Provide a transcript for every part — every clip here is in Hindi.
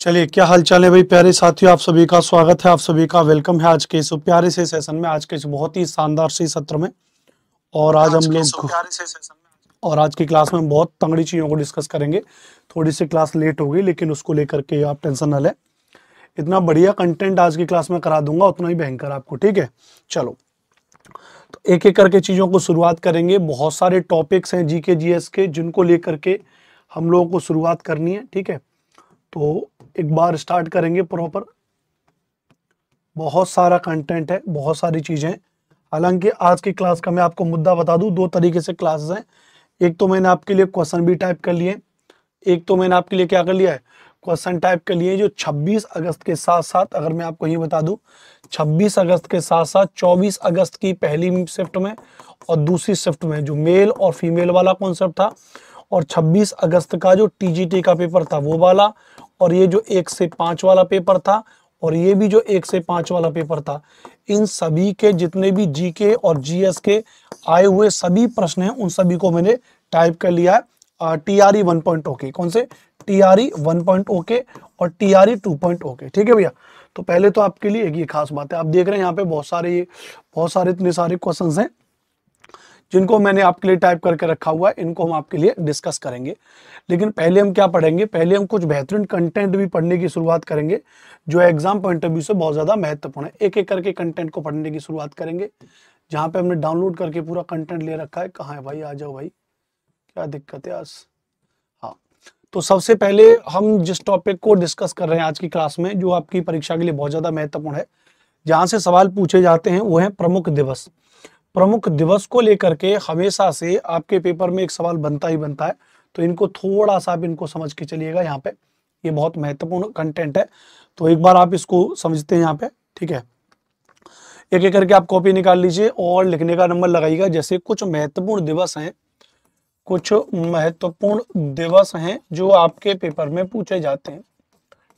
चलिए क्या हाल चाल है भाई प्यारे साथियों? आप सभी का स्वागत है आप सभी का वेलकम है आज के इस प्यारे से सेशन में आज के इस बहुत ही शानदार से सत्र में। और आज आज हम लोग और आज की क्लास में हम बहुत तंगड़ी चीज़ों को डिस्कस करेंगे। थोड़ी सी क्लास लेट हो गई लेकिन उसको लेकर के आप टेंशन ना लें। इतना बढ़िया कंटेंट आज की क्लास में करा दूँगा उतना ही भयंकर आपको ठीक है? चलो। तो एक एक करके चीज़ों को शुरुआत करेंगे। बहुत सारे टॉपिक्स हैं जी के जी एस के जिनको लेकर के हम लोगों को शुरुआत करनी है ठीक है? तो एक बार स्टार्ट करेंगे प्रॉपर बहुत सारा कंटेंट है, बहुत सारी चीज़ें। हालाँकि आज की क्लास का मैं आपको मुद्दा बता दूँ, दो तरीके से क्लासेस हैं। एक तो मैंने आपके लिए क्वेश्चन भी टाइप कर लिए। एक तो मैंने आपके लिए क्या कर लिया है? क्वेश्चन टाइप कर लिए जो 26 अगस्त के साथ साथ अगर मैं आपको ये बता दूँ 26 अगस्त के साथ साथ 24 अगस्त की पहली शिफ्ट में और दूसरी शिफ्ट में जो मेल और फीमेल वाला कॉन्सेप्ट था, और 26 अगस्त का जो टीजीटी का पेपर था वो वाला और ये जो एक से पाँच वाला पेपर था और ये भी जो एक से पाँच वाला पेपर था, इन सभी के जितने भी जीके और जीएस के आए हुए सभी प्रश्न हैं, उन सभी को मैंने टाइप कर लिया है। T R E one point okay कौन से? T R E one point okay और T R E two point okay ठीक है भैया? तो पहले तो आपके लिए एक ये खास बात है। आप देख रहे हैं यहाँ पे बहुत सारे बहुत सारे इतने सारे क्वेश्चन हैं। जिनको मैंने आपके लिए टाइप करके रखा हुआ है, इनको हम आपके लिए डिस्कस करेंगे। लेकिन पहले हम क्या पढ़ेंगे? पहले हम कुछ बेहतरीन कंटेंट भी पढ़ने की शुरुआत करेंगे, जो एग्ज़ाम पॉइंट ऑफ़ व्यू से बहुत ज़्यादा महत्वपूर्ण है। एक एक करके कंटेंट को पढ़ने की शुरुआत करेंगे, जहाँ पे हमने डाउनलोड करके पूरा कंटेंट ले रखा है। कहाँ है भाई? आ जाओ भाई। क्या दिक्कत है आज हाँ। तो सबसे पहले हम जिस टॉपिक को डिस्कस कर रहे हैं आज की क्लास में, जो आपकी परीक्षा के लिए बहुत ज़्यादा महत्वपूर्ण है, जहाँ से सवाल पूछे जाते हैं, वो है प्रमुख दिवस। प्रमुख दिवस को लेकर के हमेशा से आपके पेपर में एक सवाल बनता ही बनता है। तो इनको थोड़ा सा आप इनको समझ के चलिएगा यहाँ पे। ये बहुत महत्वपूर्ण कंटेंट है। तो एक बार आप इसको समझते हैं यहाँ पे, ठीक है? एक एक करके आप कॉपी निकाल लीजिए और लिखने का नंबर लगाइएगा। जैसे कुछ महत्वपूर्ण दिवस हैं, कुछ महत्वपूर्ण दिवस हैं जो आपके पेपर में पूछे जाते हैं,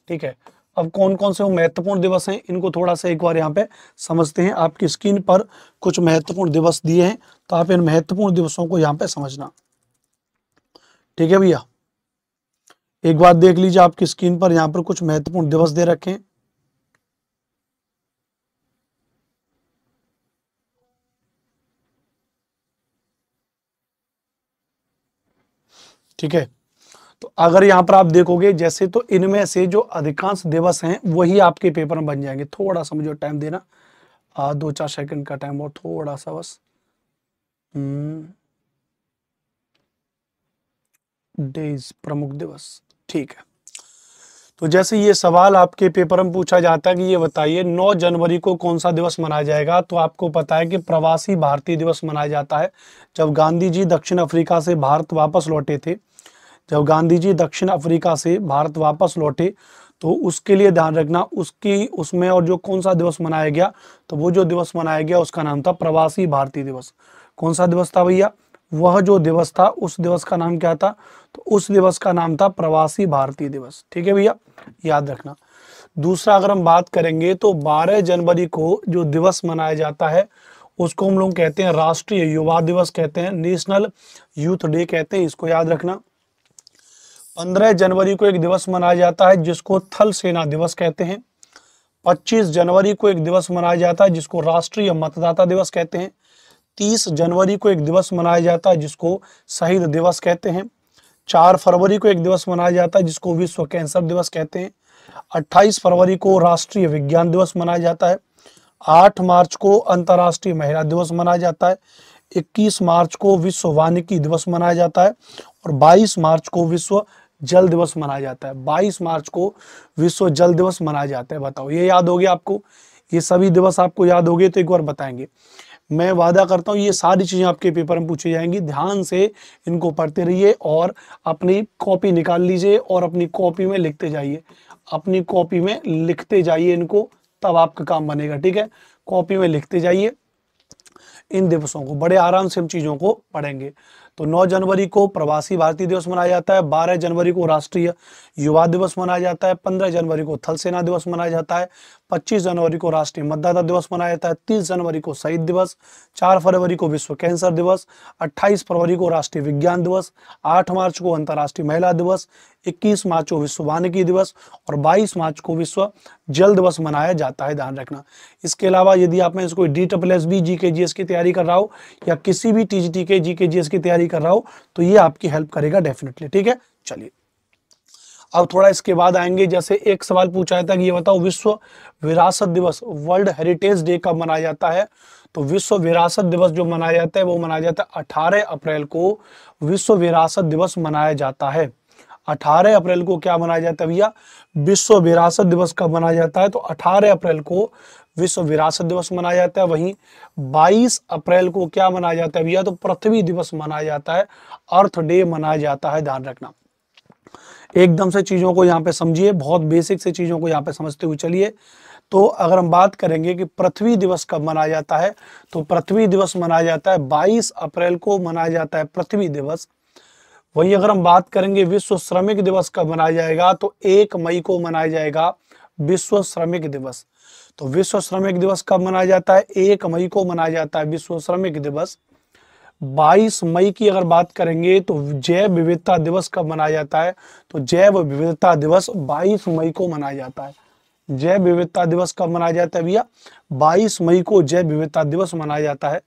ठीक है? अब कौन कौन से वो महत्वपूर्ण दिवस हैं, इनको थोड़ा सा एक बार यहाँ पे समझते हैं। आपकी स्क्रीन पर कुछ महत्वपूर्ण दिवस दिए हैं तो आप इन महत्वपूर्ण दिवसों को यहाँ पे समझना। ठीक है भैया? एक बात देख लीजिए, आपकी स्क्रीन पर यहाँ पर कुछ महत्वपूर्ण दिवस दे रखे ठीक है? तो अगर यहाँ पर आप देखोगे जैसे तो इनमें से जो अधिकांश दिवस हैं वही आपके पेपर में बन जाएँगे। थोड़ा सा मुझे टाइम देना। आ, दो चार सेकंड का टाइम और थोड़ा सा बस। डेज़ हम्म। प्रमुख दिवस। ठीक है। तो जैसे ये सवाल आपके पेपर में पूछा जाता है कि ये बताइए 9 जनवरी को कौन सा दिवस मनाया जाएगा? तो आपको पता है कि प्रवासी भारतीय दिवस मनाया जाता है जब गांधी जी दक्षिण अफ्रीका से भारत वापस लौटे थे। जब गांधी जी दक्षिण अफ्रीका से भारत वापस लौटे तो उसके लिए ध्यान रखना, उसकी, उसमें और जो कौन सा दिवस मनाया गया तो वो जो दिवस मनाया गया, उसका नाम था प्रवासी भारतीय दिवस। कौन सा दिवस था भैया? वह जो दिवस था, उस दिवस का नाम क्या था? तो उस दिवस का नाम था प्रवासी भारतीय दिवस। ठीक है भैया? याद रखना। दूसरा अगर हम बात करेंगे तो 12 जनवरी को जो दिवस मनाया जाता है, उसको हम लोग कहते हैं राष्ट्रीय युवा दिवस कहते हैं, नेशनल यूथ डे कहते हैं, इसको याद रखना। पंद्रह जनवरी को एक दिवस मनाया जाता है, जिसको थल सेना दिवस कहते हैं। पच्चीस जनवरी को एक दिवस मनाया जाता है, जिसको राष्ट्रीय मतदाता दिवस कहते हैं। तीस जनवरी को एक दिवस मनाया जाता है, जिसको शहीद दिवस कहते हैं। चार फरवरी को एक दिवस मनाया जाता है, जिसको विश्व कैंसर दिवस कहते हैं। अट्ठाईस फरवरी को राष्ट्रीय विज्ञान दिवस मनाया जाता है। आठ मार्च को अंतर्राष्ट्रीय महिला दिवस मनाया जाता है। 21 मार्च को विश्व वानिकी दिवस मनाया जाता है। और 22 मार्च को विश्व जल दिवस मनाया जाता है। 22 मार्च को विश्व जल दिवस मनाया जाता है, बताओ। ये याद हो गया आपको? ये सभी दिवस आपको याद हो गए तो एक बार बताएँगे। मैं वादा करता हूँ, ये सारी चीज़ें आपके पेपर में पूछी जाएँगी। ध्यान से इनको पढ़ते रहिए और अपनी कॉपी निकाल लीजिए और अपनी कॉपी में लिखते जाइए। अपनी कॉपी में लिखते जाइए इनको, तब आपका काम बनेगा, ठीक है? कॉपी में लिखते जाइए। इन दिवसों को, बड़े आराम से हम चीज़ों को पढ़ेंगे। तो 9 जनवरी को प्रवासी भारतीय दिवस मनाया जाता है 12 जनवरी को राष्ट्रीय युवा दिवस मनाया जाता है 15 जनवरी को थल सेना दिवस मनाया जाता है 25 जनवरी को राष्ट्रीय मतदाता दिवस मनाया जाता है 30 जनवरी को शहीद दिवस 4 फरवरी को विश्व कैंसर दिवस 28 फरवरी को राष्ट्रीय विज्ञान दिवस 8 मार्च को अंतर्राष्ट्रीय महिला दिवस 21 मार्च को विश्व वानिकी दिवस और 22 मार्च को विश्व जल दिवस मनाया जाता है, ध्यान रखना। इसके अलावा यदि आप में कोई D double S B G K G S की तैयारी कर रहा हो या किसी भी टी जी टी के जी के जी एस की तैयारी कर रहा हो तो ये आपकी हेल्प करेगा डेफिनेटली ठीक है? चलिए। अब थोड़ा इसके बाद आएँगे जैसे एक सवाल पूछा था कि ये बताओ विश्व विरासत दिवस वर्ल्ड हेरिटेज डे कब मनाया जाता है तो विश्व विरासत दिवस जो मनाया जाता है वो मनाया जाता है अठारह अप्रैल को विश्व विरासत दिवस मनाया जाता है 18 अप्रैल को क्या मनाया जाता है भैया विश्व विरासत दिवस कब मनाया जाता है तो 18 अप्रैल को विश्व विरासत दिवस मनाया जाता है वहीं 22 अप्रैल को क्या मनाया जाता है भैया तो पृथ्वी दिवस मनाया जाता है अर्थ डे मनाया जाता है ध्यान रखना एकदम से चीज़ों को यहाँ पे समझिए, बहुत बेसिक से चीज़ों को यहाँ पे समझते हुए चलिए। तो अगर हम बात करेंगे कि पृथ्वी दिवस कब मनाया जाता है तो पृथ्वी दिवस मनाया जाता है 22 अप्रैल को मनाया जाता है पृथ्वी दिवस। वही अगर हम बात करेंगे विश्व श्रमिक दिवस कब मनाया जाएगा तो एक मई को मनाया जाएगा विश्व श्रमिक दिवस। तो विश्व श्रमिक दिवस कब मनाया जाता है? एक मई को मनाया जाता है विश्व श्रमिक दिवस। 22 मई की अगर बात करेंगे तो जैव विविधता दिवस कब मनाया जाता है? तो जैव विविधता दिवस 22 मई को मनाया जाता है। जैव विविधता दिवस कब मनाया जाता है भैया? 22 मई को जैव विविधता दिवस मनाया जाता है।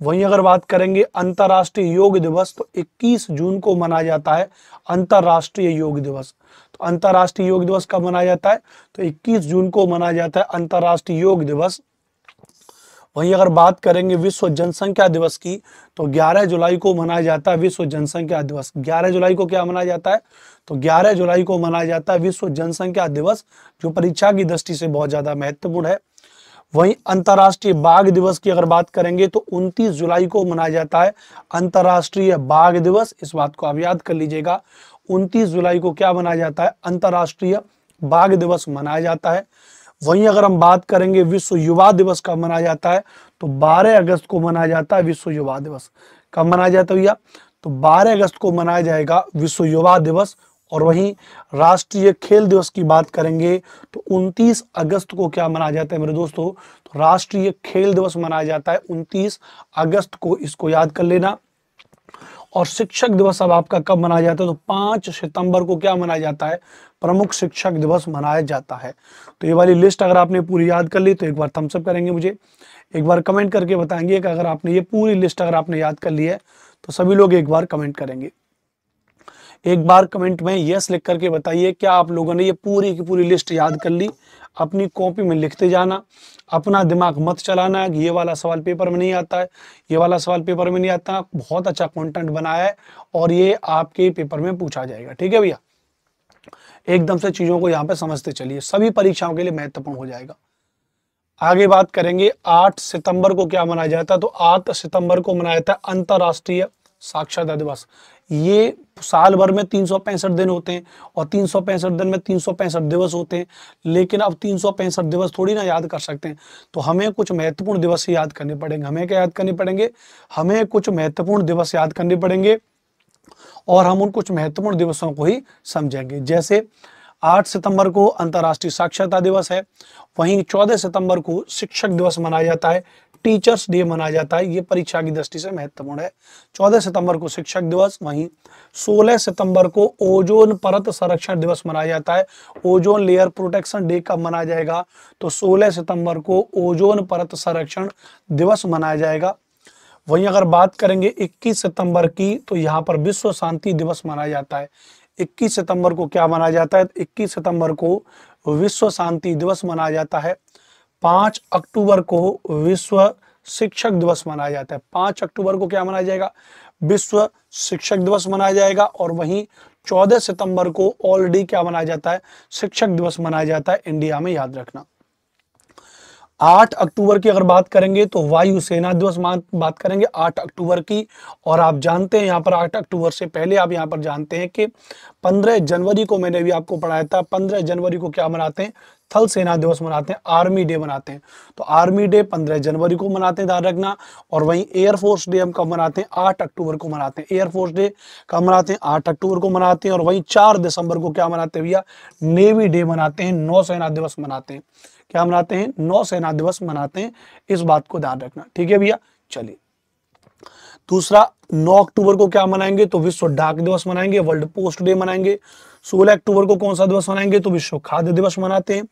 वहीं अगर बात करेंगे अंतर्राष्ट्रीय योग दिवस तो 21 जून को मनाया जाता है अंतर्राष्ट्रीय योग दिवस। तो अंतर्राष्ट्रीय योग दिवस कब मनाया जाता है? तो 21 जून को मनाया जाता है अंतर्राष्ट्रीय योग दिवस। वहीं अगर बात करेंगे विश्व जनसंख्या दिवस की तो 11 जुलाई को मनाया जाता है विश्व जनसंख्या दिवस। 11 जुलाई को क्या मनाया जाता है? तो 11 जुलाई को मनाया जाता है विश्व जनसंख्या दिवस, जो परीक्षा की दृष्टि से बहुत ज़्यादा महत्वपूर्ण है। वहीं अंतर्राष्ट्रीय बाघ दिवस की अगर बात करेंगे तो 29 जुलाई को मनाया जाता है अंतर्राष्ट्रीय बाघ दिवस। इस बात को आप याद कर लीजिएगा। 29 जुलाई को क्या मनाया जाता है? अंतर्राष्ट्रीय बाघ दिवस मनाया जाता है। वहीं अगर हम बात करेंगे विश्व युवा दिवस कब मनाया जाता है तो 12 अगस्त को मनाया जाता है विश्व युवा दिवस। कब मनाया जाता है भैया? तो 12 अगस्त को मनाया जाएगा विश्व युवा दिवस और वहीं राष्ट्रीय खेल दिवस की बात करेंगे तो 29 अगस्त को क्या मनाया जाता है मेरे दोस्तों? तो राष्ट्रीय खेल दिवस मनाया जाता है 29 अगस्त को, इसको याद कर लेना। और शिक्षक दिवस अब आपका कब मनाया जाता है? तो पाँच सितंबर को क्या मनाया जाता है? प्रमुख शिक्षक दिवस मनाया जाता है। तो ये वाली लिस्ट अगर आपने पूरी याद कर ली तो एक बार थम्सअप करेंगे मुझे। एक बार कमेंट करके बताएँगे कि अगर आपने ये पूरी लिस्ट अगर आपने याद कर ली है तो सभी लोग एक बार कमेंट करेंगे। एक बार कमेंट में यस लिख करके बताइए, क्या आप लोगों ने ये पूरी की पूरी लिस्ट याद कर ली? अपनी कॉपी में लिखते जाना, अपना दिमाग मत चलाना, कि ये वाला सवाल पेपर में नहीं आता है, ये वाला सवाल पेपर में नहीं आता, बहुत अच्छा कंटेंट बनाया है, और ये आपके पेपर में पूछा जाएगा। ठीक है भैया? एकदम से चीज़ों को यहाँ पे समझते चलिए। सभी परीक्षाओं के लिए महत्वपूर्ण हो जाएगा। आगे बात करेंगे 8 सितंबर को क्या मनाया जाता है? तो 8 सितंबर को मनाया जाता है अंतरराष्ट्रीय साक्षरता दिवस। ये साल भर में तीन सौ पैंसठ दिन होते हैं और तीन सौ पैंसठ दिन में तीन सौ पैंसठ दिवस होते हैं। लेकिन अब तीन सौ पैंसठ दिवस थोड़ी ना याद कर सकते हैं। तो हमें कुछ महत्वपूर्ण दिवस याद करने पड़ेंगे। हमें क्या याद करने पड़ेंगे? हमें कुछ महत्वपूर्ण दिवस याद करने पड़ेंगे। और हम उन कुछ महत्वपूर्ण दिवसों को ही समझेंगे। जैसे 8 सितंबर को अंतर्राष्ट्रीय साक्षरता दिवस है, वहीं 14 सितंबर को शिक्षक दिवस मनाया जाता है, टीचर्स डे मनाया जाता है, ये परीक्षा की दृष्टि से महत्वपूर्ण है। 14 सितंबर को शिक्षक दिवस, वहीं 16 सितंबर को ओजोन परत संरक्षण दिवस मनाया जाता है, ओजोन लेयर प्रोटेक्शन डे कब मनाया जाएगा? तो 16 सितंबर को ओजोन परत संरक्षण दिवस मनाया जाएगा। वहीं अगर बात करेंगे 21 सितंबर की तो यहाँ पर विश्व शांति दिवस मनाया जाता है। 21 सितंबर को क्या मनाया जाता है? 21 सितंबर को विश्व शांति दिवस मनाया जाता है। पाँच अक्टूबर को विश्व शिक्षक दिवस मनाया जाता है। पाँच अक्टूबर को क्या मनाया जाएगा? विश्व शिक्षक दिवस मनाया जाएगा और वहीं चौदह सितंबर को ऑलरेडी क्या मनाया जाता है? शिक्षक दिवस मनाया जाता है। इंडिया में याद रखना। आठ अक्टूबर की अगर बात करेंगे तो वायुसेना दिवस बात करेंगे आठ अक्टूबर की। और आप जानते हैं, यहाँ पर आठ अक्टूबर से पहले आप यहाँ पर जानते हैं कि पंद्रह जनवरी को मैंने भी आपको पढ़ाया था, पंद्रह जनवरी को क्या मनाते हैं? थल सेना दिवस मनाते हैं, आर्मी डे मनाते हैं। तो आर्मी डे पंद्रह जनवरी को मनाते हैं रखना। और वहीं एयरफोर्स डे हम कब मनाते हैं? आठ अक्टूबर को मनाते हैं। एयरफोर्स डे कब मनाते हैं? आठ अक्टूबर को मनाते हैं। और वहीं चार दिसंबर को क्या मनाते हैं भैया? नेवी डे मनाते हैं, नौसेना दिवस मनाते हैं। क्या मनाते हैं? नौसेना दिवस मनाते हैं। इस बात को ध्यान रखना। ठीक है भैया? चलिए। दूसरा 9 अक्टूबर को क्या मनाएँगे? तो विश्व डाक दिवस मनाएँगे, वर्ल्ड पोस्ट डे मनाएँगे। 16 अक्टूबर को कौन सा दिवस मनाएँगे? तो विश्व खाद्य दिवस मनाते हैं।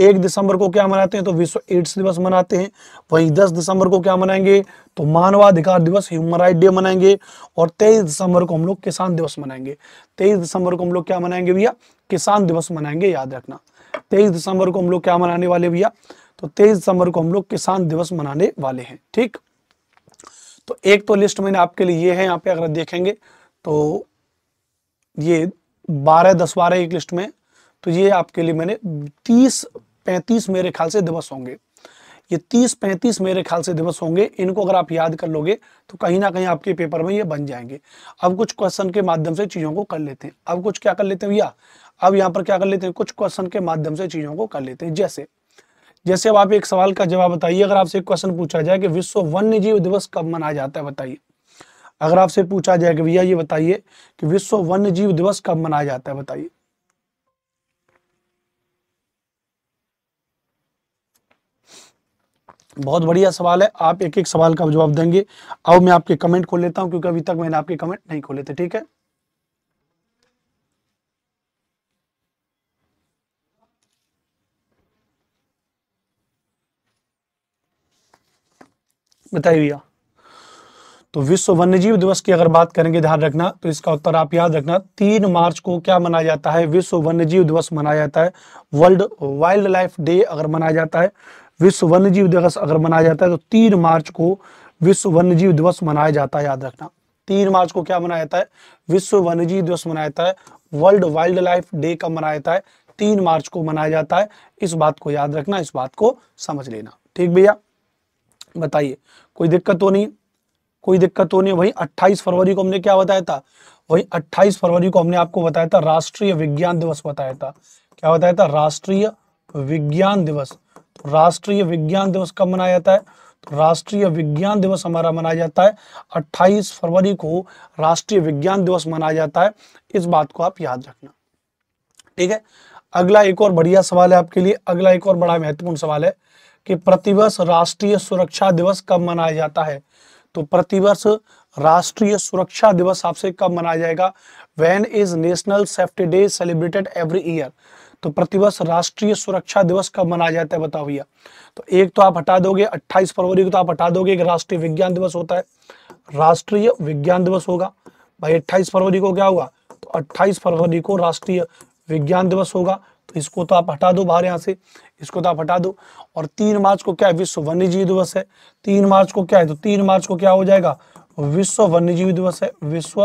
एक दिसंबर को क्या मनाते हैं? तो विश्व एड्स दिवस मनाते हैं। वहीं दस दिसंबर को क्या मनाएँगे? तो मानवाधिकार दिवस, ह्यूमन राइट डे मनाएँगे। और तेईस दिसंबर को हम लोग किसान दिवस मनाएँगे। तेईस दिसंबर को हम लोग क्या मनाएँगे भैया? किसान दिवस मनाएँगे, याद रखना। तेईस दिसंबर को हम लोग क्या मनाने वाले भैया? तो तेईस दिसंबर को हम लोग किसान दिवस मनाने वाले हैं, ठीक? तो एक तो लिस्ट मैंने आपके लिए, ये है, यहाँ पे अगर देखेंगे तो ये बारह दस बारह एक लिस्ट में तो ये आपके लिए मैंने तीस पैंतीस मेरे ख्याल से दिवस होंगे। ये तीस पैंतीस मेरे ख्याल से दिवस होंगे, इनको अगर आप याद कर लोगे तो कहीं ना कहीं आपके पेपर में ये बन जाएँगे। अब कुछ क्वेश्चन के माध्यम से चीज़ों को कर लेते हैं। अब कुछ क्या कर लेते हैं भैया? अब यहाँ पर क्या कर लेते हैं, कुछ क्वेश्चन के माध्यम से चीज़ों को कर लेते हैं। जैसे जैसे अब आप एक सवाल का जवाब बताइए, अगर आपसे एक क्वेश्चन पूछा जाए कि विश्व वन्य जीव दिवस कब मनाया जाता है, बताइए। अगर आपसे पूछा जाए कि भैया ये बताइए कि विश्व वन्य जीव दिवस कब मनाया जाता है, बताइए। बहुत बढ़िया सवाल है, आप एक एक सवाल का जवाब देंगे। अब मैं आपके कमेंट खोल लेता हूँ, क्योंकि अभी तक मैंने आपके कमेंट नहीं खोले थे, ठीक है? बताइए भैया तो विश्व वन्यजीव दिवस की अगर बात करेंगे ध्यान रखना तो इसका उत्तर आप याद रखना, तीन मार्च को क्या मनाया जाता है? विश्व वन्यजीव दिवस मनाया जाता है। वर्ल्ड वाइल्ड लाइफ डे अगर मनाया जाता है, विश्व वन्यजीव दिवस अगर मनाया जाता है तो तीन मार्च को विश्व वन्यजीव दिवस मनाया जाता है, याद रखना। तीन मार्च को क्या मनाया जाता है? विश्व वन्यजीव दिवस मनाया जाता है। वर्ल्ड वाइल्ड लाइफ डे कब मनाया जाता है। तीन मार्च को मनाया जाता है। इस बात को याद रखना, इस बात को समझ लेना। ठीक भैया? बताइए। कोई दिक्कत तो नहीं, कोई दिक्कत तो नहीं। वही 28 फरवरी को हमने क्या बताया था? वही 28 फरवरी को हमने आपको बताया था, राष्ट्रीय विज्ञान दिवस बताया था। क्या बताया था? राष्ट्रीय विज्ञान दिवस। तो राष्ट्रीय विज्ञान दिवस कब मनाया जाता है? तो राष्ट्रीय विज्ञान दिवस हमारा मनाया जाता है। 28 फरवरी को राष्ट्रीय विज्ञान दिवस मनाया जाता है। इस बात को आप याद रखना। ठीक है? अगला एक और बढ़िया सवाल है आपके लिए। अगला एक और बड़ा महत्वपूर्ण सवाल है। कि प्रतिवर्ष राष्ट्रीय सुरक्षा दिवस कब मनाया जाता है? तो प्रतिवर्ष राष्ट्रीय सुरक्षा दिवस आपसे कब मनाया जाएगा? When is national safety day celebrated every year तो प्रतिवर्ष राष्ट्रीय सुरक्षा दिवस कब मनाया जाता है बताओ भैया। तो एक तो आप हटा दोगे 28 फरवरी को तो आप हटा दोगे राष्ट्रीय विज्ञान दिवस होता है। राष्ट्रीय विज्ञान दिवस होगा। भाई 28 फरवरी को क्या हुआ? तो 28 फरवरी को राष्ट्रीय विज्ञान दिवस होगा। तो इसको तो आप हटा दो बाहर यहाँ से, इसको तो आप हटा दो। और तीन मार्च को क्या है? विश्व वन्य जीव दिवस है। तीन मार्च को क्या है? तो तीन मार्च को क्या हो जाएगा? विश्व वन्य जीव दिवस है। विश्व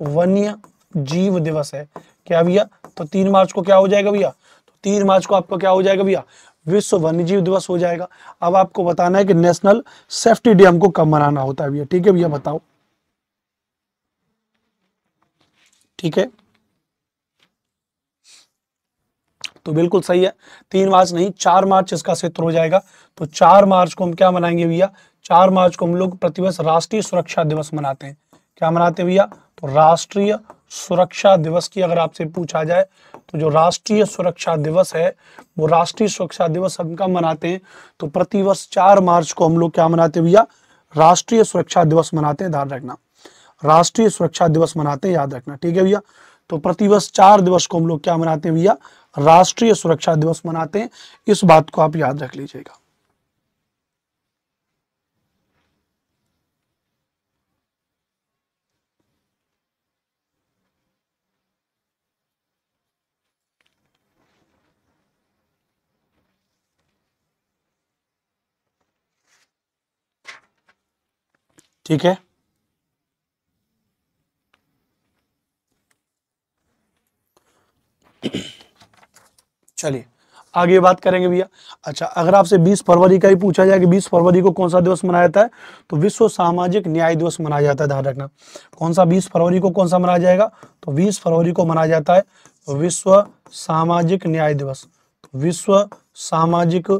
वन्य जीव दिवस है। क्या भैया? तो तीन मार्च को क्या हो जाएगा भैया? तो तीन मार्च को आपका क्या हो जाएगा भैया? विश्व वन्य जीव दिवस हो जाएगा। अब आपको बताना है कि नेशनल सेफ्टी डे हमको कब मनाना होता है भैया? ठीक है भैया, बताओ। ठीक है? तो बिल्कुल सही है। तीन मार्च नहीं, चार मार्च इसका क्षेत्र हो जाएगा। तो चार मार्च को हम क्या मनाएँगे भैया? चार मार्च को हम लोग प्रतिवर्ष राष्ट्रीय सुरक्षा दिवस मनाते हैं। क्या मनाते हैं भैया? तो राष्ट्रीय सुरक्षा दिवस की अगर आपसे पूछा जाए तो जो राष्ट्रीय सुरक्षा दिवस है, वो राष्ट्रीय सुरक्षा दिवस हम कब मनाते हैं? तो प्रतिवर्ष चार मार्च को हम लोग क्या मनाते हैं भैया? राष्ट्रीय सुरक्षा दिवस मनाते हैं, ध्यान रखना। राष्ट्रीय सुरक्षा दिवस मनाते हैं, याद रखना। ठीक है भैया? तो प्रतिवर्ष चार दिवस को हम लोग क्या मनाते हैं भैया? राष्ट्रीय सुरक्षा दिवस मनाते हैं। इस बात को आप याद रख लीजिएगा। ठीक है? चलिए, आगे बात करेंगे भैया। अच्छा अगर आपसे 20 फरवरी का ही पूछा जाए कि 20 फरवरी को कौन सा दिवस मनाया जाता है तो विश्व सामाजिक न्याय दिवस मनाया जाता है, ध्यान रखना। कौन सा 20 फरवरी को कौन सा मनाया जाएगा तो 20 फरवरी को मनाया जाता है विश्व सामाजिक न्याय दिवस। विश्व सामाजिक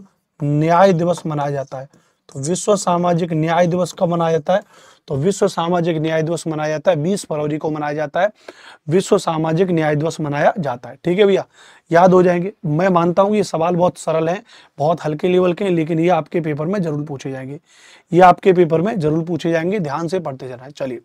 न्याय दिवस मनाया जाता है। तो विश्व सामाजिक न्याय दिवस कब मनाया जाता है तो विश्व सामाजिक न्याय दिवस मनाया जाता है, बीस फरवरी को मनाया जाता है। विश्व सामाजिक न्याय दिवस मनाया जाता है। ठीक है भैया? याद हो जाएँगे। मैं मानता हूँ ये सवाल बहुत सरल हैं, बहुत हल्के लेवल के हैं, लेकिन ये आपके पेपर में ज़रूर पूछे जाएँगे। ये आपके पेपर में ज़रूर पूछे जाएँगे, ध्यान से पढ़ते जाना चलिए।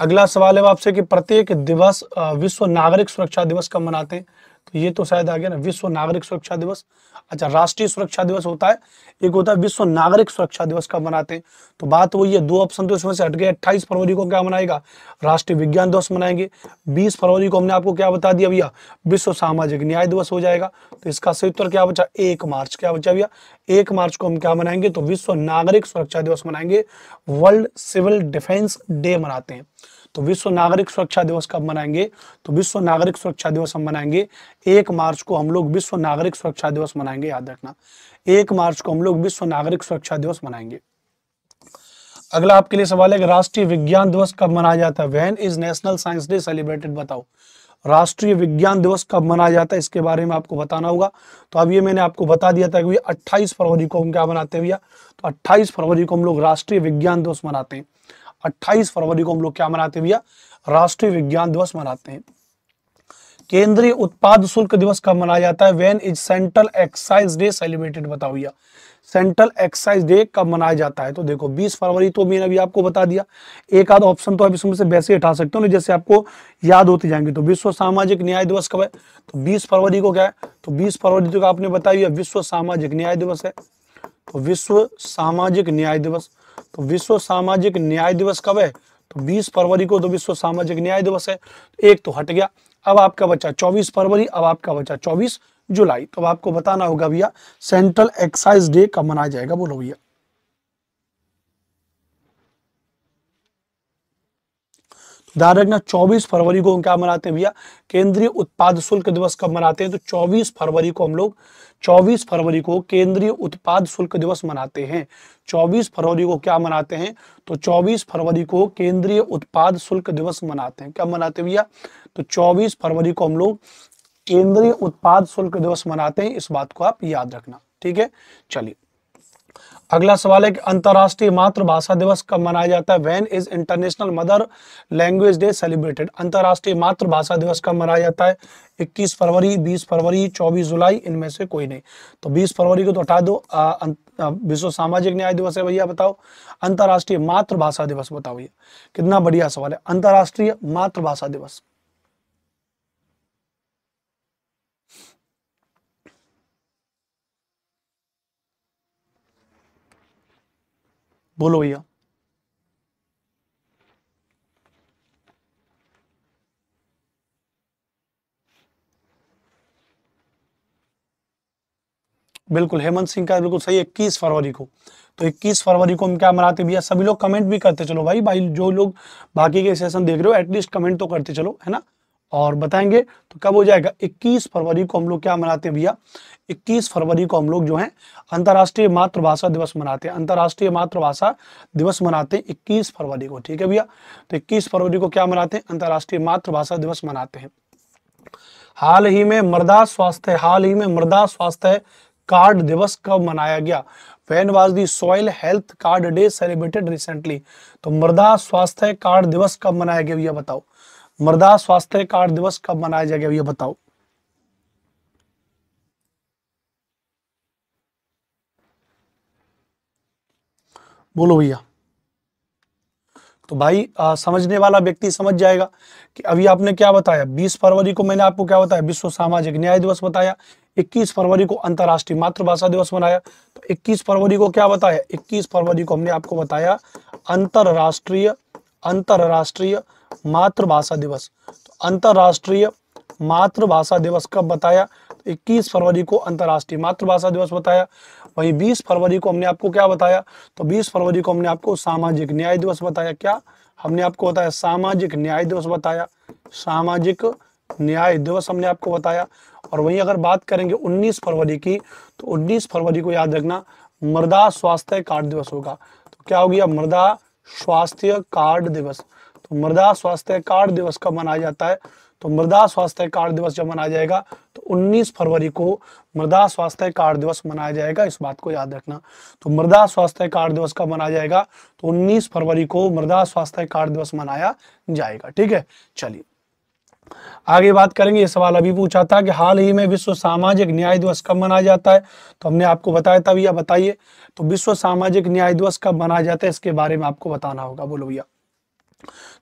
अगला सवाल है आपसे कि प्रत्येक दिवस विश्व नागरिक सुरक्षा दिवस कब मनाते हैं? तो ये तो शायद आ गया ना, विश्व नागरिक सुरक्षा दिवस। अच्छा राष्ट्रीय सुरक्षा दिवस होता है, एक होता है विश्व नागरिक सुरक्षा दिवस कब मनाते हैं। तो बात वही है, दो ऑप्शन तो इसमें से हट गए, अट्ठाईस फरवरी को क्या मनाएगा? राष्ट्रीय विज्ञान दिवस मनाएँगे। बीस फरवरी को हमने आपको क्या बता दिया भैया? विश्व सामाजिक न्याय दिवस हो जाएगा। तो इसका सही उत्तर क्या बचा? एक मार्च। क्या बचा भैया? एक मार्च को हम क्या मनाएँगे? तो विश्व नागरिक सुरक्षा दिवस मनाएँगे। वर्ल्ड सिविल डिफेंस डे मनाते हैं। तो विश्व नागरिक सुरक्षा दिवस कब मनाएँगे? तो विश्व नागरिक सुरक्षा दिवस हम मनाएँगे एक मार्च को हम लोग विश्व नागरिक सुरक्षा दिवस मनाएँगे, याद रखना। एक मार्च को हम लोग विश्व नागरिक सुरक्षा दिवस मनाएँगे। अगला आपके लिए सवाल है कि राष्ट्रीय विज्ञान दिवस कब मनाया जाता है? When is national science day celebrated बताओ। राष्ट्रीय विज्ञान दिवस कब मनाया जाता है? इसके बारे में आपको बताना होगा। तो अब ये मैंने आपको बता दिया था कि भैया 28 फरवरी को हम क्या मनाते हैं भैया? तो 28 फरवरी को हम लोग राष्ट्रीय विज्ञान दिवस मनाते हैं। 28 फरवरी को हम लोग क्या मनाते भैया? राष्ट्रीय विज्ञान दिवस मनाते हैं। केंद्रीय उत्पाद शुल्क दिवस कब मनाया जाता है? When is central excise day celebrated बताओ भैया। सेंट्रल एक्साइज डे कब मनाया जाता है? तो देखो 20 फरवरी तो मैंने अभी आपको बता दिया। एक आध ऑप्शन तो अभी इसमें से वैसे हटा सकते हो ना जैसे आपको याद होते जाएँगे। तो विश्व सामाजिक न्याय दिवस कब है? तो 20 फरवरी को क्या है? तो 20 फरवरी तो आपने बताया विश्व सामाजिक न्याय दिवस है। तो विश्व सामाजिक न्याय दिवस। तो विश्व सामाजिक न्याय दिवस कब है? तो 20 फरवरी को तो विश्व सामाजिक न्याय दिवस है। एक तो हट गया। अब आपका बच्चा 24 फरवरी, अब आपका बच्चा 24 जुलाई। तो आपको बताना होगा भैया, सेंट्रल एक्साइज डे कब मनाया जाएगा? बोलो भैया। ध्यान रखना 24 फरवरी को हम क्या मनाते हैं भैया? केंद्रीय उत्पाद शुल्क दिवस कब मनाते हैं? तो 24 फरवरी को हम लोग 24 फरवरी को केंद्रीय उत्पाद शुल्क दिवस मनाते हैं। 24 फरवरी को क्या मनाते हैं? तो 24 फरवरी को केंद्रीय उत्पाद शुल्क दिवस मनाते हैं। क्या मनाते भैया? तो 24 फरवरी को हम लोग केंद्रीय उत्पाद शुल्क दिवस मनाते हैं। इस बात को आप याद रखना, ठीक है? चलिए। अगला सवाल है कि अंतरराष्ट्रीय मातृभाषा दिवस कब मनाया जाता है? When is international mother language day celebrated अंतरराष्ट्रीय मातृभाषा दिवस कब मनाया जाता है? 21 फरवरी 20 फरवरी 24 जुलाई, इनमें से कोई नहीं। तो 20 फरवरी को तो हटा दो। विश्व सामाजिक न्याय दिवस है भैया, बताओ। अंतरराष्ट्रीय मातृभाषा दिवस बताओ भैया कितना बढ़िया सवाल है। अंतरराष्ट्रीय मातृभाषा दिवस। बोलो भैया। बिल्कुल, हेमंत सिंह का बिल्कुल सही, इक्कीस फरवरी को। तो 21 फरवरी को हम क्या मनाते भैया? सभी लोग कमेंट भी करते चलो भाई। भाई, जो लोग बाकी के सेशन देख रहे हो एटलीस्ट कमेंट तो करते चलो, है ना? और बताएँगे तो कब हो जाएगा? 21 फरवरी को हम लोग क्या मनाते हैं भैया? 21 फरवरी को हम लोग जो है अंतर्राष्ट्रीय मातृभाषा दिवस मनाते हैं। अंतर्राष्ट्रीय मातृभाषा दिवस मनाते हैं 21 फरवरी को, ठीक है भैया? तो 21 फरवरी को क्या मनाते हैं? अंतर्राष्ट्रीय मातृभाषा दिवस मनाते हैं। हाल ही में मृदा स्वास्थ्य, हाल ही में मृदा स्वास्थ्य कार्ड दिवस कब मनाया गया? When was the soil health card day celebrated recently. तो मृदा स्वास्थ्य कार्ड दिवस कब मनाया गया भैया बताओ? मृदा स्वास्थ्य कार्ड दिवस कब मनाया जाएगा ये बताओ। बोलो भैया। तो भाई आ, समझने वाला व्यक्ति समझ जाएगा कि अभी आपने क्या बताया। 20 फरवरी को मैंने आपको क्या बताया विश्व सामाजिक न्याय दिवस बताया 21 फरवरी को अंतरराष्ट्रीय मातृभाषा दिवस मनाया। तो 21 फरवरी को क्या बताया? 21 फरवरी को हमने आपको बताया अंतरराष्ट्रीय अंतरराष्ट्रीय मातृभाषा दिवस। तो अंतरराष्ट्रीय मातृभाषा दिवस कब बताया? तो 21 फरवरी को अंतरराष्ट्रीय मातृभाषा दिवस बताया। वहीं 20 फरवरी को हमने आपको क्या बताया? तो 20 फरवरी को हमने आपको सामाजिक न्याय दिवस बताया। क्या? हमने आपको बताया सामाजिक न्याय दिवस बताया। सामाजिक न्याय दिवस हमने आपको बताया। और वहीं अगर बात करेंगे 19 फरवरी की तो 19 फरवरी को याद रखना, मृदा स्वास्थ्य कार्ड दिवस होगा। तो क्या हो गया मृदा स्वास्थ्य कार्ड दिवस। तो मृदा स्वास्थ्य कार्ड दिवस कब का मनाया जाता है? तो मृदा स्वास्थ्य कार्ड दिवस जब मनाया जाएगा तो 19 फरवरी को मृदा स्वास्थ्य कार्ड दिवस मनाया जाएगा, इस बात को याद रखना। तो मृदा स्वास्थ्य कार्ड दिवस कब मनाया जाएगा? तो 19 फरवरी को मृदा स्वास्थ्य कार्ड दिवस मनाया जाएगा, ठीक है? चलिए, आगे बात करेंगे। ये सवाल अभी पूछा था कि हाल ही में विश्व सामाजिक न्याय दिवस कब मनाया जाता है? तो हमने आपको बताया था भैया, बताइए। तो विश्व सामाजिक न्याय दिवस कब मनाया जाता है, इसके बारे में आपको बताना होगा। बोलो भैया।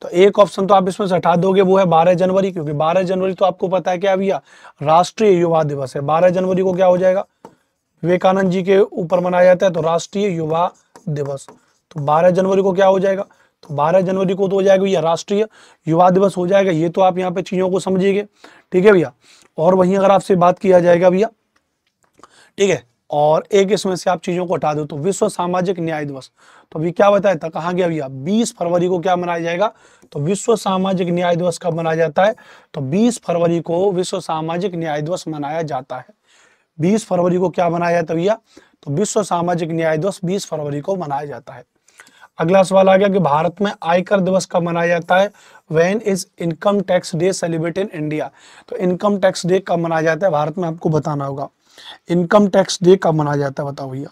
तो एक ऑप्शन तो आप इसमें से हटा दोगे, वो है बारह जनवरी, क्योंकि बारह जनवरी तो आपको पता है क्या भैया? राष्ट्रीय युवा दिवस है। बारह जनवरी को क्या हो जाएगा? विवेकानंद जी के ऊपर मनाया जाता है तो राष्ट्रीय युवा दिवस। तो बारह जनवरी को क्या हो जाएगा? तो बारह जनवरी को तो हो जाएगा भैया राष्ट्रीय युवा दिवस हो जाएगा। ये तो आप यहाँ पे चीज़ों को समझिएगा। ठीक है भैया? और वहीं अगर आपसे बात किया जाएगा भैया, ठीक है? और एक इसमें से आप चीज़ों को हटा दो तो विश्व सामाजिक न्याय दिवस। तो अभी क्या बताया था? कहा गया भैया? 20 फरवरी को क्या मनाया जाएगा? तो विश्व सामाजिक न्याय दिवस कब मनाया जाता है? तो 20 फरवरी को विश्व सामाजिक न्याय दिवस मनाया जाता है। 20 फरवरी को क्या मनाया जाता है भैया? तो विश्व सामाजिक न्याय दिवस 20 फरवरी को मनाया जाता है। अगला सवाल आ गया कि भारत में आयकर दिवस कब मनाया जाता है? When is income tax day celebrate in India तो इनकम टैक्स डे कब मनाया जाता है? भारत में आपको बताना होगा। इनकम टैक्स डे कब मनाया जाता है, बताओ भैया।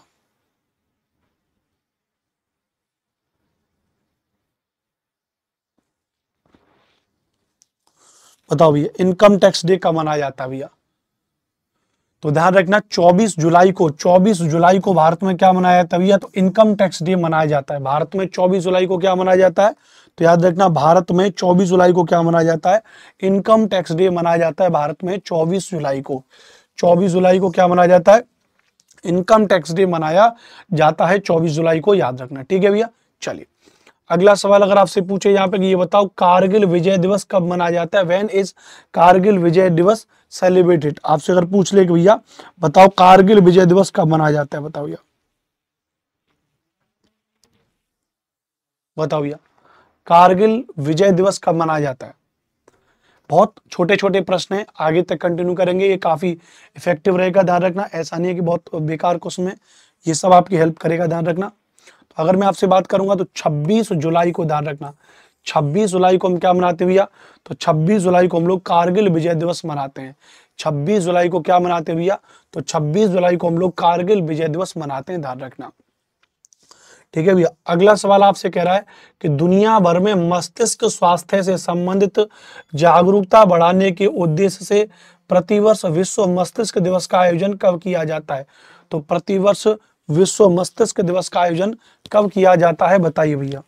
बताओ भैया, इनकम टैक्स डे कब मनाया जाता है भैया। तो ध्यान रखना 24 जुलाई को 24 जुलाई को भारत में क्या मनाया जाता है भैया तो इनकम टैक्स डे मनाया जाता है। भारत में 24 जुलाई को क्या मनाया जाता है तो याद रखना, भारत में 24 जुलाई को क्या मनाया जाता है, इनकम टैक्स डे मनाया जाता है भारत में 24 जुलाई को। 24 जुलाई को क्या मनाया जाता है? इनकम टैक्स डे मनाया जाता है 24 जुलाई को, याद रखना, ठीक है भैया? चलिए, अगला सवाल अगर आपसे पूछे यहाँ पे, ये बताओ कारगिल विजय दिवस कब मनाया जाता है? वेन इज़ कारगिल विजय दिवस सेलिब्रेटेड आपसे अगर पूछ ले भैया, बताओ कारगिल विजय दिवस कब मनाया जाता है, बताओ भैया। बताओ भैया, कारगिल विजय दिवस कब मनाया जाता है? बहुत छोटे छोटे प्रश्न हैं, आगे तक कंटिन्यू करेंगे, ये काफ़ी इफ़ेक्टिव रहेगा, ध्यान रखना, ऐसा नहीं है कि बहुत बेकार क्वेश्चन है ये सब आपकी हेल्प करेगा, ध्यान रखना। तो अगर मैं आपसे बात करूँगा तो 26 जुलाई को ध्यान रखना। 26 जुलाई को हम क्या मनाते भैया? तो 26 जुलाई को हम लोग कारगिल विजय दिवस मनाते हैं। 26 जुलाई को क्या मनाते भैया? तो 26 जुलाई को हम लोग कारगिल विजय दिवस मनाते हैं, ध्यान रखना। ठीक है भैया? अगला सवाल आपसे कह रहा है कि दुनिया भर में मस्तिष्क स्वास्थ्य से संबंधित जागरूकता बढ़ाने के उद्देश्य से प्रतिवर्ष विश्व मस्तिष्क दिवस का आयोजन कब किया जाता है? तो प्रतिवर्ष विश्व मस्तिष्क दिवस का आयोजन कब किया जाता है? बताइए भैया।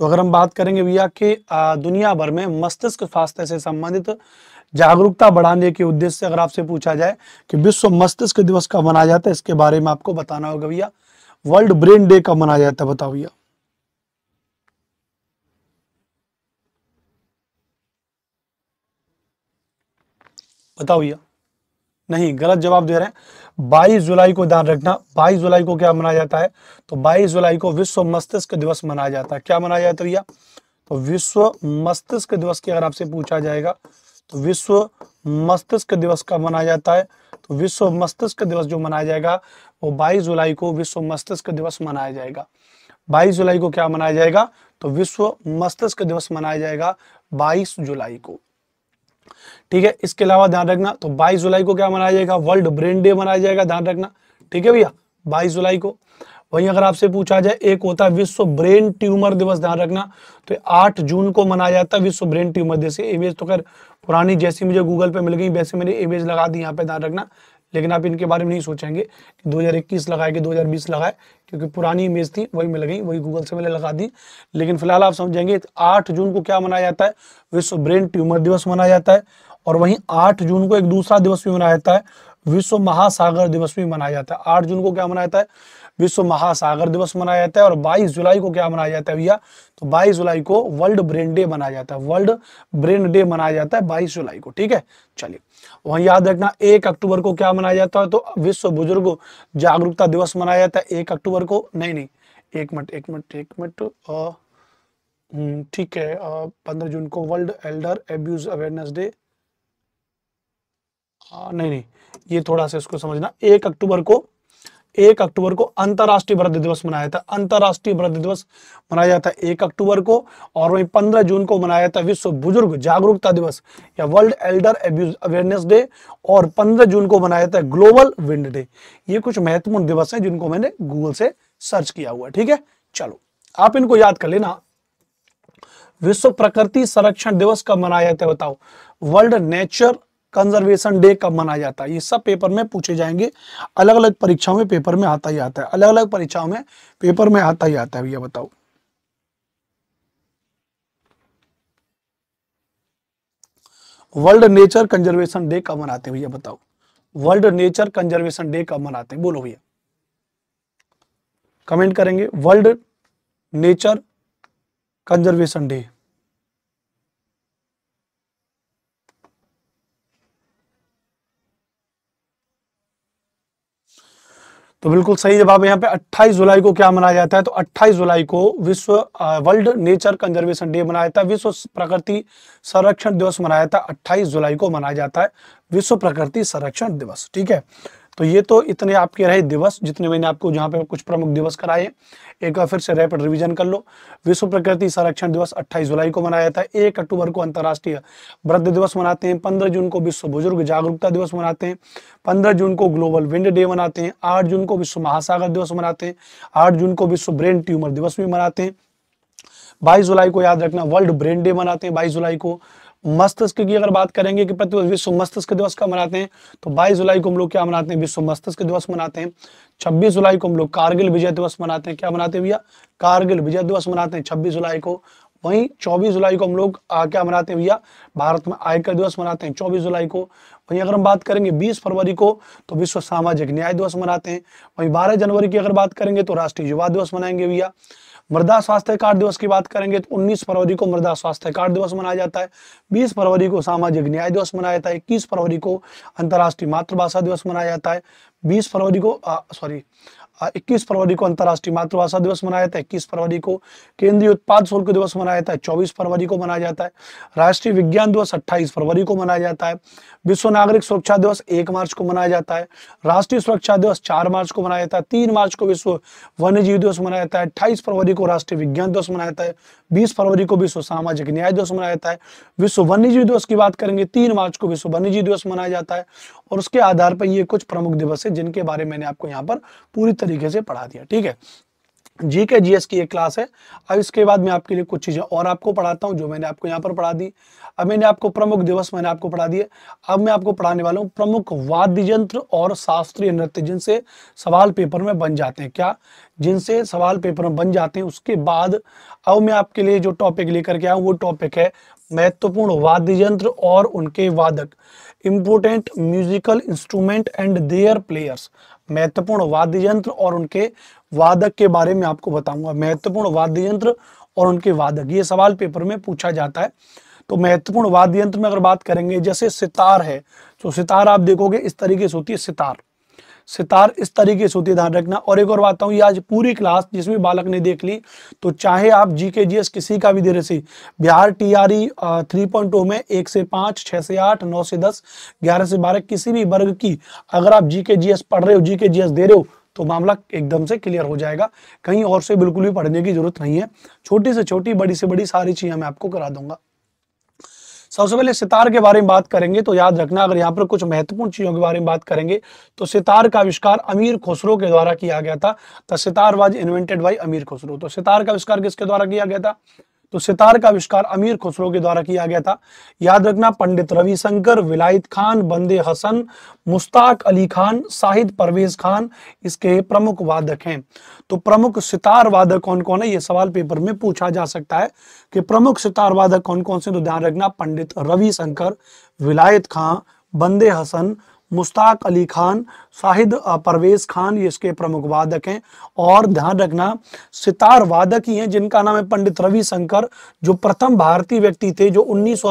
तो अगर हम बात करेंगे भैया कि दुनिया भर में मस्तिष्क स्वास्थ्य से संबंधित जागरूकता बढ़ाने के उद्देश्य से अगर आपसे पूछा जाए कि विश्व मस्तिष्क दिवस कब मनाया जाता है, इसके बारे में आपको बताना होगा भैया। वर्ल्ड ब्रेन डे कब मनाया जाता है, बताओ भैया। बताओ भैया। नहीं, गलत जवाब दे रहे हैं। 22 जुलाई को ध्यान रखना 22 जुलाई को क्या मनाया जाता है? तो 22 जुलाई को विश्व मस्तिष्क दिवस मनाया जाता है। क्या मनाया जाता है भैया? तो विश्व मस्तिष्क दिवस की अगर आपसे पूछा जाएगा तो विश्व मस्तिष्क दिवस कब मनाया जाता है? तो विश्व मस्तिष्क दिवस जो मनाया जाएगा, वो 22 जुलाई को विश्व मस्तिष्क दिवस मनाया जाएगा। 22 जुलाई को क्या मनाया जाएगा? तो विश्व मस्तिष्क दिवस मनाया जाएगा 22 जुलाई को। ठीक है, इसके अलावा ध्यान रखना तो 22 जुलाई को क्या मनाया जाएगा? वर्ल्ड ब्रेन डे मनाया जाएगा, ध्यान रखना। ठीक है भैया? 22 जुलाई को। वहीं अगर आपसे पूछा जाए, एक होता है विश्व ब्रेन ट्यूमर दिवस, ध्यान रखना। तो 8 जून को मनाया जाता है विश्व ब्रेन ट्यूमर दिवस। इमेज तो खैर पुरानी, जैसी मुझे गूगल पे मिल गई, वैसे मैंने इमेज लगा दी यहाँ पे, ध्यान रखना। लेकिन आप इनके बारे में नहीं सोचेंगे। कि 2021 लगाए कि 2020 लगाए, क्योंकि पुरानी इमेज थी, वही मिल गई, वही गूगल से मैंने लगा दी। लेकिन फ़िलहाल आप समझेंगे, आठ जून को क्या मनाया जाता है? विश्व ब्रेन ट्यूमर दिवस मनाया जाता है, और वहीं आठ जून को एक दूसरा दिवस भी मनाया जाता है, विश्व महासागर दिवस भी मनाया जाता है। आठ जून को क्या मनाया जाता है? विश्व महासागर दिवस मनाया जाता है, और 22 जुलाई को क्या मनाया जाता है भैया? तो 22 जुलाई को वर्ल्ड ब्रेन डे मनाया जाता है, वर्ल्ड ब्रेन डे मनाया जाता है 22 जुलाई को, ठीक है? चलिए। वहीं याद रखना एक अक्टूबर को क्या मनाया जाता है? तो विश्व बुज़ुर्ग जागरूकता दिवस मनाया जाता है एक अक्टूबर को। नहीं नहीं एक मिनट एक मिनट एक मिनट। हम्म, ठीक है पंद्रह जून को world elder abuse awareness day. नहीं नहीं ये थोड़ा सा इसको समझना। एक अक्टूबर को एक अक्टूबर को अंतरराष्ट्रीय वृद्ध दिवस मनाया था। अंतरराष्ट्रीय वृद्ध दिवस मनाया जाता है एक अक्टूबर को और वहीं पंद्रह जून को मनाया जाता है विश्व बुज़ुर्ग जागरूकता दिवस या वर्ल्ड एल्डर अवेयरनेस डे और पंद्रह जून को मनाया जाता है ग्लोबल विंड डे। ये कुछ महत्वपूर्ण दिवस हैं जिनको मैंने गूगल से सर्च किया हुआ ठीक है? चलो, आप इनको याद कर लेना। विश्व प्रकृति संरक्षण दिवस कब मनाया जाता है बताओ। वर्ल्ड नेचर कंजर्वेशन डे कब मनाया जाता है? ये सब पेपर में पूछे जाएँगे। अलग अलग परीक्षाओं में पेपर में आता ही आता है। अलग अलग परीक्षाओं में पेपर में आता ही आता है। भैया बताओ। वर्ल्ड नेचर कंजर्वेशन डे कब मनाते हैं? भैया बताओ। वर्ल्ड नेचर कंजर्वेशन डे कब मनाते हैं? बोलो भैया। कमेंट करेंगे। वर्ल्ड नेचर कंजर्वेशन डे तो बिल्कुल सही जवाब यहाँ पे। 28 जुलाई को क्या मनाया जाता है? तो 28 जुलाई को विश्व वर्ल्ड नेचर कंजर्वेशन डे मनाया जाता है। विश्व प्रकृति संरक्षण दिवस मनाया जाता है। 28 जुलाई को मनाया जाता है। विश्व प्रकृति संरक्षण दिवस, ठीक है? तो ये तो इतने आपके रहे दिवस जितने मैंने आपको जहाँ पे कुछ प्रमुख दिवस कराए एक बार फिर से रैपिड रिवीजन कर लो। विश्व प्रकृति संरक्षण दिवस 28 जुलाई को मनाया जाता है एक अक्टूबर को अंतर्राष्ट्रीय वृद्ध दिवस मनाते हैं। पंद्रह जून को विश्व बुज़ुर्ग जागरूकता दिवस मनाते हैं। पंद्रह जून को ग्लोबल विंड डे मनाते हैं। आठ जून को विश्व महासागर दिवस मनाते हैं। आठ जून को विश्व ब्रेन ट्यूमर दिवस भी मनाते हैं। बाईस जुलाई को याद रखना वर्ल्ड ब्रेन डे मनाते हैं। बाईस जुलाई को मस्तिष्क की अगर बात करेंगे कि प्रति विश्व मस्तिष्क दिवस का मनाते हैं तो 22 जुलाई को हम लोग क्या मनाते हैं? विश्व मस्तिष्क दिवस मनाते हैं। 26 जुलाई को हम लोग कारगिल विजय दिवस मनाते हैं। क्या मनाते हैं भैया? कारगिल विजय दिवस मनाते हैं 26 जुलाई को। वहीं 24 जुलाई को हम लोग क्या मनाते हैं भैया? भारत में आयकर दिवस मनाते हैं 24 जुलाई को। वहीं अगर हम बात करेंगे 20 फरवरी को तो विश्व सामाजिक न्याय दिवस मनाते हैं। वहीं 12 जनवरी की अगर बात करेंगे तो राष्ट्रीय युवा दिवस मनाएँगे भैया। मृदा स्वास्थ्य कार्ड दिवस की बात करेंगे तो 19 फरवरी को मृदा स्वास्थ्य कार्ड दिवस मनाया जाता है। 20 फरवरी को सामाजिक न्याय दिवस मनाया जाता है। इक्कीस फरवरी को अंतर्राष्ट्रीय मातृभाषा दिवस मनाया जाता है। 20 फरवरी को सॉरी इक्कीस फरवरी को अंतर्राष्ट्रीय मातृभाषा दिवस मनाया जाता है इक्कीस फरवरी को केंद्रीय उत्पाद शुल्क दिवस मनाया जाता है चौबीस फरवरी को मनाया जाता है राष्ट्रीय विज्ञान दिवस अट्ठाईस फरवरी को मनाया जाता है विश्व नागरिक सुरक्षा दिवस एक मार्च को मनाया जाता है राष्ट्रीय सुरक्षा दिवस चार मार्च को मनाया जाता है तीन मार्च को विश्व वन्य जीव दिवस मनाया जाता है अट्ठाईस फरवरी को राष्ट्रीय विज्ञान दिवस मनाया जाता है बीस फरवरी को विश्व सामाजिक न्याय दिवस मनाया जाता है विश्व वन्य जीव दिवस की बात करेंगे तीन मार्च को विश्व वन्य जीव दिवस मनाया जाता है और उसके आधार पर ये कुछ प्रमुख दिवस है, जिनके बारे में आपको यहाँ पर पूरी तरीके से पढ़ा दिया, ठीक है? जी के जीएस की एक क्लास है। अब इसके बाद मैं आपके लिए कुछ चीज़ें और आपको पढ़ाता हूँ, जो मैंने आपको यहाँ पर पढ़ा दी। अब मैंने आपको प्रमुख दिवस मैंने आपको पढ़ा दिए। अब मैं आपको पढ़ाने वाला हूँ प्रमुख वाद्य यंत्र और शास्त्रीय नृत्य, जिनसे सवाल पेपर में बन जाते हैं। क्या? जिनसे सवाल पेपर में बन जाते हैं, उसके बाद अब मैं आपके लिए जो टॉपिक लेकर के आऊँ वो टॉपिक है महत्वपूर्ण वाद्य यंत्र और उनके वादक। Important musical instrument and their players महत्वपूर्ण वाद्य यंत्र और उनके वादक के बारे में आपको बताऊँगा। महत्वपूर्ण वाद्य यंत्र और उनके वादक। ये सवाल पेपर में पूछा जाता है। तो महत्वपूर्ण वाद्य यंत्र में अगर बात करेंगे, जैसे सितार है तो सितार आप देखोगे, इस तरीके से होती है सितार। सितार इस तरीके से होती है, ध्यान रखना। और एक और बात हूँ ये आज पूरी क्लास जिसमें बालक ने देख ली तो चाहे आप जी के जी किसी का भी दे रहे Bihar T R E three point two में एक से पाँच छः से आठ, नौ से दस, ग्यारह से बारह, किसी भी वर्ग की अगर आप जी के जी एस पढ़ रहे हो जी के जी एस दे रहे हो तो मामला एकदम से क्लियर हो जाएगा। कहीं और से बिल्कुल भी पढ़ने की ज़रूरत नहीं है। छोटी से छोटी, बड़ी से बड़ी सारी चीज़ें मैं आपको करा दूँगा। सबसे पहले सितार के बारे में बात करेंगे तो याद रखना, अगर यहाँ पर कुछ महत्वपूर्ण चीज़ों के बारे में बात करेंगे तो सितार का आविष्कार अमीर खुसरो के द्वारा किया गया था। The sitar was invented by Amir Khusro. तो सितार का आविष्कार किसके द्वारा किया गया था? तो सितार का आविष्कार अमीर खुसरो के द्वारा किया गया था। याद रखना, पंडित रविशंकर, विलायत खान, बंदे हसन, मुश्ताक अली खान शाहिद परवेज खान, इसके प्रमुख वादक हैं। तो प्रमुख सितार वादक कौन कौन है, ये सवाल पेपर में पूछा जा सकता है कि प्रमुख सितार वादक कौन कौन से तो ध्यान रखना, पंडित रविशंकर, विलायत खान, बंदे हसन मुश्ताक अली खान शाहिद परवेज खान, ये इसके प्रमुख वादक हैं। और ध्यान रखना, सितार वादक ही हैं जिनका नाम है पंडित रवि शंकर, जो प्रथम भारतीय व्यक्ति थे जो उन्नीस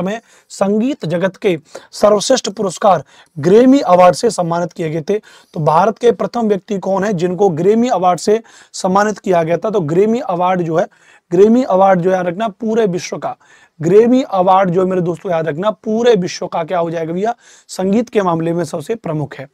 में संगीत जगत के सर्वश्रेष्ठ पुरस्कार ग्रेमी अवार्ड से सम्मानित किए गए थे। तो भारत के प्रथम व्यक्ति कौन है जिनको ग्रेमी अवार्ड से सम्मानित किया गया था? तो ग्रेमी अवार्ड जो है, ग्रेमी अवार्ड जो याद रखना, पूरे विश्व का ग्रेमी अवार्ड जो मेरे दोस्तों याद रखना, पूरे विश्व का क्या हो जाएगा भैया? संगीत के मामले में सबसे प्रमुख है।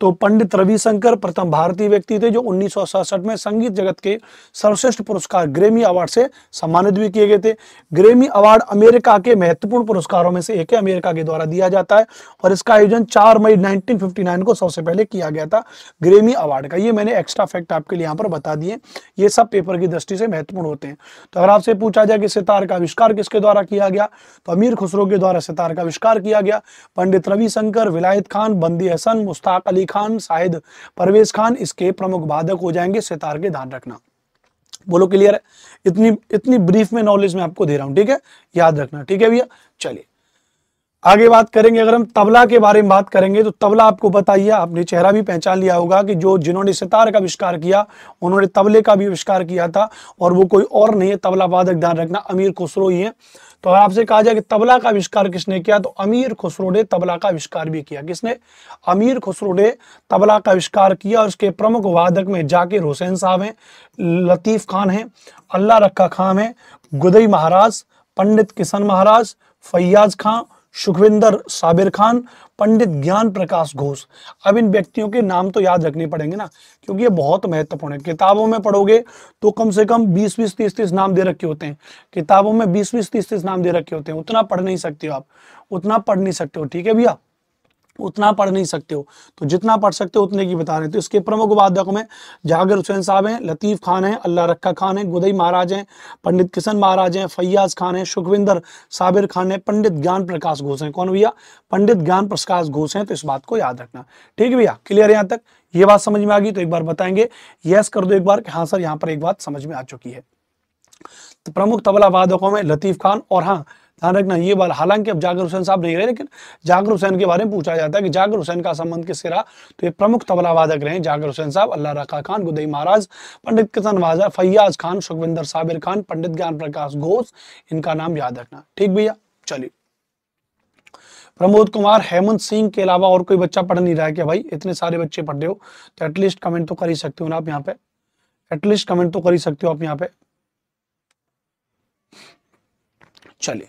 तो पंडित रविशंकर प्रथम भारतीय व्यक्ति थे जो उन्नीस में संगीत जगत के सर्वश्रेष्ठ पुरस्कार ग्रेमी अवार्ड से सम्मानित भी किए गए थे। ग्रेमी अवार्ड अमेरिका के महत्वपूर्ण पुरस्कारों में से एक है, अमेरिका के द्वारा दिया जाता है और इसका आयोजन 4 मई 1959 को सबसे पहले किया गया था ग्रेमी अवार्ड का। ये मैंने एक्स्ट्रा फैक्ट आपके लिए यहाँ पर बता दिए। ये सब पेपर की दृष्टि से महत्वपूर्ण होते हैं। तो अगर आपसे पूछा जाए कि सितार का आविष्कार किसके द्वारा किया गया तो अमीर खुसरो के द्वारा सितार का आविष्कार किया गया। पंडित रविशंकर, विलायत खान, बंदी हसन, मुश्ताक अली खान शाहिद परवेज खान इसके प्रमुख बाधक हो जाएँगे, सितार के ध्यान रखना। बोलो क्लियर है? इतनी इतनी ब्रीफ में नॉलेज में आपको दे रहा हूँ, ठीक है? याद रखना, ठीक है भैया? चलिए। आगे बात करेंगे, अगर हम तबला के बारे में बात करेंगे तो तबला आपको बताइए, आपने चेहरा भी पहचान लिया होगा कि जो, जिन्होंने सितार का आविष्कार किया, उन्होंने तबले का भी आविष्कार किया था, और वो कोई और नहीं है, तबला वादक ध्यान रखना, अमीर खुसरो ही है। तो अगर आपसे कहा जाए कि तबला का आविष्कार किसने किया? तो अमीर खुसरो ने तबला का आविष्कार भी किया। किसने? अमीर खुसरो ने तबला का आविष्कार किया और उसके प्रमुख वादक में जाकिर हुसैन साहब हैं, लतीफ खान हैं, अल्लाह रखा खान हैं, गुदई महाराज, पंडित किशन महाराज, फैयाज खां सुखविंदर साबिर खान, पंडित ज्ञान प्रकाश घोष। अब इन व्यक्तियों के नाम तो याद रखने पड़ेंगे ना, क्योंकि ये बहुत महत्वपूर्ण है। किताबों में पढ़ोगे तो कम से कम 20 बीस तीस तीस नाम दे रखे होते हैं। किताबों में 20 बीस तीस तीस नाम दे रखे होते हैं। उतना पढ़ नहीं सकते हो आप। उतना पढ़ नहीं सकते हो। ठीक है भैया? उतना पढ़ नहीं सकते हो। तो जितना पढ़ सकते हो, उतने की बता रहे हैं तो इसके प्रमुख वादकों में जहांगीर हुसैन साहब हैं, लतीफ़ खान हैं, अल्लाह रखा खान हैं, गुदई महाराज हैं, पंडित किशन महाराज हैं, फैयाज खान हैं सुखविंदर साबिर खान हैं, पंडित ज्ञान प्रकाश घोष हैं। कौन भैया? पंडित ज्ञान प्रकाश घोष हैं तो इस बात को याद रखना। ठीक है भैया? क्लियर यहाँ तक? ये बात समझ में आ गई तो एक बार बताएँगे। यस कर दो एक बार हाँ सर, यहाँ पर एक बात समझ में आ चुकी है। तो प्रमुख तबला वादकों में लतीफ़ खान और हाँ ध्यान रखना, ये बात हालाँकि अब जाकिर हुसैन साहब नहीं रहे, लेकिन जाकिर हुसैन के बारे में पूछा जाता है कि जाकिर हुसैन का संबंध किससे रहा? तो ये प्रमुख तबला वादक रहे जाकिर हुसैन साहब, अल्लाह रखा खान, गुदई महाराज, पंडित किशन वाजा, फैयाज खान सुखविंदर साबिर खान, पंडित ज्ञान प्रकाश घोष, इनका नाम याद रखना। ठीक भैया, चलिए। प्रमोद कुमार, हेमंत सिंह के अलावा और कोई बच्चा पढ़ नहीं रहा है क्या भाई? इतने सारे बच्चे पढ़ रहे हो तो एटलीस्ट कमेंट तो कर ही सकते हो ना आप यहाँ पे। एटलीस्ट कमेंट तो कर ही सकते हो आप यहाँ पे। चलिए।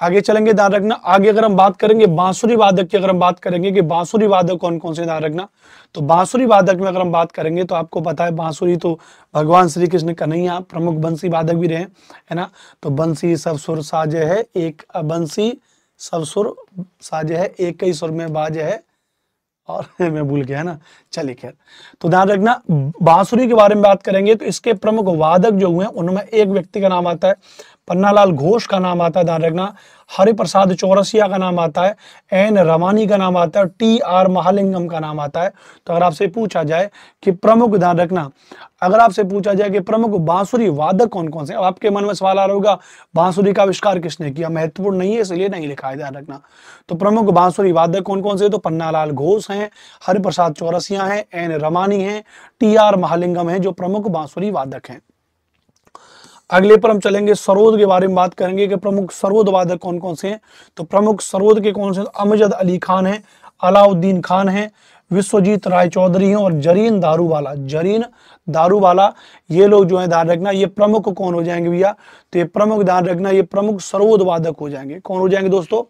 आगे चलेंगे, ध्यान रखना। आगे अगर हम बात करेंगे, बांसुरी वादक की अगर हम बात करेंगे कि बांसुरी वादक कौन कौन से ध्यान रखना। तो बांसुरी वादक में अगर हम बात करेंगे तो आपको पता है बांसुरी तो भगवान श्री कृष्ण कन्हैया प्रमुख बंसी वादक भी रहे, है ना? तो बंसी सब सुर साजे है, एक बंसी सब सुर साजे है, एक ही सुर में बाज है, और मैं भूल गया ना? चलिए खैर। तो ध्यान रखना, बांसुरी के बारे में बात करेंगे तो इसके प्रमुख वादक जो हुए उनमें एक व्यक्ति का नाम आता है पन्नालाल घोष का नाम आता है, ध्यान रखना। हरिप्रसाद चौरसिया का नाम आता है, एन रमानी का नाम आता है टी आर महालिंगम का नाम आता है। तो अगर आपसे पूछा जाए कि प्रमुख, ध्यान रखना, अगर आपसे पूछा जाए कि प्रमुख बांसुरी वादक कौन कौन से आपके मन में सवाल आ रहा होगा, बांसुरी का आविष्कार किसने किया? महत्वपूर्ण नहीं है, इसलिए नहीं लिखा है, ध्यान रखना। तो प्रमुख बांसुरी वादक कौन कौन से तो पन्नालाल घोष हैं, हरिप्रसाद चौरसिया हैं, एन रमानी हैं, टी आर महालिंगम है, जो प्रमुख बांसुरी वादक हैं। अगले पर हम चलेंगे सरोद के बारे में बात करेंगे कि प्रमुख सरोद वादक कौन कौन से हैं। तो प्रमुख सरोद के कौन से अमजद अली खान है, अलाउद्दीन खान है, विश्वजीत राय चौधरी हैं और जरीन दारूवाला। जरीन दारूवाला, ये लोग जो है ध्यान रखना, ये प्रमुख कौन हो जाएँगे भैया? तो ये प्रमुख ध्यान रखना, ये प्रमुख सरोद वादक हो जाएँगे। कौन हो जाएँगे दोस्तों?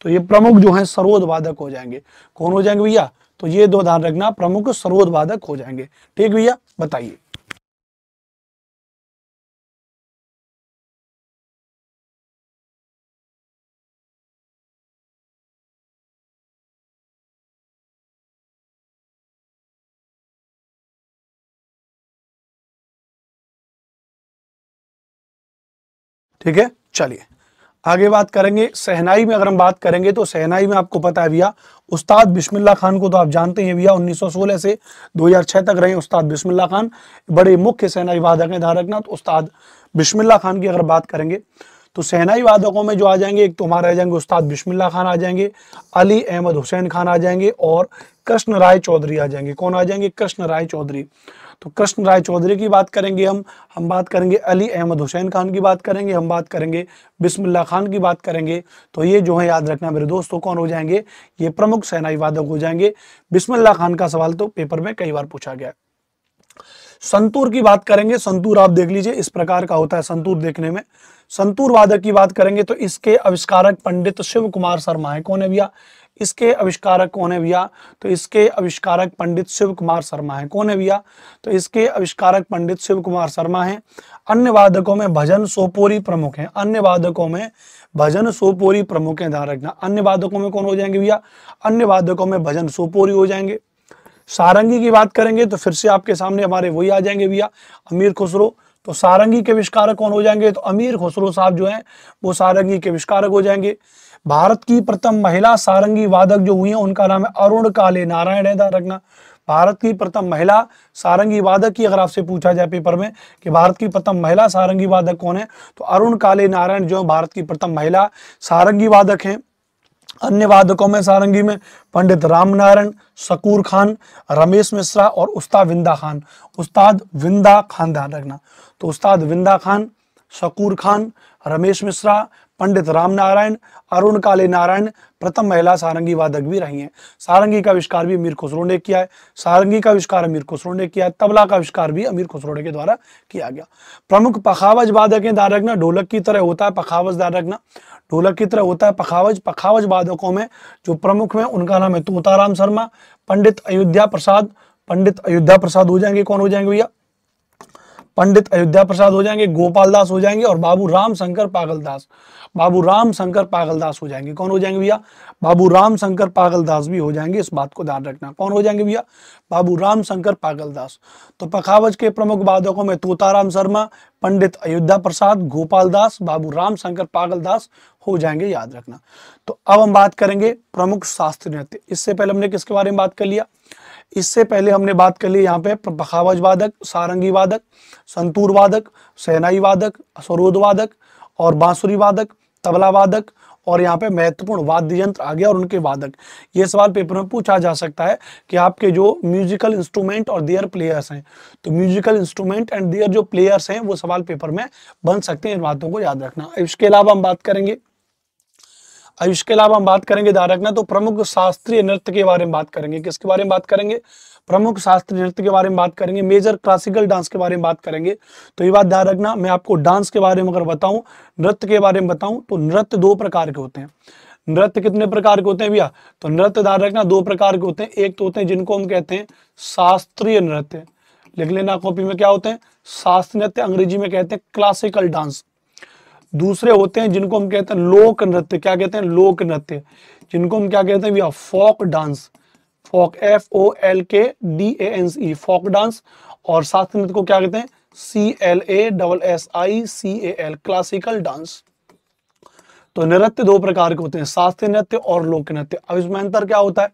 तो ये प्रमुख जो है सरोद वादक हो जाएँगे। कौन हो जाएँगे भैया? तो ये दो ध्यान रखना, प्रमुख सरोद वादक हो जाएँगे। ठीक भैया? बताइए। ठीक है? चलिए, आगे बात करेंगे। सहनाई में अगर हम बात करेंगे तो सहनाई में आपको पता है भैया, उस्ताद बिस्मिल्ला खान को तो आप जानते हैं भैया 1916 से 2006 तक रहे उस्ताद बिस्मिल्ला खान, बड़े मुख्य सहनाई वादक हैं तो उस्ताद बिस्मिल्ला खान की अगर बात करेंगे तो सहनाई वादकों में जो आ जाएँगे, एक तो हमारे आ जाएँगे उस्ताद बिस्मिल्ला खान आ जाएँगे, अली अहमद हुसैन खान आ जाएँगे और कृष्ण राय चौधरी आ जाएँगे। कौन आ जाएँगे? कृष्ण राय चौधरी। तो कृष्ण राय चौधरी की बात करेंगे हम हम बात करेंगे अली अहमद हुसैन खान की बात करेंगे, हम बात करेंगे बिस्मिल्ला खान की बात करेंगे। तो ये जो है याद रखना मेरे दोस्तों, कौन हो जाएँगे? ये प्रमुख सेनाई वादक हो जाएँगे। बिस्मिल्ला खान का सवाल तो पेपर में कई बार पूछा गया। संतूर की बात करेंगे, संतूर आप देख लीजिए, इस प्रकार का होता है संतूर देखने में। संतूर वादक की बात करेंगे तो इसके आविष्कारक पंडित शिव कुमार शर्मा है। कौन है भैया? इसके आविष्कारक कौन है भैया? तो इसके आविष्कारक पंडित शिव कुमार शर्मा है। कौन है भैया? तो इसके आविष्कारक पंडित शिव कुमार शर्मा है। अन्य वादकों में भजन सोपोरी प्रमुख है। अन्य वादकों में भजन सोपोरी प्रमुख है, ध्यान रखना। अन्य वादकों में कौन हो जाएँगे भैया? अन्य वादकों में भजन सोपोरी हो जाएँगे। सारंगी की बात करेंगे तो फिर से आपके सामने हमारे वही आ जाएँगे भैया, अमीर खुसरो। तो सारंगी के आविष्कारक कौन हो जाएँगे? तो अमीर खुसरो साहब जो हैं, वो सारंगी के आविष्कारक हो जाएँगे। भारत की प्रथम महिला सारंगी वादक जो हुई है, उनका नाम है अरुण काले। नारायण है रखना। भारत की प्रथम महिला सारंगी वादक की अगर आपसे पूछा जाए पेपर में कि भारत की प्रथम महिला सारंगी वादक कौन है तो अरुण काले नारायण जो भारत की प्रथम महिला सारंगी वादक हैं। अन्य वादकों में सारंगी में पंडित राम नारायण शकूर खान, रमेश मिश्रा और उस्ताद विंदा खान। उस्ताद विंदा खान ध्यान रखना। तो उस्ताद विंदा खान, शकूर खान, रमेश मिश्रा पंडित राम नारायण अरुण काले नारायण, प्रथम महिला सारंगी वादक भी रही हैं। सारंगी का आविष्कार भी अमीर खुसरो ने किया है। सारंगी का आविष्कार अमीर खुसरो ने किया है। तबला का आविष्कार भी अमीर खुसरो के द्वारा किया गया। प्रमुख पखावज वादक है रखना ढोलक की तरह होता है पखावज दार रखना ढोलक की तरह होता है पखावज। पखावज वादकों में जो प्रमुख में उनका नाम है तोताराम शर्मा, पंडित अयोध्या प्रसाद। पंडित अयोध्या प्रसाद हो जाएँगे। कौन हो जाएँगे भैया? पंडित अयोध्या प्रसाद हो जाएँगे, गोपाल दास हो जाएँगे और बाबू राम शंकर पागल दास। बाबू राम शंकर पागल दास हो जाएँगे। कौन हो जाएँगे भैया? बाबू राम शंकर पागलदास भी हो जाएँगे, इस बात को ध्यान रखना। कौन हो जाएँगे भैया? बाबू राम शंकर पागल दास। तो पखावज के प्रमुख वादकों में तोताराम शर्मा, पंडित अयोध्या प्रसाद, गोपाल दास, बाबू राम शंकर पागल दास हो जाएँगे, याद रखना। तो अब हम बात करेंगे प्रमुख शास्त्रीय नृत्य। इससे पहले हमने किसके बारे में बात कर लिया? इससे पहले हमने बात कर ली यहाँ पे बखावज वादक सारंगी वादक संतूर वादक सेनाई वादक सरोद वादक और बांसुरी वादक तबला वादक और यहाँ पे महत्वपूर्ण वाद्य यंत्र आ गया और उनके वादक। ये सवाल पेपर में पूछा जा सकता है कि आपके जो म्यूजिकल इंस्ट्रूमेंट और दियर प्लेयर्स हैं तो म्यूजिकल इंस्ट्रूमेंट एंड दियर जो प्लेयर्स हैं, वो सवाल पेपर में बन सकते हैं इन बातों को याद रखना। इसके अलावा हम बात करेंगे इसके अलावा हम बात करेंगे ध्यान तो प्रमुख शास्त्रीय नृत्य के बारे में बात करेंगे। किसके बारे में बात करेंगे? प्रमुख शास्त्रीय नृत्य के बारे में बात करेंगे, मेजर क्लासिकल डांस के बारे में बात करेंगे। तो ये बात ध्यान रखना मैं आपको डांस के बारे में अगर बताऊँ, नृत्य के बारे में बताऊँ तो नृत्य दो प्रकार के होते हैं। नृत्य कितने प्रकार के होते हैं भैया? तो नृत्य ध्यान रखना दो प्रकार के होते हैं। एक तो होते हैं जिनको हम कहते हैं शास्त्रीय नृत्य। लिख लेना कॉपी में क्या होते हैं? शास्त्रीय नृत्य अंग्रेज़ी में कहते हैं क्लासिकल डांस दूसरे होते हैं जिनको हम कहते हैं लोक नृत्य। क्या कहते हैं? लोक नृत्य। जिनको हम क्या कहते हैं? फोक dance folk F O L K D A N C folk dance और शास्त्रीय नृत्य को क्या कहते हैं? C L A double S I C A L classical dance तो नृत्य दो प्रकार के होते हैं, शास्त्रीय नृत्य और लोक नृत्य। अब इसमें अंतर क्या होता है?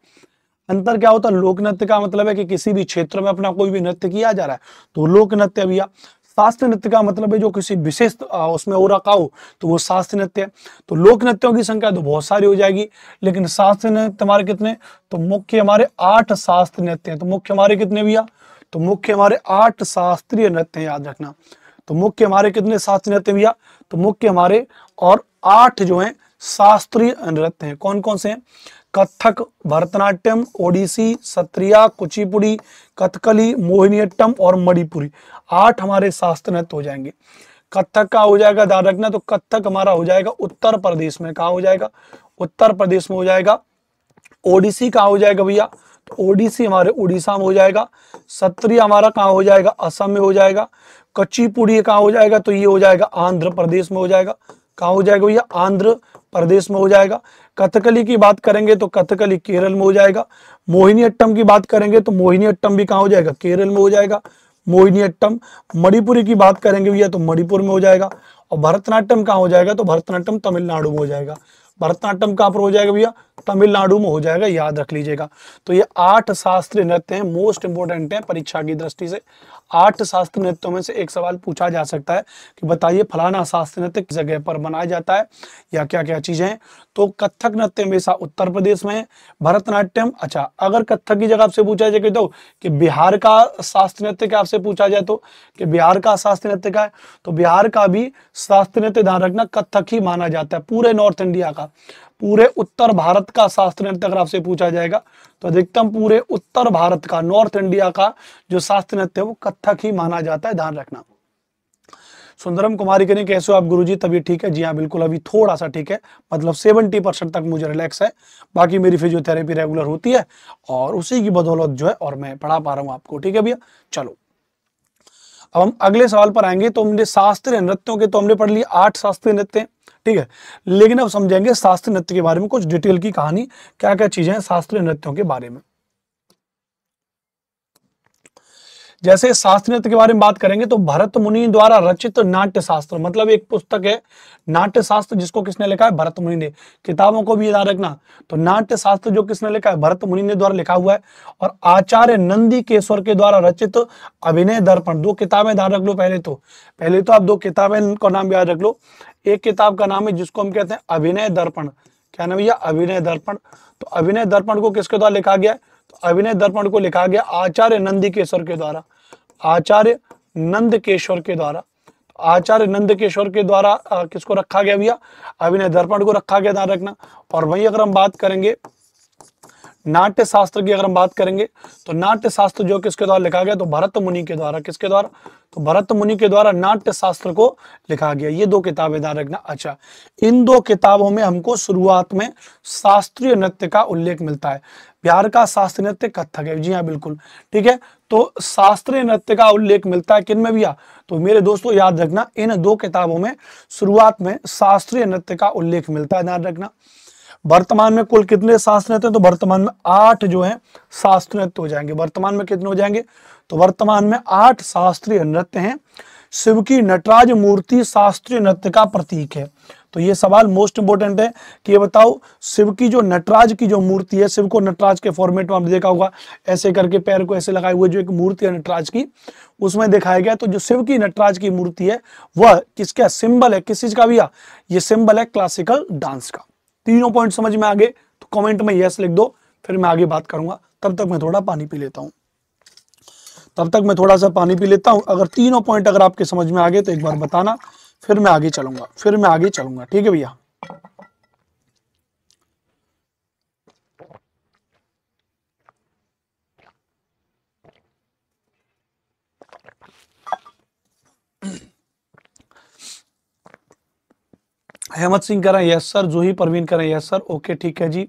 अंतर क्या होता है? लोक नृत्य का मतलब है कि किसी भी क्षेत्र में अपना कोई भी नृत्य किया जा रहा है। तो लोक नृत्य भैया शास्त्र नृत्य का मतलब है जो किसी विशेष उसमें हो रखा हो तो वो शास्त्र नृत्य है। तो लोक नृत्यों की संख्या तो बहुत सारी हो जाएगी, लेकिन शास्त्र नृत्य हमारे कितने? तो मुख्य हमारे आठ शास्त्र नृत्य हैं। तो मुख्य हमारे कितने भैया? तो मुख्य हमारे आठ शास्त्रीय नृत्य याद रखना। तो मुख्य हमारे कितने शास्त्रीय नृत्य भैया? तो मुख्य हमारे और आठ जो है शास्त्रीय नृत्य हैं। कौन कौन से हैं? कथक, भरतनाट्यम, ओडिसी, सत्रिया, कुचिपुड़ी, कथकली, मोहिनीअट्टम और मणिपुरी। आठ हमारे शास्त्र नृत्य हो जाएँगे। कथक का हो जाएगा, ध्यान रखना तो कथक हमारा हो जाएगा उत्तर प्रदेश में। कहा हो जाएगा? उत्तर प्रदेश में हो जाएगा। ओडिसी कहा हो जाएगा भैया तो ओडिसी हमारे उड़ीसा में हो जाएगा। सत्रिया हमारा कहाँ हो जाएगा? असम में हो जाएगा। कच्चीपुड़ी कहाँ हो जाएगा? तो ये हो जाएगा आंध्र प्रदेश में हो जाएगा। कहाँ हो जाएगा भैया? आंध्र प्रदेश में हो जाएगा। कथकली की बात करेंगे तो कथकली केरल में हो जाएगा। मोहिनी अट्टम की बात करेंगे तो मोहिनी अट्टम भी कहाँ हो जाएगा? केरल में हो जाएगा। मोहिनी अट्टम, मणिपुरी की बात करेंगे भैया तो मणिपुर में हो जाएगा। और भरतनाट्यम कहाँ हो जाएगा? तो भरतनाट्यम तमिलनाडु में हो जाएगा। भरतनाट्यम कहाँ पर हो जाएगा भैया? तमिलनाडु में हो जाएगा, याद रख लीजिएगा। तो ये आठ शास्त्रीय नृत्य हैं मोस्ट इंपोर्टेंट है, परीक्षा की दृष्टि से। आठ शास्त्रीय नृत्यों में से एक सवाल पूछा जा सकता है कि बताइए फलाना शास्त्रीय नृत्य किस जगह पर बनाया जाता है, या क्या क्या चीज़ें हैं? तो कथक नृत्य हमेशा उत्तर प्रदेश में, भरतनाट्यम। अच्छा अगर कथक की जगह आपसे पूछा जाए तो कि बिहार का शास्त्र नृत्य क्या आपसे पूछा जाए तो कि बिहार का शास्त्रीय नृत्य क्या है? तो बिहार का भी शास्त्र नृत्य ध्यान रखना कथक ही माना जाता है, पूरे नॉर्थ इंडिया का। पूरे उत्तर भारत का शास्त्रीय नृत्य अगर आपसे पूछा जाएगा तो अधिकतम पूरे उत्तर भारत का, नॉर्थ इंडिया का जो शास्त्रीय नृत्य है, वो कथक ही माना जाता है, ध्यान रखना। सुंदरम कुमारी करें कैसे हो आप गुरुजी, तभी ठीक है। जी हाँ बिल्कुल, अभी थोड़ा सा ठीक है। मतलब सेवेंटी परसेंट तक मुझे रिलैक्स है। बाकी मेरी फिजियोथेरेपी रेगुलर होती है और उसी की बदौलत जो है और मैं पढ़ा पा रहा हूँ आपको, ठीक है भैया? चलो। अब हम अगले सवाल पर आएँगे तो हमने शास्त्रीय नृत्यों के तो हमने पढ़ लिए, आठ शास्त्रीय नृत्य ठीक है? लेकिन अब समझेंगे शास्त्रीय नृत्य के बारे में कुछ डिटेल की कहानी क्या क्या चीज़ें हैं शास्त्रीय नृत्यों के बारे में। जैसे शास्त्रीय नृत्य के बारे में बात करेंगे तो भरत मुनि द्वारा रचित नाट्य शास्त्र मतलब एक पुस्तक है नाट्य शास्त्र जिसको किसने लिखा है? भरत मुनि ने। किताबों को भी याद रखना। तो नाट्य शास्त्र जो किसने लिखा है? भरत मुनि ने द्वारा लिखा हुआ है और आचार्य नंदी केश्वर के द्वारा रचित अभिनय दर्पण। दो किताबें ध्यान रख लो पहले तो। पहले तो आप दो किताबें का नाम याद रख लो। एक किताब का नाम है, जिसको हम कहते हैं अभिनय दर्पण। क्या नाम भैया? अभिनय दर्पण। तो अभिनय दर्पण को किसके द्वारा लिखा गया तो अभिनय दर्पण को लिखा गया आचार्य नंदी केश्वर के द्वारा। आचार्य नंद केश्वर के द्वारा। आचार्य नंद केश्वर के द्वारा किसको रखा गया भैया? अभिनय दर्पण को रखा गया, ध्यान रखना। और वही अगर हम बात करेंगे नाट्य शास्त्र की अगर हम बात करेंगे तो नाट्य शास्त्र जो किसके द्वारा लिखा गया तो भरत मुनि के द्वारा। किसके द्वारा? तो भरत मुनि के द्वारा नाट्य शास्त्र को लिखा गया। ये दो किताबें ध्यान रखना। अच्छा इन दो किताबों में हमको शुरुआत में शास्त्रीय नृत्य का उल्लेख मिलता है। बिहार का शास्त्रीय नृत्य कथक है। जी हाँ बिल्कुल। ठीक है? तो शास्त्रीय नृत्य का उल्लेख मिलता है किन में भैया? तो मेरे दोस्तों, याद रखना, इन दो किताबों में शुरुआत में शास्त्रीय नृत्य का उल्लेख मिलता है। ध्यान रखना। वर्तमान में कुल कितने शास्त्र नृत्य तो वर्तमान में आठ जो है शास्त्र नृत्य हो जाएँगे। वर्तमान में कितने हो जाएँगे? तो वर्तमान में आठ शास्त्रीय नृत्य हैं। शिव की नटराज मूर्ति शास्त्रीय नृत्य का प्रतीक है। तो ये सवाल मोस्ट इंपोर्टेंट है कि ये बताओ, शिव की जो नटराज की जो मूर्ति है, शिव को नटराज के फॉर्मेट में आपने देखा होगा, ऐसे करके पैर को ऐसे लगाए हुए जो एक मूर्ति है नटराज की, उसमें दिखाया गया। तो जो शिव की नटराज की मूर्ति है, वह किसका सिंबल है? किस चीज़ का भैया? ये सिंबल है क्लासिकल डांस का। तीनों पॉइंट समझ में आ गए तो कमेंट में यस लिख दो, फिर मैं आगे बात करूँगा। तब तक मैं थोड़ा पानी पी लेता हूँ। तब तक मैं थोड़ा सा पानी पी लेता हूँ। अगर तीनों पॉइंट अगर आपके समझ में आ गए तो एक बार बताना, फिर मैं आगे चलूँगा, फिर मैं आगे चलूँगा। ठीक है भैया? अहमद सिंह करें यस सर जूही परवीन करें यस सर, ओके, ठीक है जी।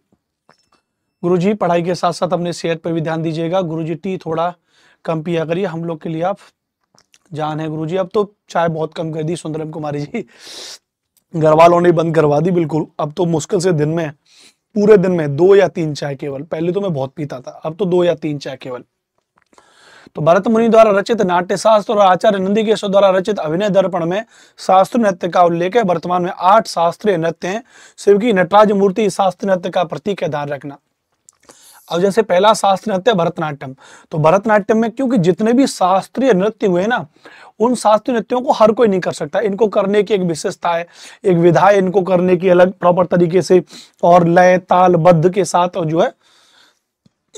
गुरुजी, पढ़ाई के साथ साथ अपने सेहत पर भी ध्यान दीजिएगा। गुरुजी, टी थोड़ा कम पिया करिए, हम लोग के लिए आप जान है गुरुजी। अब तो चाय बहुत कम कर दी, सुंदरम कुमारी जी। घर वालों ने बंद करवा दी, बिल्कुल। अब तो मुश्किल से दिन में, पूरे दिन में दो या तीन चाय केवल। पहले तो मैं बहुत पीता था, अब तो दो या तीन चाय केवल। तो भरत मुनि द्वारा रचित नाट्य शास्त्र और आचार्य नंदी के द्वारा रचित अभिनय दर्पण में शास्त्र नृत्य का उल्लेख है। वर्तमान में आठ शास्त्रीय नृत्य हैं। शिव की नटराज मूर्ति शास्त्र नृत्य का प्रतीक है ध्यान रखना। अब जैसे पहला शास्त्रीय नृत्य भरतनाट्यम। तो भरतनाट्यम में क्योंकि जितने भी शास्त्रीय नृत्य हुए ना, उन शास्त्रीय नृत्यों को हर कोई नहीं कर सकता। इनको करने की एक विशेषता है, एक विधा इनको करने की अलग प्रॉपर तरीके से और लय, ताल, बद्ध के साथ और जो है,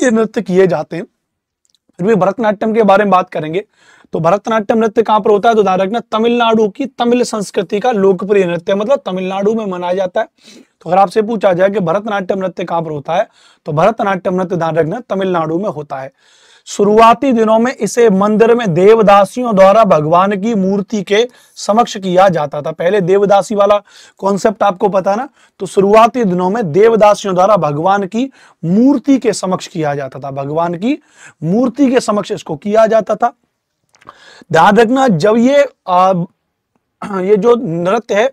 ये नृत्य किए जाते हैं। फिर भी भरतनाट्यम के बारे में बात करेंगे। तो भरतनाट्यम नृत्य कहाँ पर होता है? तो ध्यान रखना तमिलनाडु की तमिल संस्कृति का लोकप्रिय नृत्य मतलब तमिलनाडु में मनाया जाता है। तो अगर आपसे पूछा जाए कि भरतनाट्यम नृत्य कहाँ पर होता है? तो भरतनाट्यम नृत्य ध्यान रखना तमिलनाडु में होता है। शुरुआती दिनों में इसे मंदिर में देवदासियों द्वारा भगवान की मूर्ति के समक्ष किया जाता था। पहले देवदासी वाला कॉन्सेप्ट आपको पता ना? तो शुरुआती दिनों में देवदासियों द्वारा भगवान की मूर्ति के समक्ष किया जाता था। भगवान की मूर्ति के समक्ष इसको किया जाता था। ध्यान रखना जब ये आ, ये जो नृत्य है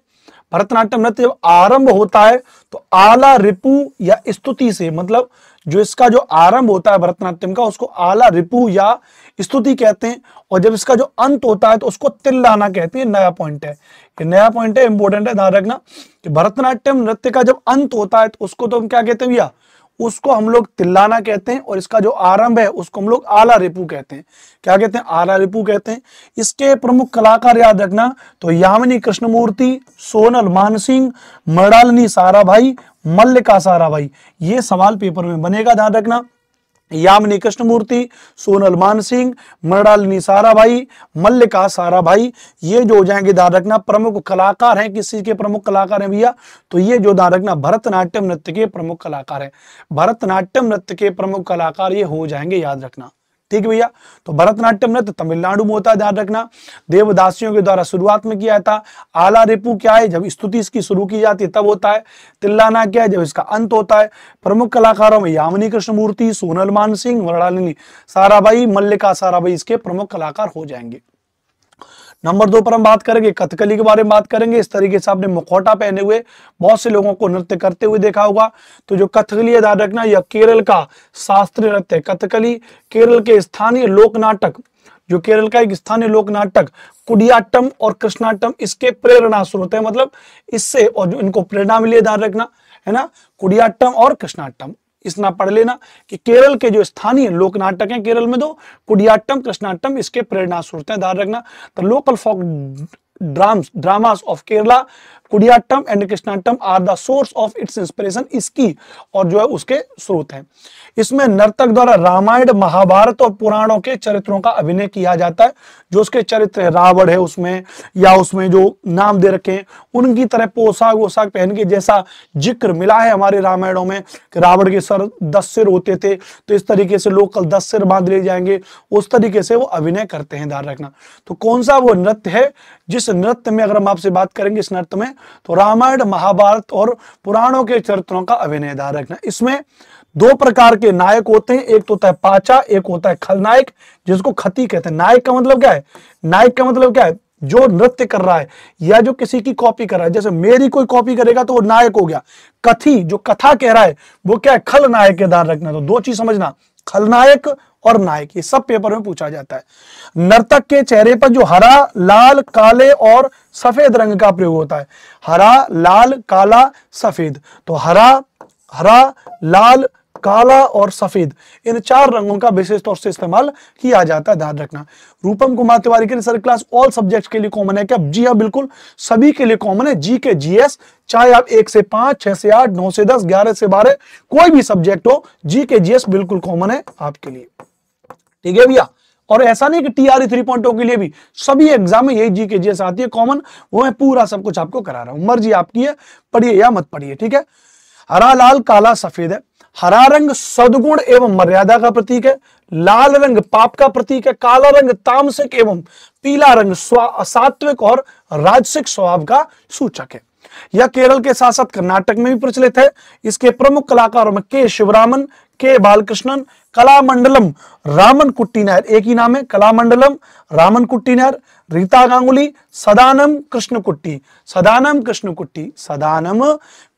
भरतनाट्यम नृत्य आरंभ होता है तो आला रिपु या स्तुति से मतलब जो इसका जो आरंभ होता है भरतनाट्यम का, उसको आला रिपु या स्तुति कहते हैं, और जब इसका जो अंत होता है तो उसको तिल्लाना कहते हैं नया पॉइंट है। ये नया पॉइंट है इंपॉर्टेंट है, ध्यान रखना कि भरतनाट्यम नृत्य का जब अंत होता है तो उसको तो हम क्या कहते हैं भैया? उसको हम लोग तिल्लाना कहते हैं, और इसका जो आरंभ है, उसको हम लोग आला रिपू कहते हैं। क्या कहते हैं? आला रिपू कहते हैं। इसके प्रमुख कलाकार याद रखना तो यामिनी कृष्णमूर्ति, सोनल मानसिंह मृणालिनी साराभाई मल्लिका साराभाई ये सवाल पेपर में बनेगा ध्यान रखना। यामिनी कृष्णमूर्ति, सोनल मान सिंह मृणालिनी साराभाई मल्लिका साराभाई ये जो हो जाएँगे ध्यान रखना प्रमुख कलाकार हैं। किस चीज़ के प्रमुख कलाकार हैं भैया? तो ये जो ध्यान रखना भरतनाट्यम नृत्य के प्रमुख कलाकार हैं। भरतनाट्यम नृत्य के प्रमुख कलाकार ये हो जाएँगे, याद रखना। ठीक भैया? तो भरतनाट्यम नृत्य तमिलनाडु में होता है ध्यान रखना। देवदासियों के द्वारा शुरुआत में किया था। आला रिपू क्या है? जब स्तुति इसकी शुरू की जाती है, तब होता है। तिल्लाना क्या है? जब इसका अंत होता है। प्रमुख कलाकारों में यामिनी कृष्णमूर्ति, सोनल मान सिंह मरणालिनी साराभाई, मल्लिका साराभाई इसके प्रमुख कलाकार हो जाएँगे। नंबर दो पर हम बात करेंगे, कथकली के बारे में बात करेंगे। इस तरीके से आपने मुखौटा पहने हुए, बहुत से लोगों को नृत्य करते हुए देखा होगा। तो जो कथकली याद रखना, यह केरल का शास्त्रीय नृत्य कथकली केरल के स्थानीय लोक नाटक, जो केरल का एक स्थानीय लोक नाटक कुडियाटम और कृष्णाटम इसके प्रेरणा स्रोत है। मतलब इससे और जो इनको प्रेरणा मिली ध्यान रखना, है ना? कुडियाटम और कृष्णाटम इसना पढ़ लेना कि केरल के जो स्थानीय लोक नाटक हैं, केरल में दो कुडियाट्टम, कृष्णाट्टम, इसके प्रेरणा स्रोत हैं, ध्यान रखना। The local folk dramas, dramas of Kerala Kudiyattam and Krishnattam are the source of its inspiration इसकी और जो है उसके स्रोत हैं। इसमें नर्तक द्वारा रामायण, महाभारत और पुराणों के चरित्रों का अभिनय किया जाता है, जो उसके चरित्र है, रावण है उसमें, या उसमें जो नाम दे रखे हैं, उनकी तरह पोशाक वोशाक पहन के जैसा ज़िक्र मिला है हमारे रामायणों में। रावण के सर दस सिर होते थे तो इस तरीके से लोग कल दस सिर बाँध ले जाएँगे, उस तरीके से वो अभिनय करते हैं ध्यान रखना। तो कौन सा वो नृत्य है जिस नृत्य में अगर हम आपसे बात करेंगे इस नृत्य में तो रामायण, महाभारत और पुराणों के चरित्रों का अभिनय रखना। इसमें दो प्रकार के नायक होते हैं। एक तो होता है पाचा, एक होता है खलनायक, जिसको खती कहते हैं। नायक का मतलब क्या है? नायक का मतलब क्या है? जो नृत्य कर रहा है, या जो किसी की कॉपी कर रहा है। जैसे मेरी कोई कॉपी करेगा तो वो नायक हो गया। कथी, जो कथा कह रहा है, वो क्या है? खलनायक के दान रखना। तो दो चीज़ समझना। खलनायक और नायक, ये सब पेपर में पूछा जाता है। नर्तक के चेहरे पर जो हरा, लाल, काले और सफ़ेद रंग का प्रयोग होता है। हरा, लाल, काला, सफ़ेद। तो हरा हरा, लाल, काला और सफ़ेद, इन चार रंगों का विशेष तौर से इस्तेमाल किया जाता है, ध्यान रखना। रूपम कुमार तिवारी के लिए सर क्लास ऑल सब्जेक्ट के लिए कॉमन है। क्या? जी हाँ बिल्कुल। सभी के लिए कॉमन है। जी के जीएस चाहे आप एक से पाँच, छह से आठ, नौ से दस, ग्यारह से बारह, कोई भी सब्जेक्ट हो जी के जीएस बिल्कुल कॉमन है आपके लिए। ठीक है भैया? और ऐसा नहीं कि टीआरई थ्री पॉइंट के लिए भी। सभी एग्ज़ाम में यही जी के जीएस आती है कॉमन वो मैं पूरा सब कुछ आपको करा रहा हूँ। मर्ज़ी आपकी है, पढ़िए या मत पढ़िए, ठीक है? हरा, लाल, काला, सफ़ेद है। हरा रंग सदगुण एवं मर्यादा का प्रतीक है। लाल रंग पाप का प्रतीक है। काला रंग तामसिक एवं पीला रंग सात्विक और राजसिक स्वभाव का सूचक है। यह केरल के साथ साथ कर्नाटक में भी प्रचलित है। इसके प्रमुख कलाकारों में के शिवरामन, के बालकृष्णन, कलामंडलम, रामन कुट्टी नायर एक ही नाम है, कलामंडलम, रामन कुट्टी नायर रीता गांगुली सदानम कृष्ण कुट्टी सदानम कृष्ण कुट्टी सदानम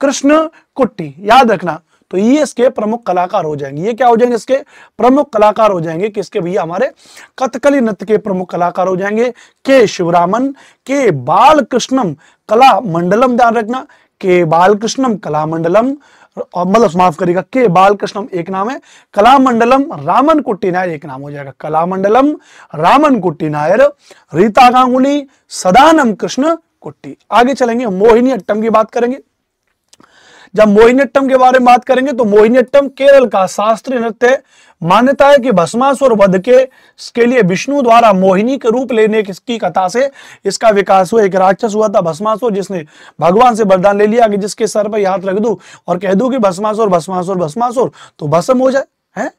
कृष्ण कुट्टी। याद रखना तो ये इसके प्रमुख कलाकार हो जाएँगे। ये क्या हो जाएँगे इसके? प्रमुख कलाकार हो जाएँगे किसके भैया हमारे कथकली नृत्य के प्रमुख कलाकार हो जाएँगे। के शिवरामन, के बाल कृष्णम कला मंडलम, ध्यान रखना, के बाल कृष्णम कला मंडलम मतलब माफ़ करेगा के बालकृष्णम एक नाम है, कला मंडलम रामन कुट्टी नायर एक नाम हो जाएगा। कला मंडलम रामन कुट्टी नायर, रीता गांगुली सदानम कृष्ण कुट्टी। आगे चलेंगे, मोहिनी अट्टम की बात करेंगे। जब मोहिनीअट्टम के बारे में बात करेंगे तो मोहिनीअट्टम केरल का शास्त्रीय नृत्य मान्यता है कि भस्मासुर वध के के लिए विष्णु द्वारा मोहिनी के रूप लेने की कथा से इसका विकास हुआ। एक राक्षस हुआ था भस्मासुर, जिसने भगवान से वरदान ले लिया कि जिसके सर पर हाथ रख दू और कह दू कि भस्मासुर भस्मासुर भस्मासुर तो भस्म हो जाए, है?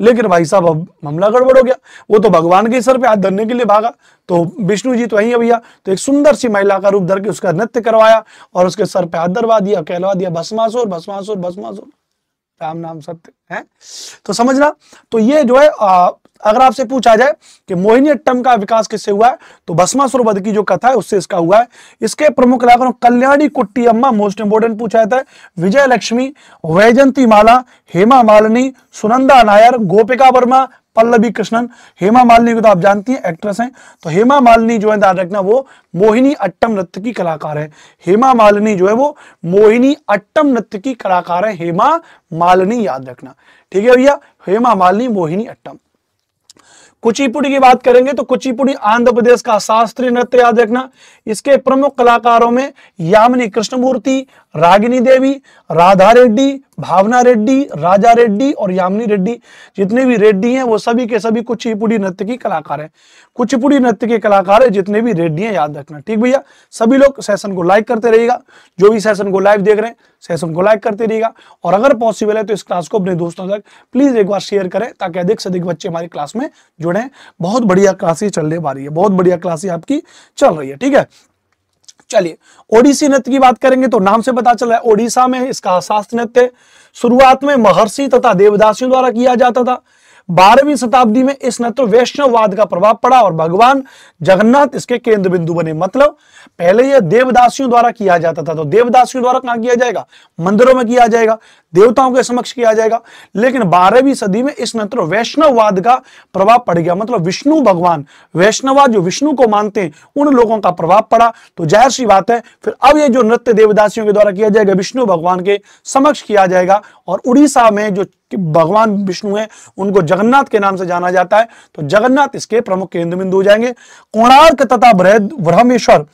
लेकिन भाई साहब अब मामला गड़बड़ हो गया। वो तो भगवान के सर पे हाथ धरने के लिए भागा। तो विष्णु जी तो वही है भैया तो एक सुंदर सी महिला का रूप धर के उसका नृत्य करवाया और उसके सर पे हाथ धरवा दिया कहलवा दिया भस्मासुर भस्मासुर भस्मासुर। राम नाम सत्य है? तो समझना तो ये जो है आ, अगर आपसे पूछा जाए कि मोहिनी अट्टम का विकास किससे हुआ है तो भस्मासुर वध की जो कथा है, उससे इसका हुआ है। इसके प्रमुख कलाकारों कल्याणी कुट्टी अम्मा मोस्ट इंपोर्टेंट पूछा जाता है विजय लक्ष्मी वैजंती माला, हेमा मालिनी, सुनंदा नायर, गोपिका वर्मा, पल्लवी कृष्णन। हेमा मालिनी को तो आप जानती हैं एक्ट्रेस हैं। तो हेमा मालिनी जो है, ध्यान रखना, वो मोहिनी अट्टम नृत्य की कलाकार है। हेमा मालिनी जो है, वो मोहिनी अट्टम नृत्य की कलाकार है। हेमा मालिनी याद रखना। ठीक है भैया? हेमा मालिनी, मोहिनी अट्टम। कुचिपुड़ी की बात करेंगे तो कुचिपुड़ी आंध्र प्रदेश का शास्त्रीय नृत्य याद रखना। इसके प्रमुख कलाकारों में यामिनी कृष्णमूर्ति, रागिनी देवी, राधा रेड्डी भावना रेड्डी, राजा रेड्डी और यामिनी रेड्डी, जितने भी रेड्डी हैं, वो सभी के सभी कुचिपुड़ी नृत्य की कलाकार हैं। कुचिपुड़ी नृत्य के कलाकार है, जितने भी रेड्डी हैं, याद रखना। ठीक भैया? सभी लोग सेशन को लाइक करते रहिएगा। जो भी सेशन को लाइव देख रहे हैं सेशन को लाइक करते रहिएगा। और अगर पॉसिबल है तो इस क्लास को अपने दोस्तों तक प्लीज़ एक बार शेयर करें, ताकि अधिक से अधिक बच्चे हमारी क्लास में जुड़े। बहुत बढ़िया क्लासेस चलने वाली है। बहुत बढ़िया क्लासेस आपकी चल रही है। ठीक है? चलिए, ओडिसी नृत्य की बात करेंगे तो नाम से पता चला है, ओडिशा में इसका शास्त्र नृत्य शुरुआत में महर्षि तथा देवदासियों द्वारा किया जाता था। बारहवीं शताब्दी में इस नृत्य वैष्णववाद का प्रभाव पड़ा और भगवान जगन्नाथ इसके केंद्र बिंदु बने। मतलब पहले यह देवदासियों द्वारा किया जाता था तो देवदासियों द्वारा कहाँ किया जाएगा? मंदिरों में किया जाएगा, देवताओं के समक्ष किया जाएगा। लेकिन बारहवीं सदी में इस नृत्य वैष्णववाद का प्रभाव पड़ गया। मतलब विष्णु भगवान, वैष्णववाद जो विष्णु को मानते हैं, उन लोगों का प्रभाव पड़ा। तो ज़ाहिर सी बात है, फिर अब ये जो नृत्य देवदासियों के द्वारा किया जाएगा, विष्णु भगवान के समक्ष किया जाएगा। और उड़ीसा में जो भगवान विष्णु है, उनको जगन्नाथ के नाम से जाना जाता है तो जगन्नाथ इसके प्रमुख केंद्र बिंदु हो जाएँगे। कोणार्क तथा ब्रह्मेश्वर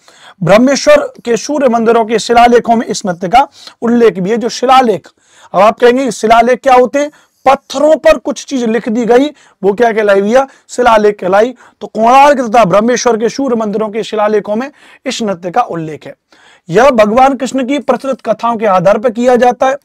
ब्रह्मेश्वर के सूर्य मंदिरों के शिलालेखों में इस नृत्य का उल्लेख भी है, जो शिलालेख। अब आप कहेंगे शिलालेख क्या होते हैं? पत्थरों पर कुछ चीज़ लिख दी गई, वो क्या कहलाई भैया? शिलालेख कहलाई। तो कोणार्क तथा ब्रह्मेश्वर के सूर्य मंदिरों के शिलालेखों में इस नृत्य का उल्लेख है। यह भगवान कृष्ण की प्रचलित कथाओं के आधार पर किया जाता है।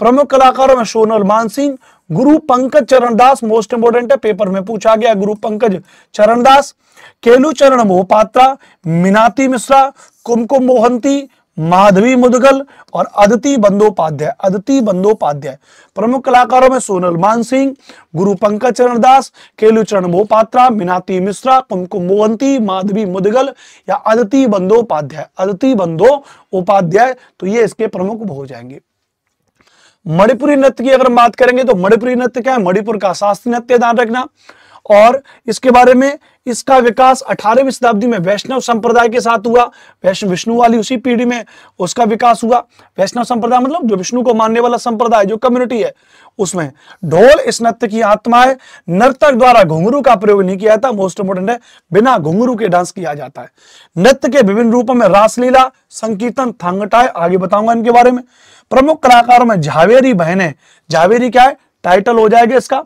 प्रमुख कलाकारों में Sonal Mansingh Guru Pankaj Charandas most important है पेपर में पूछा गया गुरु पंकज चरणदास, केलू चरण मोहपात्रा, मीनाती मिश्रा, कुमकुम मोहंती, माधवी मुदगल और अदिति बंदोपाध्याय अदिति बंदोपाध्याय। प्रमुख कलाकारों में सोनल मान सिंह गुरु पंकज चरण दास केलू चरण मोपात्रा मीनाती मिश्रा, कुमकुम मोहंती, माधवी मुदगल या अदिति बंदोपाध्याय। अदिति बंदो उपाध्याय तो ये इसके प्रमुख हो जाएँगे। मणिपुरी नृत्य की अगर हम बात करेंगे तो मणिपुरी नृत्य क्या है? मणिपुर का शास्त्रीय नृत्य ध्यान रखना। और इसके बारे में इसका विकास 18वीं शताब्दी में वैष्णव संप्रदाय के साथ हुआ। वैष्णव विष्णु वाली उसी पीढ़ी में उसका विकास हुआ। वैष्णव संप्रदाय मतलब जो विष्णु को मानने वाला संप्रदाय, जो कम्युनिटी है, उसमें ढोल इस नृत्य की आत्मा है नर्तक द्वारा घुंगरू का प्रयोग नहीं किया जाता। मोस्ट इंपोर्टेंट है, बिना घुंगरू के डांस किया जाता है। नृत्य के विभिन्न रूपों में रासलीला, संकीर्तन थांगटाए आगे बताऊँगा इनके बारे में। प्रमुख कलाकारों में झावेरी बहने झावेरी क्या है? टाइटल हो जाएगा इसका।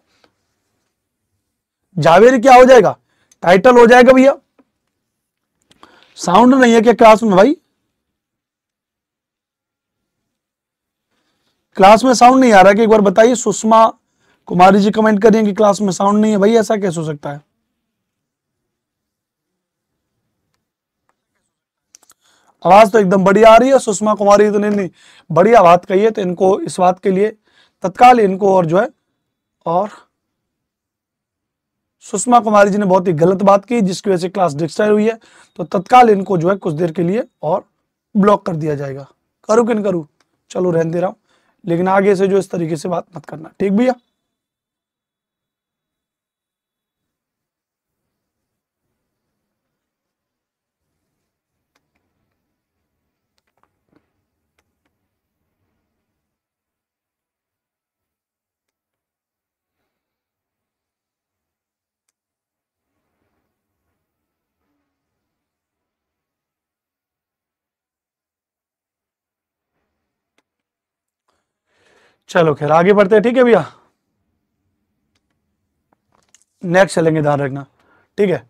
झावेरी क्या हो जाएगा? टाइटल हो जाएगा भैया। साउंड नहीं है क्या क्लास में भाई। क्लास में साउंड नहीं आ रहा कि एक बार बताइए। सुषमा कुमारी जी कमेंट करिए कि क्लास में साउंड नहीं है। भाई ऐसा कैसे हो सकता है? आवाज़ तो एकदम बढ़िया आ रही है सुषमा कुमारी तो नहीं, बढ़िया बात कही है तो इनको इस बात के लिए तत्काल इनको और जो है और सुषमा कुमारी जी ने बहुत ही गलत बात की जिसकी वजह से क्लास डिस्ट्राई हुई है। तो तत्काल इनको जो है कुछ देर के लिए और ब्लॉक कर दिया जाएगा। करूँ कि नहीं करूँ? चलो रहने दे रहा हूँ लेकिन आगे से जो इस तरीके से बात मत करना। ठीक भैया? चलो खैर, आगे बढ़ते हैं, ठीक है भैया? नेक्स्ट चलेंगे ध्यान रखना, ठीक है?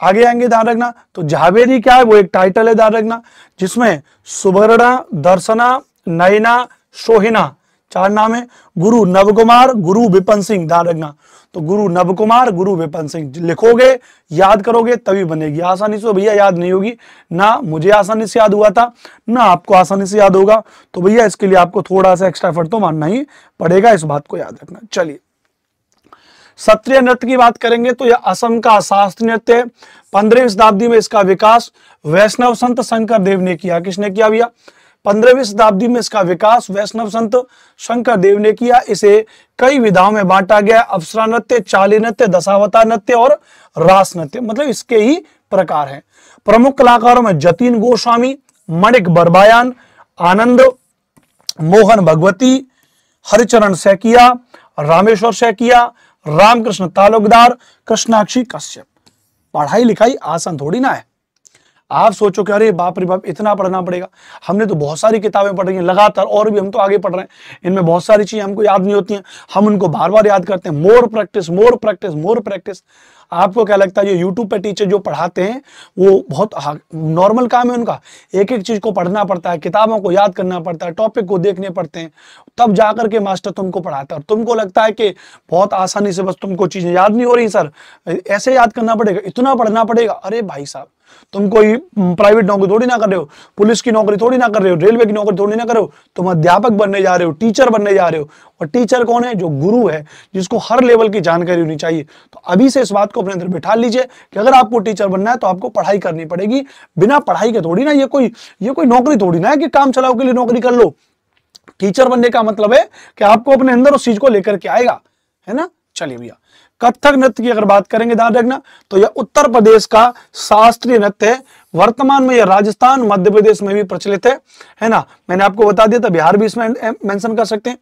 आगे आएँगे ध्यान रखना तो झावेरी क्या है, वो एक टाइटल है ध्यान रखना, जिसमें सुवर्णा दर्शना, नयना सोहिना चार नाम है, गुरु नवकुमार, गुरु विपन सिंह, ध्यान रखना। तो गुरु नव कुमार गुरु विपन सिंह लिखोगे, याद करोगे, तभी बनेगी। आसानी से भैया याद नहीं होगी। ना मुझे आसानी से याद हुआ था, ना आपको आसानी से याद होगा। तो भैया, इसके लिए आपको थोड़ा सा एक्स्ट्रा एफर्ट तो मानना ही पड़ेगा, इस बात को याद रखना। चलिए। सत्रीय नृत्य की बात करेंगे तो यह असम का शास्त्रीय नृत्य है। पंद्रहवीं शताब्दी में इसका विकास वैष्णव संत शंकर देव ने किया। किसने किया भैया? पंद्रहवीं शताब्दी में इसका विकास वैष्णव संत शंकर देव ने किया। इसे कई विधाओं में बांटा गया। अप्सरा नृत्य, चाली नृत्य दशावता नृत्य और रास नृत्य मतलब इसके ही प्रकार हैं। प्रमुख कलाकारों में जतीन गोस्वामी, मणिक बरबायान, आनंद, मोहन भगवती, हरिचरण सैकिया, रामेश्वर सैकिया, रामकृष्ण तालुकदार, कृष्णाक्षी कश्यप। पढ़ाई लिखाई आसान थोड़ी ना है। आप सोचो कि अरे बाप रे बाप, इतना पढ़ना पड़ेगा। हमने तो बहुत सारी किताबें पढ़ रही हैं, लगातार और भी हम तो आगे पढ़ रहे हैं। इनमें बहुत सारी चीज़ें हमको याद नहीं होती हैं। हम उनको बार बार याद करते हैं। More practice more practice more practice आपको क्या लगता है, ये यूट्यूब पे टीचर जो पढ़ाते हैं, वो बहुत नॉर्मल काम है उनका? एक एक चीज़ को पढ़ना पड़ता है, किताबों को याद करना पड़ता है टॉपिक को देखने पड़ते हैं। तब जाकर के मास्टर तुमको पढ़ाता है। और तुमको लगता है कि बहुत आसानी से बस तुमको चीज़ें याद नहीं हो रही, सर। ऐसे याद करना पड़ेगा, इतना पढ़ना पड़ेगा। अरे भाई साहब तुम कोई प्राइवेट नौकरी थोड़ी ना कर रहे हो, पुलिस की नौकरी थोड़ी ना कर रहे हो रेलवे की नौकरी थोड़ी ना कर रहे हो, तुम अध्यापक बनने जा रहे हो टीचर बनने जा रहे हो, और टीचर कौन है? जो गुरु है, जिसको हर लेवल की जानकारी होनी चाहिए। तो अभी से इस बात को अपने अंदर बिठा लीजिए कि अगर आपको टीचर बनना है तो आपको पढ़ाई करनी पड़ेगी। बिना पढ़ाई के थोड़ी ना ये कोई ये कोई नौकरी थोड़ी ना है कि काम चलाओ के लिए नौकरी कर लो। टीचर बनने का मतलब है कि आपको अपने अंदर उस चीज़ को लेकर के आएगा। है ना? चलिए भैया। कथक नृत्य की अगर बात करेंगे ध्यान रखना तो यह उत्तर प्रदेश का शास्त्रीय नृत्य है। वर्तमान में यह राजस्थान, मध्य प्रदेश में भी प्रचलित है। है ना? मैंने आपको बता दिया था, बिहार भी इसमें मेंशन कर सकते हैं।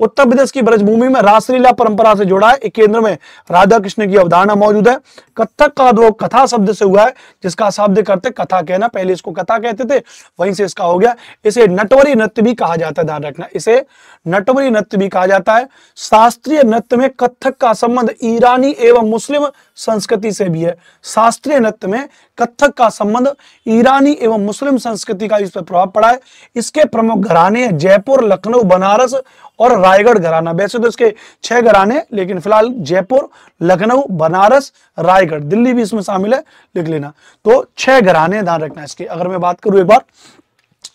उत्तर प्रदेश की ब्रजभूमि में रासलीला परंपरा से जुड़ा है। केंद्र में राधा कृष्ण की अवधारणा मौजूद है। कथक का उद्भव कथा शब्द से हुआ है, जिसका शब्द करते कथा कहना। पहले इसको कथा कहते थे, वहीं से इसका हो गया। इसे नटवरी नृत्य भी कहा जाता है, ध्यान रखना। इसे नटवरी नृत्य भी कहा जाता है। शास्त्रीय नृत्य में कथक का संबंध ईरानी एवं मुस्लिम संस्कृति से भी है। शास्त्रीय नृत्य में कथक का संबंध ईरानी एवं मुस्लिम संस्कृति का इस पर प्रभाव पड़ा है। इसके प्रमुख घराने जयपुर, लखनऊ, बनारस और रायगढ़ घराना। वैसे तो इसके छह घराने लेकिन फ़िलहाल जयपुर, लखनऊ, बनारस, रायगढ़, दिल्ली भी इसमें शामिल है। लिख लेना। तो छह घराने ध्यान रखना इसके। अगर मैं बात करूँ एक बार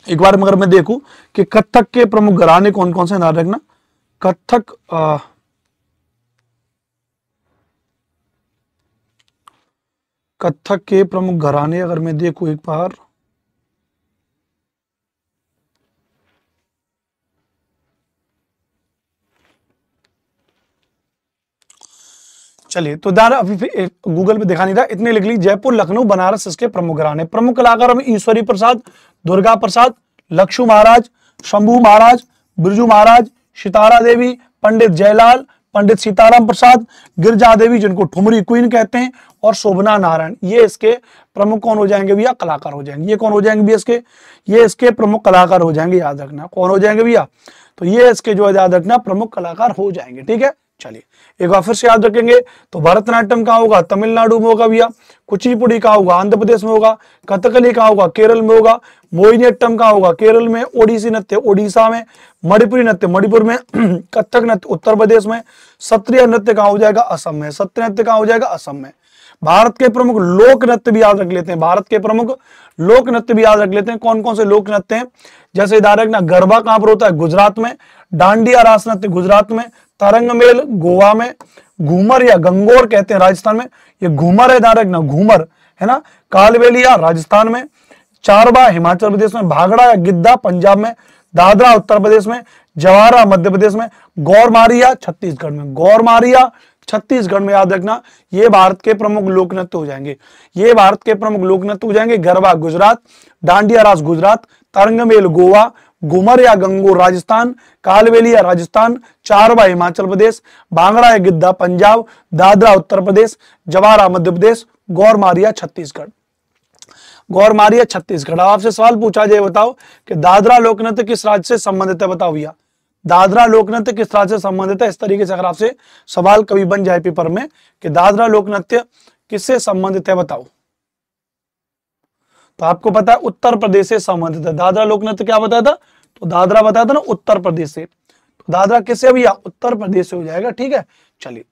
एक बार मगर मैं देखू कि कथक के प्रमुख घराने कौन कौन से ध्यान रखना। कथक कथक के प्रमुख घराने अगर मैं देखू एक बार। चलिए तो दार अभी गूगल पे दिखा नहीं रहा इतने लिख ली, जयपुर, लखनऊ, बनारस, इसके प्रमुख घराने। प्रमुख कलाकारों में ईश्वरी प्रसाद, दुर्गा प्रसाद, लक्ष्मू महाराज, शंभू महाराज, बिरजू महाराज, सितारा देवी, पंडित जयलाल, पंडित सीताराम प्रसाद, गिरजा देवी, जिनको ठुमरी क्वीन कहते हैं, और शोभना नारायण। ये इसके प्रमुख कौन हो जाएँगे भैया? कलाकार हो जाएँगे। ये कौन हो जाएँगे भैया इसके? ये इसके प्रमुख कलाकार हो जाएँगे, याद रखना। कौन हो जाएँगे भैया? तो ये इसके जो है, याद रखना, प्रमुख कलाकार हो जाएँगे, ठीक है? चलिए, एक बार फिर से याद रखेंगे तो भरतनाट्यम कहा होगा? तमिलनाडु में होगा भैया, कुचिपुड़ी का होगा? आंध्र प्रदेश में होगा, कथकली का होगा? केरल में होगा, मोहिनीअट्टम का होगा? केरल में ओडिसी नृत्य, ओडिशा में मणिपुरी नृत्य, मणिपुर में कथक नृत्य, उत्तर प्रदेश में सत्रिय नृत्य कहा हो जाएगा? असम में। सत्य नृत्य कहा हो जाएगा? असम में। भारत के प्रमुख लोक नृत्य भी याद रख लेते हैं, भारत के प्रमुख लोक नृत्य भी याद रख लेते हैं। कौन कौन से लोक नृत्य हैं? जैसे याद रखना गरबा कहाँ पर होता है? गुजरात में, डांडिया रास नृत्य गुजरात में तरंग मेल गोवा में, घूमर या गंगोर कहते हैं राजस्थान में, ये घूमर है ध्यान रखना घूमर, है ना? कालबेलिया, राजस्थान में चारबा हिमाचल प्रदेश में, भागड़ा या गिद्दा, पंजाब में, दादरा, उत्तर प्रदेश में जवारा मध्य प्रदेश में, गौरमारिया, छत्तीसगढ़ में, गौरमारिया, छत्तीसगढ़ में याद रखना, ये भारत के प्रमुख लोक नृत्य हो जाएँगे। ये भारत के प्रमुख लोक नृत्य हो जाएँगे गरबा, गुजरात, डांडिया रास गुजरात, तरंगमेल, गोवा घुमर या गंगोर, राजस्थान कालवेली या राजस्थान, चारवा हिमाचल प्रदेश बांगड़ा या गिद्दा, पंजाब, दादरा, उत्तर प्रदेश जवारा मध्य प्रदेश, गौरमारिया, छत्तीसगढ़। गौरमारिया, छत्तीसगढ़। अब आपसे सवाल पूछा जाए बताओ कि दादरा लोकनृत्य किस राज्य से संबंधित है? बताओ भैया। दादरा लोकनृत्य किस राज्य से संबंधित है? इस तरीके से अगर आपसे सवाल कभी बन जाए पेपर में कि दादरा लोकनृत्य किससे संबंधित है, बताओ। तो आपको पता है उत्तर प्रदेश से संबंधित है। दादरा लोकनृत्य क्या बताया था? तो दादरा बताया था ना उत्तर प्रदेश से। तो दादरा किससे? भैया, उत्तर प्रदेश से हो जाएगा, ठीक है? चलिए।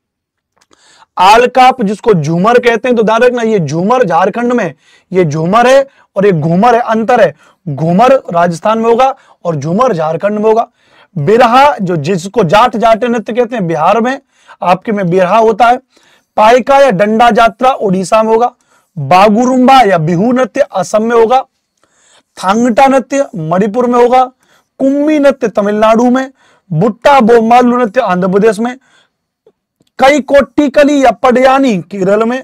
आलकाप जिसको झूमर कहते हैं तो ध्यान रखना, ये झूमर झारखंड में, ये झूमर है और ये घूमर है, अंतर है। घूमर राजस्थान में होगा और झूमर झारखंड में होगा। बिरहा, जो जिसको जाट जाट नृत्य कहते हैं, बिहार में, आपके में बिरहा होता है। पाइका या डंडा यात्रा उड़ीसा में होगा। बागुरुम्बा या बिहू नृत्य असम में होगा, थांगटा नृत्य मणिपुर में होगा, कुम्मी नृत्य तमिलनाडु में, बुट्टा बोमालू नृत्य आंध्र प्रदेश में कई कोट्टिकली या पडयानी केरल में,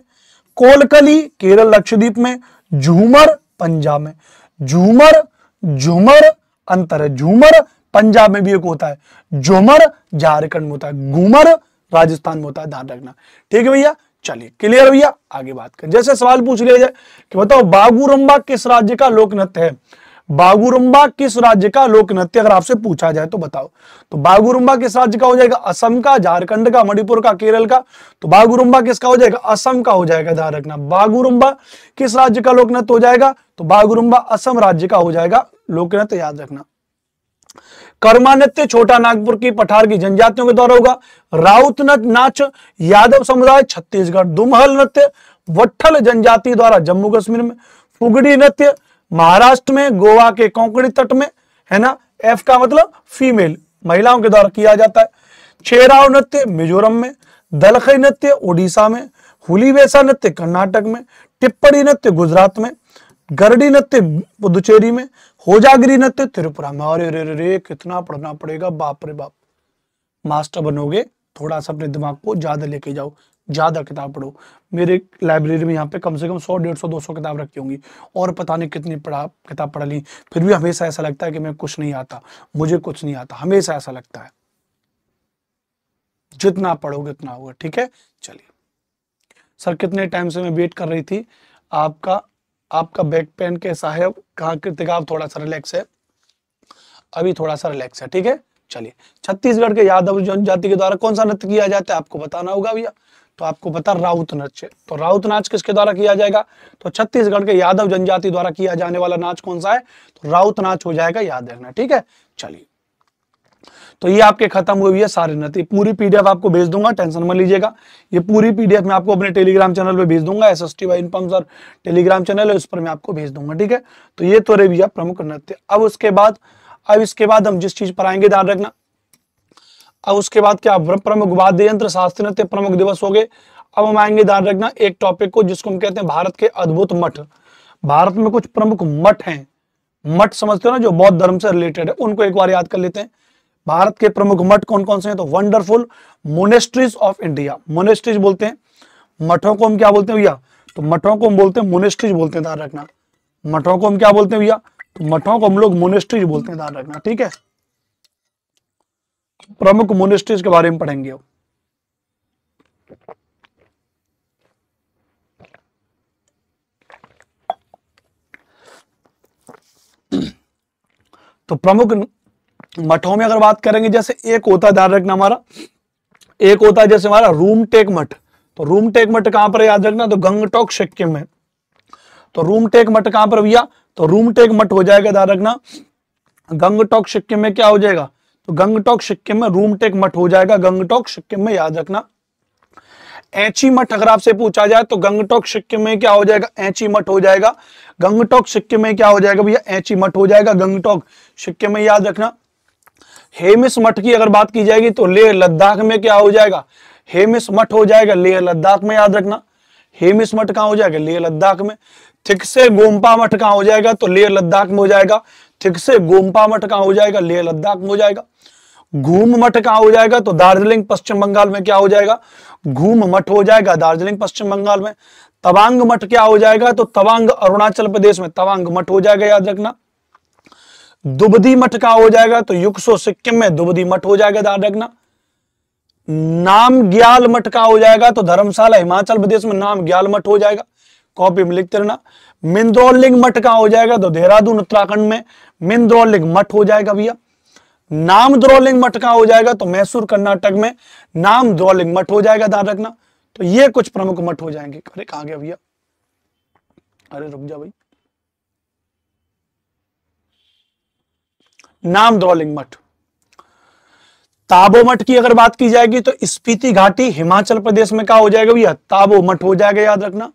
कोलकली केरल लक्षद्वीप में, झूमर पंजाब में। झूमर झूमर अंतर है, झूमर पंजाब में भी एक होता है, झूमर झारखंड में होता है, घूमर राजस्थान में होता है, ध्यान रखना। ठीक है भैया? चलिए क्लियर भैया? आगे बात करें। जैसे सवाल पूछ लिया जाए कि बताओ, बागुरम्बा किस राज्य का लोक नृत्य है? बागुरुम्बा किस राज्य का लोक नृत्य अगर आपसे पूछा जाए तो बताओ। तो बागुरुम्बा किस राज्य का हो जाएगा? असम का, झारखंड का, मणिपुर का, केरल का। तो बागुरुम्बा किसका हो जाएगा? असम का हो जाएगा, ध्यान रखना। बागुरुम्बा किस राज्य का लोक नृत्य हो जाएगा? तो बागुरुम्बा असम राज्य का हो जाएगा लोक नृत्य याद रखना। कर्मा नृत्य छोटा नागपुर की पठार की जनजातियों के द्वारा होगा। राउत नाच, यादव समुदाय, छत्तीसगढ़ दुमहल नृत्य, वट्ठल जनजाति द्वारा जम्मू कश्मीर में। फुगड़ी नृत्य, महाराष्ट्र में, गोवा के कोंकणी तट में, है ना? एफ़ का मतलब फीमेल महिलाओं के द्वारा किया जाता है। छेराव नृत्य, मिजोरम में। दलखई नृत्य उड़ीसा में। हुली वेसा नृत्य, कर्नाटक में। टिप्पणी नृत्य, गुजरात में। गरडी नृत्य, पुदुचेरी में। होजागिरी नृत्य त्रिपुरा में अरे रे रे रे कितना पढ़ना पड़ेगा, बाप रे बाप। मास्टर बनोगे, थोड़ा सा अपने दिमाग को ज़्यादा लेके जाओ, ज़्यादा किताब पढ़ो। मेरे लाइब्रेरी में यहाँ पे कम से कम सौ, डेढ़ सौ, दो सौ किताब रखी होंगी, और पता नहीं कितनी पढ़ा, किताब पढ़ ली। फिर भी हमेशा ऐसा लगता है कि मैं कुछ नहीं आता, मुझे कुछ नहीं आता, हमेशा ऐसा लगता है। जितना पढ़ोगे उतना होगा, ठीक है? चलिए। सर, कितने टाइम से मैं वेट कर रही थी? आपका आपका बैक पेन कैसा है कहाँ कृतिका थोड़ा सा रिलैक्स है। अभी थोड़ा सा रिलैक्स है, ठीक है? चलिए, छत्तीसगढ़ के यादव जनजाति के द्वारा कौन सा नृत्य किया जाता है? आपको बताना होगा भैया। तो आपको पता राउत नृत्य। तो राउत नाच किसके द्वारा किया जाएगा? तो छत्तीसगढ़ के यादव जनजाति द्वारा किया जाने वाला नाच कौन सा है? तो राउत नाच हो जाएगा याद रखना, ठीक है? चलिए तो ये आपके खत्म हुए हुई है सारे नृत्य पूरी पीडीएफ आपको भेज दूँगा, टेंशन मत लीजिएगा। ये पूरी पीडीएफ मैं आपको अपने टेलीग्राम चैनल पे भेज दूँगा एस एस टी वाई इनपम सर टेलीग्राम चैनल है, उस पर मैं आपको भेज दूँगा, ठीक है? तो ये तो रहे प्रमुख नृत्य। अब उसके बाद, अब इसके बाद हम जिस चीज़ पर आएँगे, ध्यान रखना। अब उसके बाद क्या प्रमुख वाद्य यंत्र, शास्त्रीय नृत्य, प्रमुख दिवस हो गए। अब हम आएँगे, ध्यान रखना, एक टॉपिक को, जिसको हम कहते हैं भारत के अद्भुत मठ। भारत में कुछ प्रमुख मठ हैं। मठ समझते हो ना, जो बौद्ध धर्म से रिलेटेड है, उनको एक बार याद कर लेते हैं। भारत के प्रमुख मठ कौन कौन से हैं? तो wonderful monasteries of India monasteries बोलते हैं। मठों को हम क्या बोलते हैं भैया? तो मठों को हम बोलते हैं मोनेस्ट्रीज बोलते हैं, ध्यान रखना। मठों को हम क्या बोलते हैं भैया? तो मठों को हम लोग मोनेस्ट्रीज बोलते हैं, ध्यान रखना, ठीक है? प्रमुख मोनेस्ट्रीज के बारे में पढ़ेंगे अब। तो प्रमुख मठों में अगर बात करेंगे, जैसे एक होता है ध्यान रखना हमारा, एक होता है जैसे हमारा रूम टेक मठ। तो रूम टेक मठ कहाँ पर याद रखना तो गंगटोक सिक्किम में। तो रूम टेक मठ कहाँ पर भैया? तो रूम टेक मठ हो जाएगा, ध्यान रखना। गंगटोक सिक्किम में क्या हो जाएगा? तो गंगटोक सिक्किम में रूम टेक मठ हो जाएगा, गंगटोक सिक्किम में, याद रखना। एची मठ अगर आपसे पूछा जाए तो गंगटोक सिक्किम में क्या हो जाएगा? एची मठ हो जाएगा। गंगटोक सिक्किम में क्या हो जाएगा भैया? एची मठ हो जाएगा, गंगटोक सिक्किम में, याद रखना। हेमिस मठ की अगर बात की जाएगी तो लेह लद्दाख में क्या हो जाएगा? हेमिस मठ हो जाएगा, लेह लद्दाख में याद रखना। हेमिस मठ कहाँ हो जाएगा? लेह लद्दाख में। थिक से गोम्पा मठ कहाँ हो जाएगा? तो लेह लद्दाख में हो जाएगा। थिक से गोम्पा मठ कहाँ हो जाएगा? लेह लद्दाख में हो जाएगा। घूम मठ कहाँ हो जाएगा? तो दार्जिलिंग, पश्चिम बंगाल में क्या हो जाएगा? घूम मठ हो जाएगा दार्जिलिंग, पश्चिम बंगाल में। तवांग मठ क्या हो जाएगा? तो तवांग अरुणाचल प्रदेश में। तवांग मठ हो जाएगा, याद रखना। दुबदी मठ का हो जाएगा तो युक्सो सिक्किम में दुबदी मठ हो जाएगा, ध्यान रखना। नाम ग्याल मठ का हो जाएगा तो धर्मशाला हिमाचल प्रदेश में नाम ग्याल मठ हो जाएगा। कॉपी में लिखते रहना। मिंद्रोलिंग मठ का हो जाएगा तो देहरादून, उत्तराखंड में मिंद्रोलिंग मठ हो जाएगा भैया। नाम द्रोलिंग मठ का हो जाएगा तो मैसूर, कर्नाटक में नाम द्रोलिंग मठ हो जाएगा, ध्यान रखना। तो ये कुछ प्रमुख मठ हो जाएँगे। अरे, कहा गया भैया? अरे, रुक जा भाई। नाम द्रोलिंग मठ। ताबो मठ की अगर बात की जाएगी तो स्पीति घाटी हिमाचल प्रदेश में क्या हो जाएगा भैया? ताबो मठ हो जाएगा, याद रखना।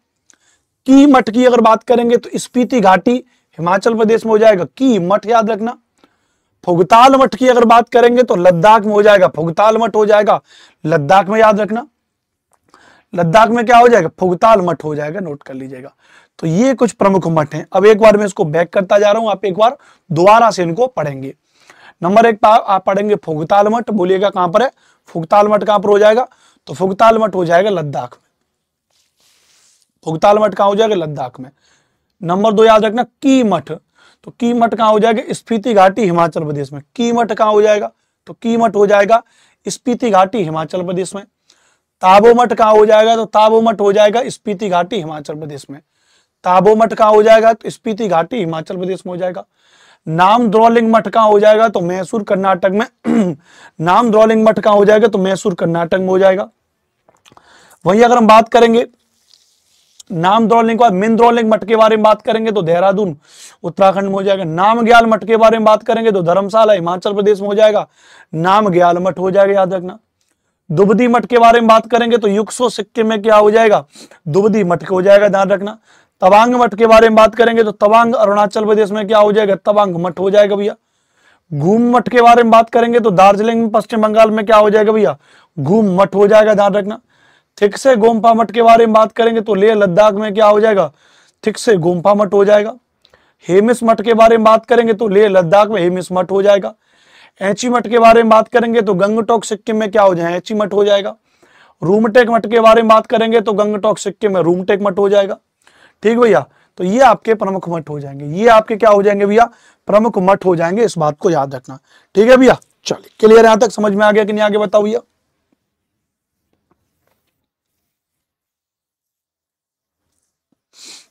की मठ की अगर बात करेंगे तो स्पीति घाटी हिमाचल प्रदेश में हो जाएगा। की मठ याद रखना। फुगताल मठ की अगर बात करेंगे तो लद्दाख में हो जाएगा। फुगताल मठ हो जाएगा। लद्दाख में याद रखना। लद्दाख में क्या हो जाएगा? फुगताल मठ हो जाएगा, नोट कर लीजिएगा। तो ये कुछ प्रमुख मठ हैं। अब एक बार मैं इसको बैक करता जा रहा हूँ, आप एक बार दोबारा से इनको पढ़ेंगे। नंबर एक आप पढ़ेंगे फुगताल मठ, बोलिएगा कहाँ पर है? फुगताल मठ कहाँ पर हो जाएगा? तो फुगताल मठ हो जाएगा लद्दाख में। फुगताल मठ कहाँ हो जाएगा? लद्दाख में। नंबर दो याद रखना, की मठ। तो की मठ कहाँ हो जाएगा? स्पीति घाटी, हिमाचल प्रदेश में। की मठ कहाँ हो जाएगा? तो की मठ हो जाएगा स्पीति घाटी, हिमाचल प्रदेश में। ताबो मठ कहाँ हो जाएगा? तो ताबो मठ हो जाएगा स्पीति घाटी, हिमाचल प्रदेश में। ताबो मठ कहाँ हो जाएगा तो स्पीति घाटी हिमाचल प्रदेश में हो जाएगा। नाम द्रोलिंग मठ कहाँ हो जाएगा तो मैसूर कर्नाटक में। नाम द्रोलिंग मठ कहाँ हो जाएगा तो मैसूर कर्नाटक में हो जाएगा। वहीं अगर हम बात करेंगे, नाम द्रोलिंग मिन द्रोलिंग मठ के बारे में बात करेंगे तो देहरादून, उत्तराखंड में हो जाएगा। नाम ग्याल मठ के बारे में बात करेंगे तो धर्मशाला, हिमाचल प्रदेश में हो जाएगा। नाम ग्याल मठ हो जाएगा, याद रखना। दुबदी मठ के बारे में बात करेंगे तो युक्सो सिक्किम में क्या हो जाएगा? दुबदी मठ हो जाएगा, ध्यान रखना। तवांग मठ के बारे में बात करेंगे तो तवांग अरुणाचल प्रदेश में क्या हो जाएगा? तवांग मठ हो जाएगा भैया। घूम मठ के बारे में बात करेंगे तो दार्जिलिंग, पश्चिम बंगाल में क्या हो जाएगा भैया? घूम मठ हो जाएगा, ध्यान रखना। थिक से गोम्पा मठ के बारे में बात करेंगे तो लेह लद्दाख में क्या हो जाएगा? थिक से गोम्पा मठ हो जाएगा। हेमिस मठ के बारे में बात करेंगे तो लेह लद्दाख में हेमिस मठ हो जाएगा। एची मठ के बारे में बात करेंगे तो गंगटोक, सिक्किम में क्या हो जाए ऐची मठ हो जाएगा। रूमटेक मठ के बारे में बात करेंगे तो गंगटोक, सिक्किम में रूमटेक मठ हो जाएगा। ठीक भैया? तो ये आपके प्रमुख मठ हो जाएँगे। ये आपके क्या हो जाएँगे भैया? प्रमुख मठ हो जाएँगे, इस बात को याद रखना। ठीक है भैया? चलिए, क्लियर यहाँ तक? समझ में आ गया कि नहीं? आगे बताओ भैया।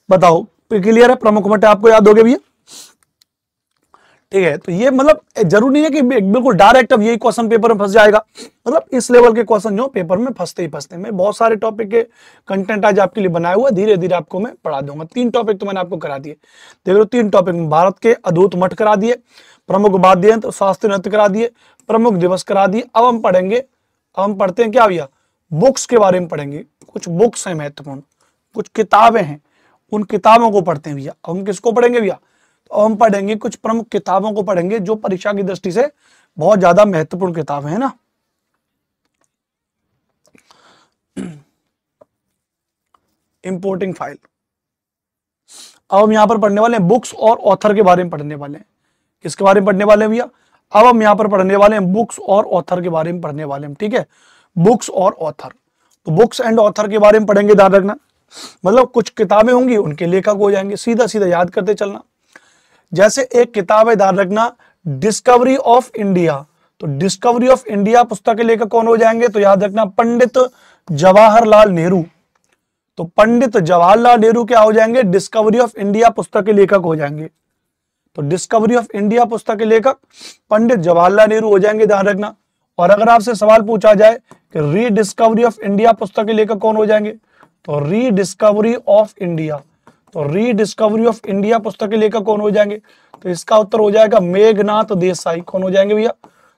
बताओ, क्लियर है? प्रमुख मठ आपको याद हो गया भैया? ठीक है? तो ये मतलब ज़रूरी नहीं है कि बिल्कुल डायरेक्ट अब यही क्वेश्चन पेपर में फंस जाएगा। मतलब इस लेवल के क्वेश्चन जो पेपर में फंसते ही फंसते मैं बहुत सारे टॉपिक के कंटेंट आज आपके लिए बनाया हुआ धीरे धीरे आपको मैं पढ़ा दूँगा। तीन टॉपिक तो मैंने आपको करा दिए। देख लो तीन टॉपिक भारत के अद्भुत मठ करा दिए, प्रमुख वाद्य यंत्र शास्त्रीय नृत्य करा दिए, प्रमुख दिवस करा दिए। अब हम पढ़ेंगे, अब हम पढ़ते हैं क्या भैया? बुक्स के बारे में पढ़ेंगे। कुछ बुक्स हैं महत्वपूर्ण, कुछ किताबें हैं। उन किताबों को पढ़ते हैं भैया। हम किसको पढ़ेंगे भैया? तो हम पढ़ेंगे, कुछ प्रमुख किताबों को पढ़ेंगे जो परीक्षा की दृष्टि से बहुत ज़्यादा महत्वपूर्ण किताब है ना? इंपोर्टिंग फ़ाइल अब हम यहाँ पर पढ़ने वाले हैं बुक्स और ऑथर के बारे में पढ़ने वाले हैं। किसके बारे में पढ़ने वाले हैं भैया? अब हम यहाँ पर पढ़ने वाले हैं बुक्स और ऑथर के बारे में पढ़ने वाले हैं, ठीक है? बुक्स और ऑथर तो बुक्स एंड ऑथर के बारे में पढ़ेंगे, ध्यान रखना। मतलब कुछ किताबें होंगी, उनके लेखक हो जाएँगे सीधा सीधा याद करते चलना। जैसे एक किताब है ध्यान रखना डिस्कवरी ऑफ़ इंडिया तो डिस्कवरी ऑफ़ इंडिया पुस्तक के लेखक कौन हो जाएँगे? तो याद रखना, पंडित जवाहरलाल नेहरू। तो पंडित जवाहरलाल नेहरू क्या हो जाएँगे? डिस्कवरी ऑफ़ इंडिया पुस्तक के लेखक हो जाएँगे। तो डिस्कवरी ऑफ़ इंडिया पुस्तक के लेखक, पंडित जवाहरलाल नेहरू हो जाएँगे ध्यान रखना। और अगर आपसे सवाल पूछा जाए कि रीडिस्कवरी ऑफ़ इंडिया पुस्तक के लेखक कौन हो जाएँगे? तो रीडिस्कवरी ऑफ़ इंडिया तो रीडिस्कवरी ऑफ़ इंडिया पुस्तक के लेखक कौन हो जाएँगे? तो इसका उत्तर हो जाएगा मेघनाथ देसाई। कौन हो जाएँगे भैया?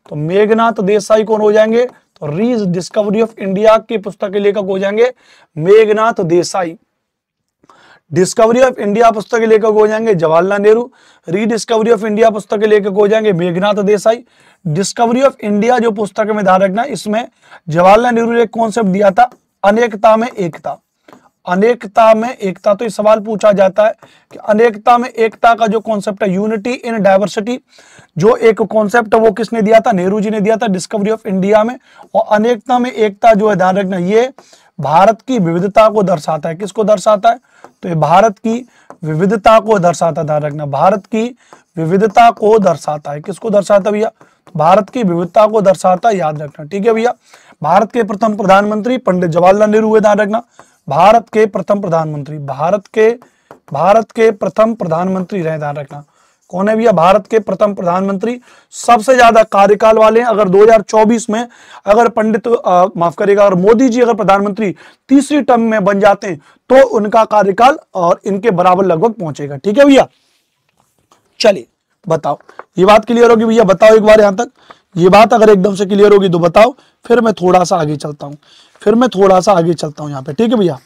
तो मेघनाथ देसाई कौन हो जाएँगे? तो री डिस्कवरी ऑफ़ इंडिया के पुस्तक के लेखक हो जाएँगे Meghnad Desai. Discovery of India पुस्तक के लेखक हो जाएँगे Jawaharlal Nehru. Rediscovery of India पुस्तक के लेखक हो जाएँगे Meghnad Desai. Discovery of India जो पुस्तक में ध्यान रखना इसमें जवाहरलाल नेहरू ने कॉन्सेप्ट दिया था, अनेकता में एकता। अनेकता में एकता। तो ये सवाल पूछा जाता है कि अनेकता में एकता का जो कॉन्सेप्ट है यूनिटी इन डायवर्सिटी जो एक कॉन्सेप्ट है, वो किसने दिया था? नेहरू जी ने दिया था डिस्कवरी ऑफ़ इंडिया में। और अनेकता में एकता जो है, ध्यान रखना, ये भारत की विविधता को दर्शाता है। किसको दर्शाता है? तो ये भारत की विविधता को दर्शाता ध्यान रखना। भारत की विविधता को दर्शाता है। किसको दर्शाता भैया? भारत की विविधता को दर्शाता याद रखना। ठीक है भैया? भारत के प्रथम प्रधानमंत्री पंडित जवाहरलाल नेहरू हुए, ध्यान रखना। भारत के प्रथम प्रधानमंत्री, भारत के भारत के प्रथम प्रधानमंत्री रहे, ध्यान रखना। कौन है भैया? भारत के प्रथम प्रधानमंत्री। सबसे ज़्यादा कार्यकाल वाले हैं, अगर 2024 में अगर पंडित माफ़ करेगा अगर मोदी जी अगर प्रधानमंत्री तीसरी टर्म में बन जाते हैं तो उनका कार्यकाल और इनके बराबर लगभग पहुंचेगा। ठीक है भैया? चलिए, बताओ। ये बात क्लियर होगी भैया? बताओ एक बार यहाँ तक। ये बात अगर एकदम से क्लियर होगी तो बताओ। फिर मैं थोड़ा सा आगे चलता हूँ। फिर मैं थोड़ा सा आगे चलता हूँ यहाँ पे, ठीक है भैया?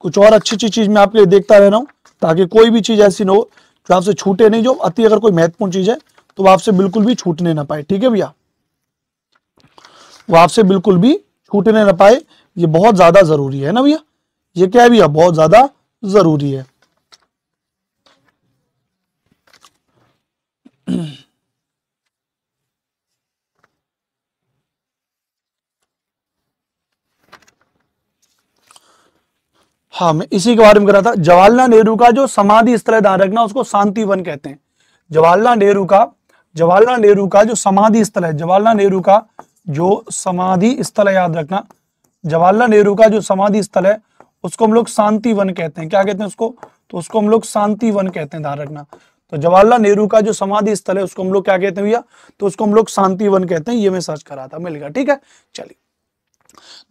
कुछ और अच्छी अच्छी चीज़ मैं आपके लिए देखता रह रहा हूँ, ताकि कोई भी चीज़ ऐसी ना हो जो आपसे छूटे नहीं, जो अति अगर कोई महत्वपूर्ण चीज़ है तो आपसे बिल्कुल भी छूटने ना पाए, ठीक है भैया? वो आपसे बिल्कुल भी छूटने ना पाए, ये बहुत ज़्यादा ज़रूरी है ना भैया? ये क्या है भैया? बहुत ज़्यादा ज़रूरी है। हाँ मैं इसी के बारे में कर था, जवाहरलाल नेहरू का जो समाधि स्थल है ध्यान रखना उसको शांति वन कहते हैं। जवाहरलाल नेहरू का, जवाहरलाल नेहरू का जो समाधि स्थल है, जवाहरलाल नेहरू का जो समाधि स्थल है, याद रखना, जवाहरलाल नेहरू का जो समाधि स्थल है, उसको हम लोग शांति वन कहते हैं। क्या कहते हैं उसको? तो उसको हम लोग शांति वन कहते हैं ध्यान रखना तो जवाहरलाल नेहरू का जो समाधि स्थल है, उसको हम लोग क्या कहते हैं भैया? तो उसको हम लोग शांति वन कहते हैं, ये मैं सर्च करा था, मिल गया, ठीक है? चलिए।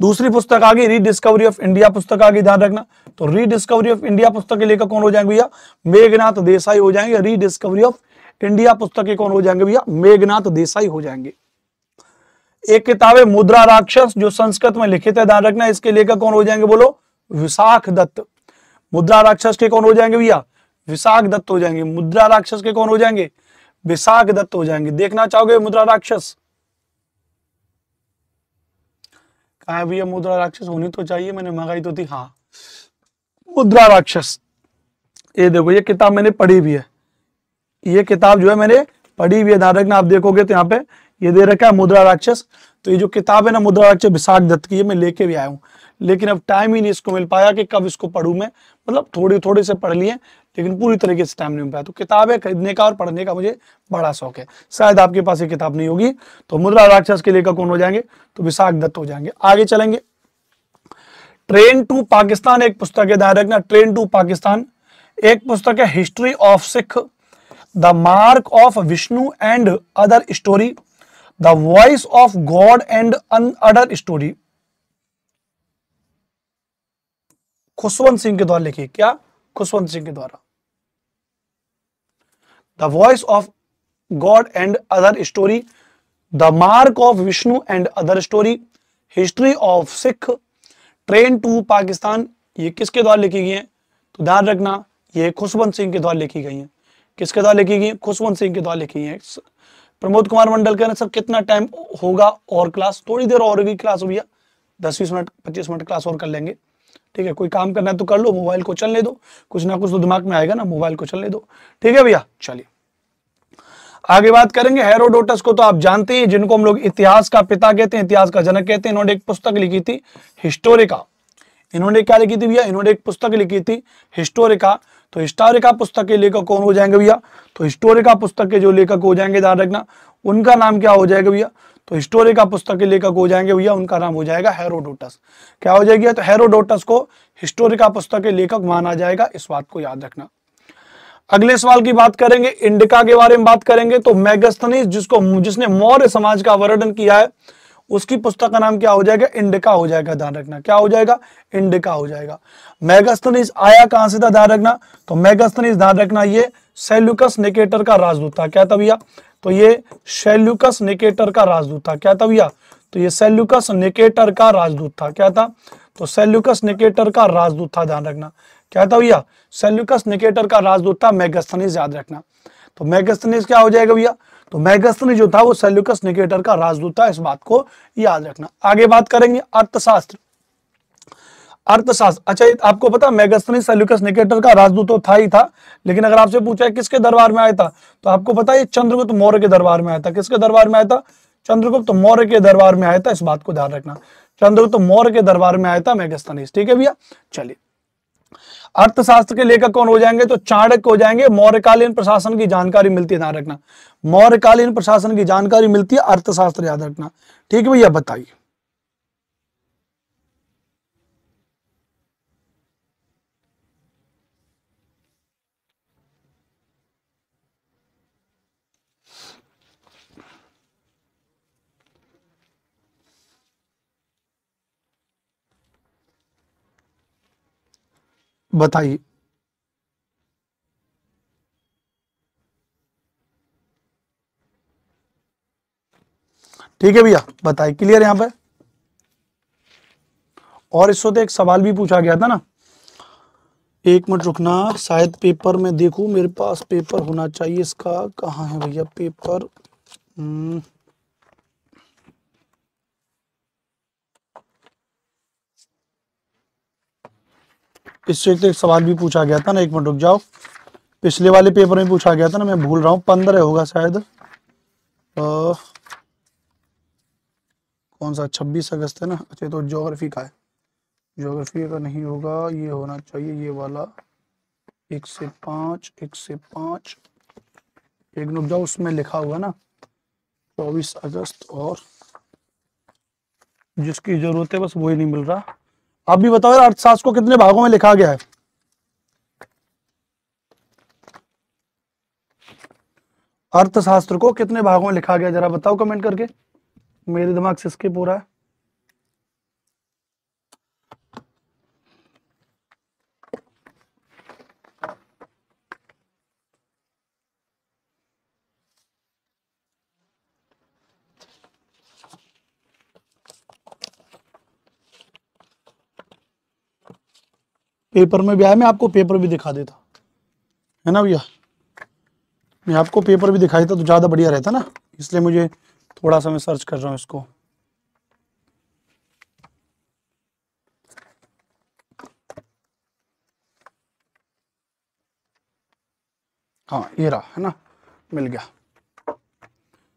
दूसरी पुस्तक आ गई रीडिस्कवरी ऑफ़ इंडिया पुस्तक आ गई ध्यान रखना। तो रीडिस्कवरी ऑफ़ इंडिया पुस्तक के लेकर कौन हो जाएँगे भैया? मेघनाथ देसाई हो जाएँगे। रीडिस्कवरी ऑफ़ इंडिया पुस्तक के कौन हो जाएँगे भैया? मेघनाथ देसाई हो जाएँगे। एक किताब है, मुद्रा राक्षस, जो संस्कृत में लिखित है, ध्यान रखना, इसके लेकर कौन हो जाएँगे बोलो? विशाख दत्त। मुद्रा राक्षस के कौन हो जाएँगे भैया? विशाख दत्त हो जाएँगे। मुद्रा राक्षस के कौन हो जाएँगे? विशाख दत्त हो जाएँगे। देखना चाहोगे मुद्रा राक्षस? कहा भैया मुद्रा राक्षस होनी तो चाहिए, मैंने मंगाई तो थी हाँ। मुद्रा राक्षस, ये देखो, ये किताब मैंने पढ़ी भी है। ये किताब जो है मैंने पढ़ी हुई है ध्यान रखना आप देखोगे तो यहाँ पे ये दे रखा है मुद्रा राक्षस। तो ये जो किताब है ना, मुद्रा राक्षस विशाख दत्त की मैं लेके भी आया हूँ। लेकिन अब टाइम ही नहीं इसको मिल पाया कि कब इसको पढ़ू मैं। मतलब थोड़ी थोड़ी से पढ़ लिए। लेकिन पूरी तरीके से टाइम नहीं मिल पाया। तो किताबें खरीदने का और पढ़ने का मुझे बड़ा शौक है। शायद आपके पास ये किताब नहीं होगी तो मुद्रा राक्षस के लेकर कौन हो जाएँगे? तो विशाख दत्त हो जाएँगे। आगे चलेंगे। ट्रेन टू पाकिस्तान, एक पुस्तक है रखना, ट्रेन टू पाकिस्तान। एक पुस्तक है history of Sikh, the mark of Vishnu and other story, the voice of God and other story. Khushwant Singh के द्वारा लिखी क्या? खुशवंत सिंह के द्वारा। The voice of God and other story the mark of Vishnu and other story history of Sikh train to Pakistan ये किसके द्वारा लिखी गई है? तो ध्यान रखना, ये खुशवंत सिंह के द्वारा लिखी गई है। किसके द्वारा लिखी गई खुशवंत सिंह के द्वारा लिखी है। प्रमोद कुमार मंडल कहना सर, कितना टाइम होगा और क्लास थोड़ी देर और होगी क्लास भैया। दस बीस मिनट, पच्चीस मिनट क्लास और कर लेंगे। ठीक है, कोई काम करना है तो कर लो, मोबाइल को चलने दो। कुछ ना कुछ तो दिमाग में आएगा ना, मोबाइल को चलने दो। ठीक है भैया? चलिए। आगे बात करेंगे हेरोडोटस को तो आप जानते हैं, जिनको हम लोग इतिहास का पिता कहते हैं, इतिहास का जनक कहते हैं, इन्होंने एक पुस्तक लिखी थी, हिस्टोरिका। इन्होंने क्या लिखी थी भैया? इन्होंने एक पुस्तक लिखी थी, हिस्टोरिका। तो हिस्टोरिका पुस्तक के लेखक कौन हो जाएँगे भैया? तो हिस्टोरिका पुस्तक के जो लेखक हो जाएँगे, ध्यान रखना, उनका नाम क्या हो जाएगा भैया? तो हिस्टोरिका पुस्तक के लेखक हो जाएँगे, भैया उनका नाम हो जाएगा हेरोडोटस। क्या हो जाएगी? तो हेरोडोटस को हिस्टोरिका पुस्तक के लेखक माना जाएगा, इस बात को याद रखना। अगले सवाल की बात करेंगे, इंडिका के बारे में बात करेंगे तो मैगस्थनीस, जिसको जिसने मौर्य समाज का वर्णन किया है, उसकी पुस्तक का नाम क्या हो जाएगा? इंडिका हो जाएगा, ध्यान रखना। क्या हो जाएगा? इंडिका हो जाएगा। मैगस्थनीस आया कहाँ से था, ध्यान रखना। तो मैगस्थनीस, ध्यान रखना, ये सेल्यूकस निकेटर का राजदूत था। क्या था, भैया? तो ये सेल्यूकस निकेटर का राजदूत था। क्या था भैया? तो ये सेल्यूकस निकेटर का राजदूत था। क्या था? तो सेल्यूकस निकेटर का राजदूत था, ध्यान रखना। क्या था भैया? सेल्यूकस निकेटर का राजदूत था मैगस्थनीस याद रखना। तो मैगस्थनीस क्या हो जाएगा भैया? तो मैगस्थनी जो था, वो सेल्यूकस निकेटर का राजदूत था, इस बात को याद रखना। आगे बात करेंगे अर्थशास्त्र। अर्थशास्त्र। अच्छा आपको पता, मैगस्थनी सेल्यूकस निकेटर का राजदूत तो था ही था, लेकिन अगर आपसे पूछा है किसके दरबार में आया था तो आपको पता है चंद्रगुप्त मौर्य के दरबार में आया था। किसके दरबार में आया था? चंद्रगुप्त मौर्य के दरबार में आया था, इस बात को ध्यान रखना। चंद्रगुप्त मौर्य के दरबार में आया था मैगस्थनीस ठीक है भैया? चलिए। अर्थशास्त्र के लेखक कौन हो जाएँगे? तो चाणक्य हो जाएँगे। मौर्यकालीन प्रशासन की जानकारी मिलती है, ध्यान रखना। मौर्यकालीन प्रशासन की जानकारी मिलती है, अर्थशास्त्र याद रखना। ठीक है भैया, बताइए। बताइए। ठीक है भैया, बताइए क्लियर यहाँ पे? और इससे तो एक सवाल भी पूछा गया था ना। एक मिनट रुकना, शायद पेपर में देखूँ, मेरे पास पेपर होना चाहिए इसका। कहाँ है भैया पेपर इससे एक सवाल भी पूछा गया था ना, एक मिनट रुक जाओ। पिछले वाले पेपर में पूछा गया था ना, मैं भूल रहा हूँ, पंद्रह होगा शायद। कौन सा, छब्बीस अगस्त है ना? अच्छा तो ज्योग्राफी का है। ज्योग्राफी का नहीं होगा, ये होना चाहिए, ये वाला। एक से पाँच, एक से पाँच। एक रुक जाओ, उसमें लिखा हुआ ना, चौबीस अगस्त और जिसकी ज़रूरत है, बस वही नहीं मिल रहा। आप भी बताओ अर्थशास्त्र को कितने भागों में लिखा गया है? अर्थशास्त्र को कितने भागों में लिखा गया जरा बताओ कमेंट करके। मेरे दिमाग से स्किप हो रहा है। पेपर में भी आया, मैं आपको पेपर भी दिखा देता। है ना भैया? मैं आपको पेपर भी दिखाई था तो ज़्यादा बढ़िया रहता ना। इसलिए मुझे थोड़ा सा मैं सर्च कर रहा हूँ इसको। हाँ ये रहा, है ना? मिल गया।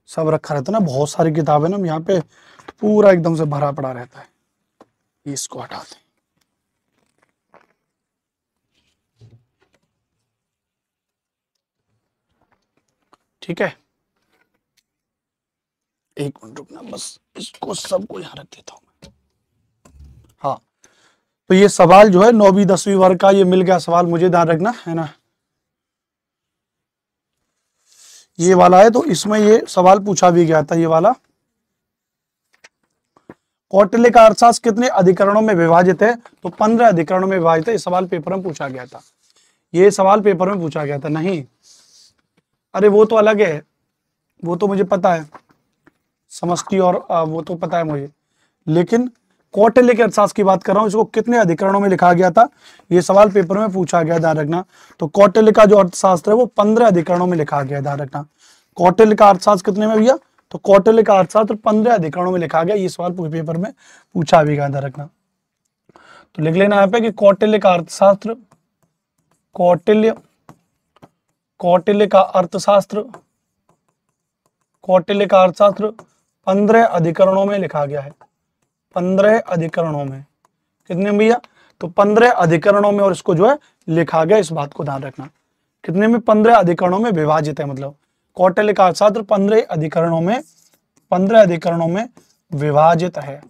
सब रखा रहता ना, बहुत सारी किताबें ना, यहाँ पे पूरा एकदम से भरा पड़ा रहता है। इसको हटाते ठीक है? एक मिनट रुकना, बस इसको सबको यहाँ रख देता हूँ हाँ तो ये सवाल जो है नौवीं, दसवीं वर्ग का, ये मिल गया सवाल, मुझे ध्यान रखना, है ना? ये वाला है तो इसमें ये सवाल पूछा भी गया था, ये वाला। कौटिल्य का अर्थशास्त्र कितने अधिकरणों में विभाजित है? तो पंद्रह अधिकरणों में विभाजित है, ये सवाल पेपर में पूछा गया था। ये सवाल पेपर में पूछा गया था, नहीं। अरे वो तो अलग है। वो तो मुझे पता है। समष्टि और वो तो पता है मुझे। लेकिन कौटिल्य के अर्थशास्त्र की बात कर रहा हूँ, इसको कितने अधिकरणों में लिखा गया था, ये सवाल पेपर में पूछा गया ध्यान रखना। तो कौटिल्य का जो अर्थशास्त्र है, वो पंद्रह अधिकरणों में लिखा गया ध्यान रखना। कौटिल्य का अर्थशास्त्र कितने में भैया? तो कौटिल्य का अर्थशास्त्र पंद्रह अधिकरणों में लिखा गया, ये सवाल पेपर में पूछा भी गया ध्यान रखना। तो लिख लेना यहाँ पे कि कौटिल्य का अर्थशास्त्र कौटिल्य कौटिल्य का अर्थशास्त्र, कौटिल्य का अर्थशास्त्र पंद्रह अधिकरणों में लिखा गया है। पंद्रह अधिकरणों में। कितने में भैया? तो पंद्रह अधिकरणों में और इसको जो है लिखा गया, इस बात को ध्यान रखना। कितने में? पंद्रह अधिकरणों में विभाजित है मतलब। कौटिल्य का अर्थशास्त्र पंद्रह अधिकरणों में, पंद्रह अधिकरणों में विभाजित है।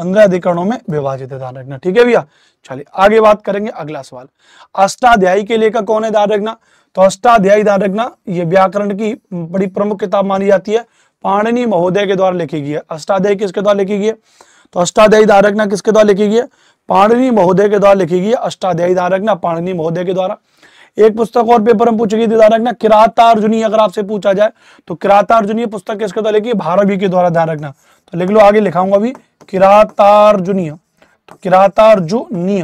पंद्रह अधिकरणों में विभाजित है ध्यान रखना। ठीक है भैया? चलिए, आगे बात करेंगे, अगला सवाल। अष्टाध्यायी के लेखक कौन है ध्यान रखना? तो अष्टाध्यायी ध्यान रखना, ये व्याकरण की बड़ी प्रमुख किताब मानी जाती है, पाणिनि महोदय के द्वारा लिखी गई है। अष्टाध्यायी किसके द्वारा लिखी गई है? तो अष्टाध्यायी ध्यान रखना किसके द्वारा लिखी गई है? पाणिनि महोदय के द्वारा लिखी गई है, अष्टाध्यायी ध्यान रखना पाणिनि महोदय के द्वारा। एक पुस्तक और पेपर में पूछी गई ध्यान रखना, किरातार्जुनी अगर आपसे पूछा जाए तो किरातार्जुनी पुस्तक किसके द्वारा लिखी है? भारवी के द्वारा ध्यान रखना। तो लिख लो, आगे लिखाऊँगा अभी, किरातार्जुनीय। तो किरातार्जुनीय।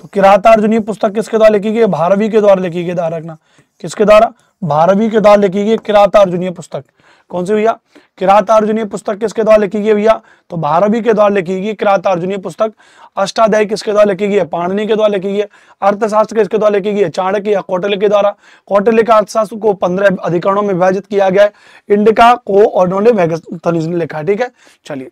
तो किरातार्जुनीय पुस्तक किसके द्वारा लिखी गई? भारवी के द्वारा लिखी गई ध्यान रखना किसके द्वारा? भारवी के द्वारा लिखी गई किरातार्जुनीय पुस्तक। कौन सी भैया? किरातार्जुनीय पुस्तक किसके द्वारा लिखी गई भैया? तो भारवी के द्वारा लिखी गई किरातार्जुनीय पुस्तक। अष्टाध्याय किसके द्वारा लिखी गई है? पाणनी के द्वारा लिखी गई है। अर्थशास्त्र किसके द्वारा लिखी गई है? चाणक्य या कौटल्य के द्वारा। कौटल्य का अर्थशास्त्र को पंद्रह अधिकरणों में विभाजित किया गया है। इंडिका को और ने लिखा है, ठीक है? चलिए।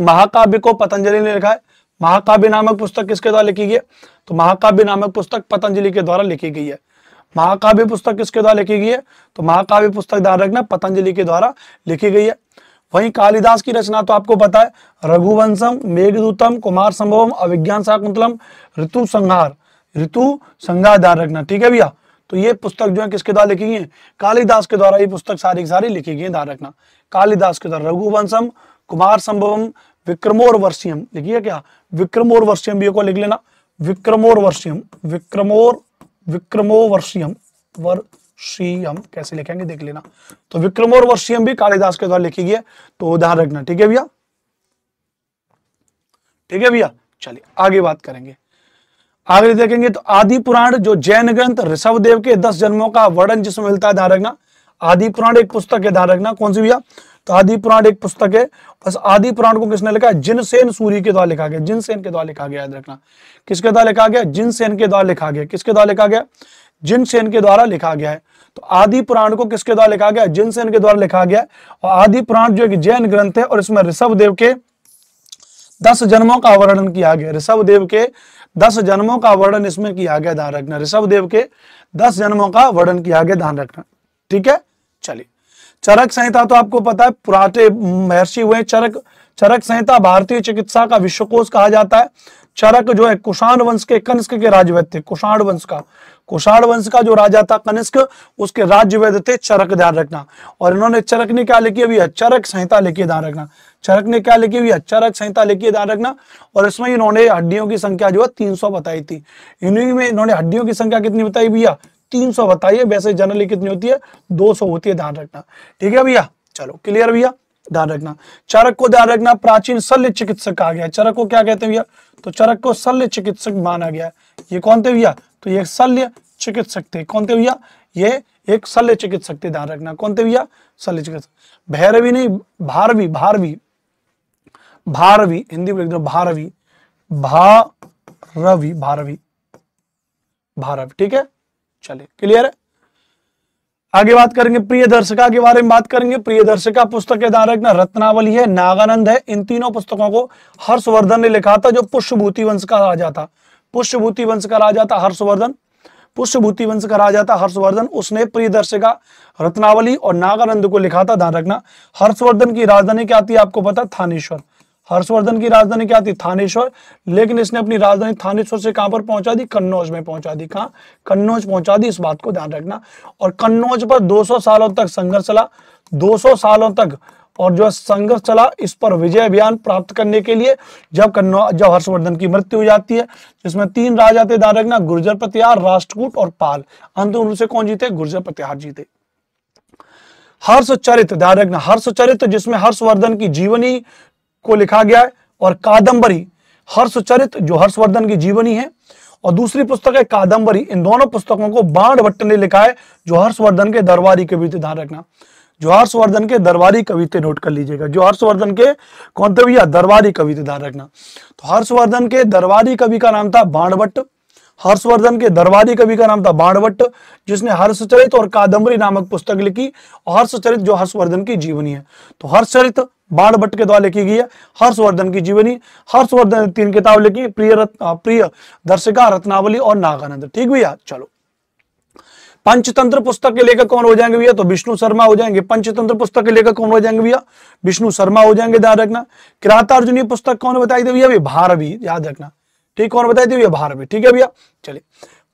महाकाव्य को पतंजलि ने लिखा है। महाकाव्य नामक पुस्तक किसके द्वारा लिखी गई है? तो महाकाव्य नामक पुस्तक पतंजलि के द्वारा लिखी गई है। महाकाव्य पुस्तक किसके द्वारा लिखी गई है? तो महाकाव्य पुस्तक ध्यान रखना, पतंजलि के द्वारा लिखी गई है। वहीं कालिदास की रचना तो आपको पता है, रघुवंशम, मेघदूतम, कुमार संभवम अभिज्ञान शाकुंतलम, ऋतु संहार ऋतु संहार ध्यान रखना, ठीक है भैया? तो ये पुस्तक जो है किसके द्वारा लिखी गई है? कालिदास के द्वारा ये पुस्तक सारी की सारी लिखी गई है, ध्यान रखना। कालिदास के द्वारा, रघुवंशम, कुमार संभवम विक्रमोर वर्षियम लिखिए क्या? विक्रमोर वर्षियम भी को लिख लेना। विक्रमोर वर्षियम विक्रमोर विक्रमो वर्षियम, कैसे लिखेंगे, देख लेना। तो विक्रमोर वर्षियम भी कालिदास के द्वारा लिखी गई है तो ध्यान रखना, ठीक है भैया? ठीक है भैया? चलिए, आगे बात करेंगे। आगे देखेंगे तो आदि पुराण, जो जैन ग्रंथ ऋषभ देव के दस जन्मों का वर्णन जिसमें मिलता है ध्यान रखना। आदि पुराण एक पुस्तक है ध्यान रखना। कौन सी भैया? तो आदि पुराण एक पुस्तक है। बस आदि पुराण को किसने लिखा है? जिनसेन सूरी के द्वारा लिखा गया। जिनसेन के द्वारा लिखा गया, याद रखना। किसके द्वारा लिखा गया? जिनसेन के द्वारा लिखा गया। किसके द्वारा लिखा गया? जिनसेन के द्वारा लिखा गया है। तो आदि पुराण को किसके द्वारा लिखा गया? जिनसेन के द्वारा लिखा गया। और आदि पुराण जो एक जैन ग्रंथ है और इसमें ऋषभ देव के दस जन्मों का वर्णन किया गया। ऋषभ देव के दस जन्मों का वर्णन इसमें किया गया, ध्यान रखना। ऋषभ देव के दस जन्मों का वर्णन किया गया, ध्यान रखना। ठीक है? चलिए। चरक संहिता तो आपको पता है, पुराते महर्षि हुए चरक चरक संहिता भारतीय चिकित्सा का विश्वकोश कहा जाता है। चरक जो है, कुषाण वंश के, कनिष्क के राज्यवैद थे, कुषाण वंश का। कुषाण वंश का जो राजा था, कनिष्क, उसके राज्यवैद थे चरक ध्यान रखना। और इन्होंने चरक ने क्या लिखी? अभी चरक संहिता लिखी ध्यान रखना। चरक ने क्या लिखी? हुई है चरक संहिता लिखी ध्यान रखना। और इसमें इन्होंने हड्डियों की संख्या जो है, तीन सौ बताई थी। इन्हीं में इन्होंने हड्डियों की संख्या कितनी बताई भैया? तीन सौ बताइए, वैसे जनरली कितनी होती है? दो सौ होती है, ध्यान रखना। ठीक है भैया? चलो क्लियर भैया? ध्यान रखना। चरक को ध्यान रखना, प्राचीन शल्य चिकित्सक कहा गया। चरक को क्या कहते हैं भैया? तो चरक को शल्य चिकित्सक माना गया ये कौन थे भैया? तो ये शल्य चिकित्सक थे। कौन थे भैया? ये एक शल्य चिकित्सक थे, ध्यान रखना। कौन थे भैया? शल्य चिकित्सक। भैरवी नहीं, भारवी भारवी। भारवी, हिंदी में लिख दो, भारवी। भारवी भारवी। भारवी, ठीक है? चलिए क्लियर आगे बात करेंगे प्रिय दर्शका के बारे में बात करेंगे। प्रिय दर्शका, पुस्तक के दान रखना रत्नावली है, नागानंद है। इन तीनों पुस्तकों को हर्षवर्धन ने लिखा था, जो पुष्पभूति वंश का राजा था। पुष्पभूति वंश का राजा था हर्षवर्धन। पुष्पभूति वंश का राजा था हर्षवर्धन। उसने प्रिय दर्शका, रत्नावली और नागानंद को लिखा था, ध्यान रखना। हर्षवर्धन की राजधानी क्या थी आपको पता? थानेश्वर। हर्षवर्धन की राजधानी क्या थी? थानेश्वर। लेकिन इसने अपनी राजधानी थानेश्वर से कहाँ पर पहुँचा दी? कन्नौज में पहुँचा दी। कहा? कन्नौज पहुँचा दी। इस बात को ध्यान रखना। और कन्नौज पर 200 सालों तक संघर्ष चला। 200 सालों तक और जो संघर्ष चला इस पर विजय अभियान प्राप्त करने के लिए, जब कन्नौज जब हर्षवर्धन की मृत्यु हो जाती है, जिसमें तीन राजा थे ध्यान रखना, गुर्जर प्रतिहार राष्ट्रकूट और पाल। अंत उनसे कौन जीते? गुर्जर प्रतिहार जीते। हर्षचरित ध्यान रखना। हर्षचरित जिसमें हर्षवर्धन की जीवनी को लिखा गया है और कादम्बरी, हर्षचरित जो हर्षवर्धन की जीवनी है। और दूसरी पुस्तक है कादंबरी इन दोनों पुस्तकों को बाण भट्ट ने लिखा है, जो हर्षवर्धन के दरबारी कवि थे। ध्यान रखना, जो हर्षवर्धन के दरबारी कवि थे, नोट कर लीजिएगा। जो हर्षवर्धन के कौन थे भैया दरबारी कवि थे, ध्यान रखना। तो हर्षवर्धन के दरबारी कवि का नाम था बाणभट्ट हर्षवर्धन के दरबारी कवि का नाम था बाणभट्ट जिसने हर्षचरित और कादम्बरी नामक पुस्तक लिखी। और हर्षचरित जो हर्षवर्धन की जीवनी है। तो हर्षचरित बाण भट्ट के द्वारा लिखी गई है। हर्षवर्धन की जीवनी हर्षवर्धन ने तीन किताब लिखी प्रिय रत, प्रिय दर्शिका रत्नावली और नागानंद। ठीक भैया चलो। पंचतंत्र पुस्तक के लेखक कौन हो जाएँगे भैया? तो विष्णु शर्मा हो जाएँगे। पंचतंत्र पुस्तक के लेखक कौन हो जाएँगे भैया? विष्णु शर्मा हो जाएँगे ध्यान रखना। किरातार्जुनी पुस्तक कौन बताई दे भैया? भारवी याद रखना। ठीक कौन बताई दे भैया भारवी ठीक है भैया? चलिए।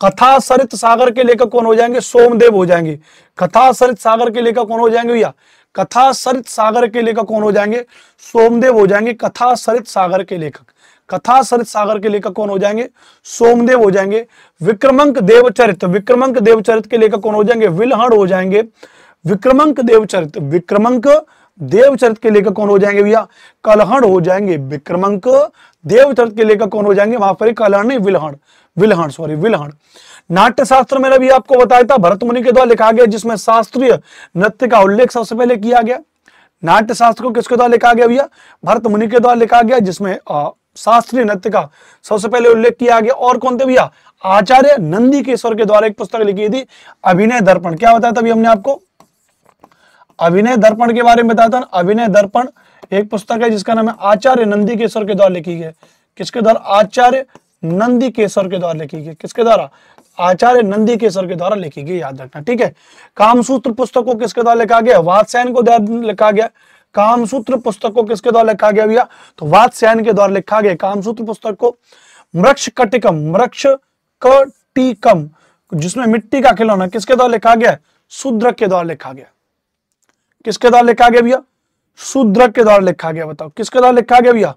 कथा सरित सागर के लेखक कौन हो जाएँगे? सोमदेव हो जाएँगे। कथा सरित सागर के लेखक कौन हो जाएँगे भैया? कथा सरित सागर के लेखक कौन हो जाएँगे? सोमदेव हो जाएँगे कथा सरित सागर के लेखक। कथा सरित सागर के लेखक कौन हो जाएँगे? सोमदेव हो जाएँगे। विक्रमंक देवचरित विक्रमंक देवचरित के लेखक कौन हो जाएँगे? विलहण हो जाएँगे। विक्रमंक देवचरित, विक्रमंक देवचरित के लेखक कौन हो जाएँगे भैया? कलहण हो जाएँगे विक्रमंक। देवचरित के लेखक कौन हो जाएँगे? वहाँ पर कलहण नहीं, विलहण। विलहण सॉरी विलहण। नाट्य शास्त्र में भी आपको बताया था, भरत मुनि के द्वारा लिखा गया, जिसमें शास्त्रीय नृत्य का उल्लेख सबसे पहले किया गया। नाट्य शास्त्र को किसके द्वारा लिखा गया भैया? भरत मुनि के द्वारा लिखा गया, जिसमें शास्त्रीय नृत्य का सबसे पहले उल्लेख किया गया। और कौन थे भैया? आचार्य नंदी केश्वर के द्वारा एक पुस्तक लिखी थी, अभिनय दर्पण। क्या बताया था अभी हमने आपको? अभिनय दर्पण के बारे में बताया था अभिनय दर्पण एक पुस्तक है जिसका नाम है आचार्य नंदी केश्वर के द्वारा लिखी गई किसके द्वारा? आचार्य नंदी केसर के द्वारा लिखी गई किसके द्वारा? आचार्य नंदी केसर के द्वारा लिखी गई याद रखना, ठीक है? कामसूत्र पुस्तक को किसके द्वारा लिखा गया? वात्स्यायन को लिखा गया। कामसूत्र पुस्तक को किसके द्वारा लिखा गया भैया? तो वात्स्यायन के द्वारा लिखा गया। कामसूत्र पुस्तक को मृक्ष कटिकम मृक्ष कटिकम जिसमें मिट्टी का खिलौना किसके द्वारा लिखा गया? शूद्रक के द्वारा लिखा गया। किसके द्वारा लिखा गया भैया? शूद्रक के द्वारा लिखा गया, बताओ। किसके द्वारा लिखा गया भैया?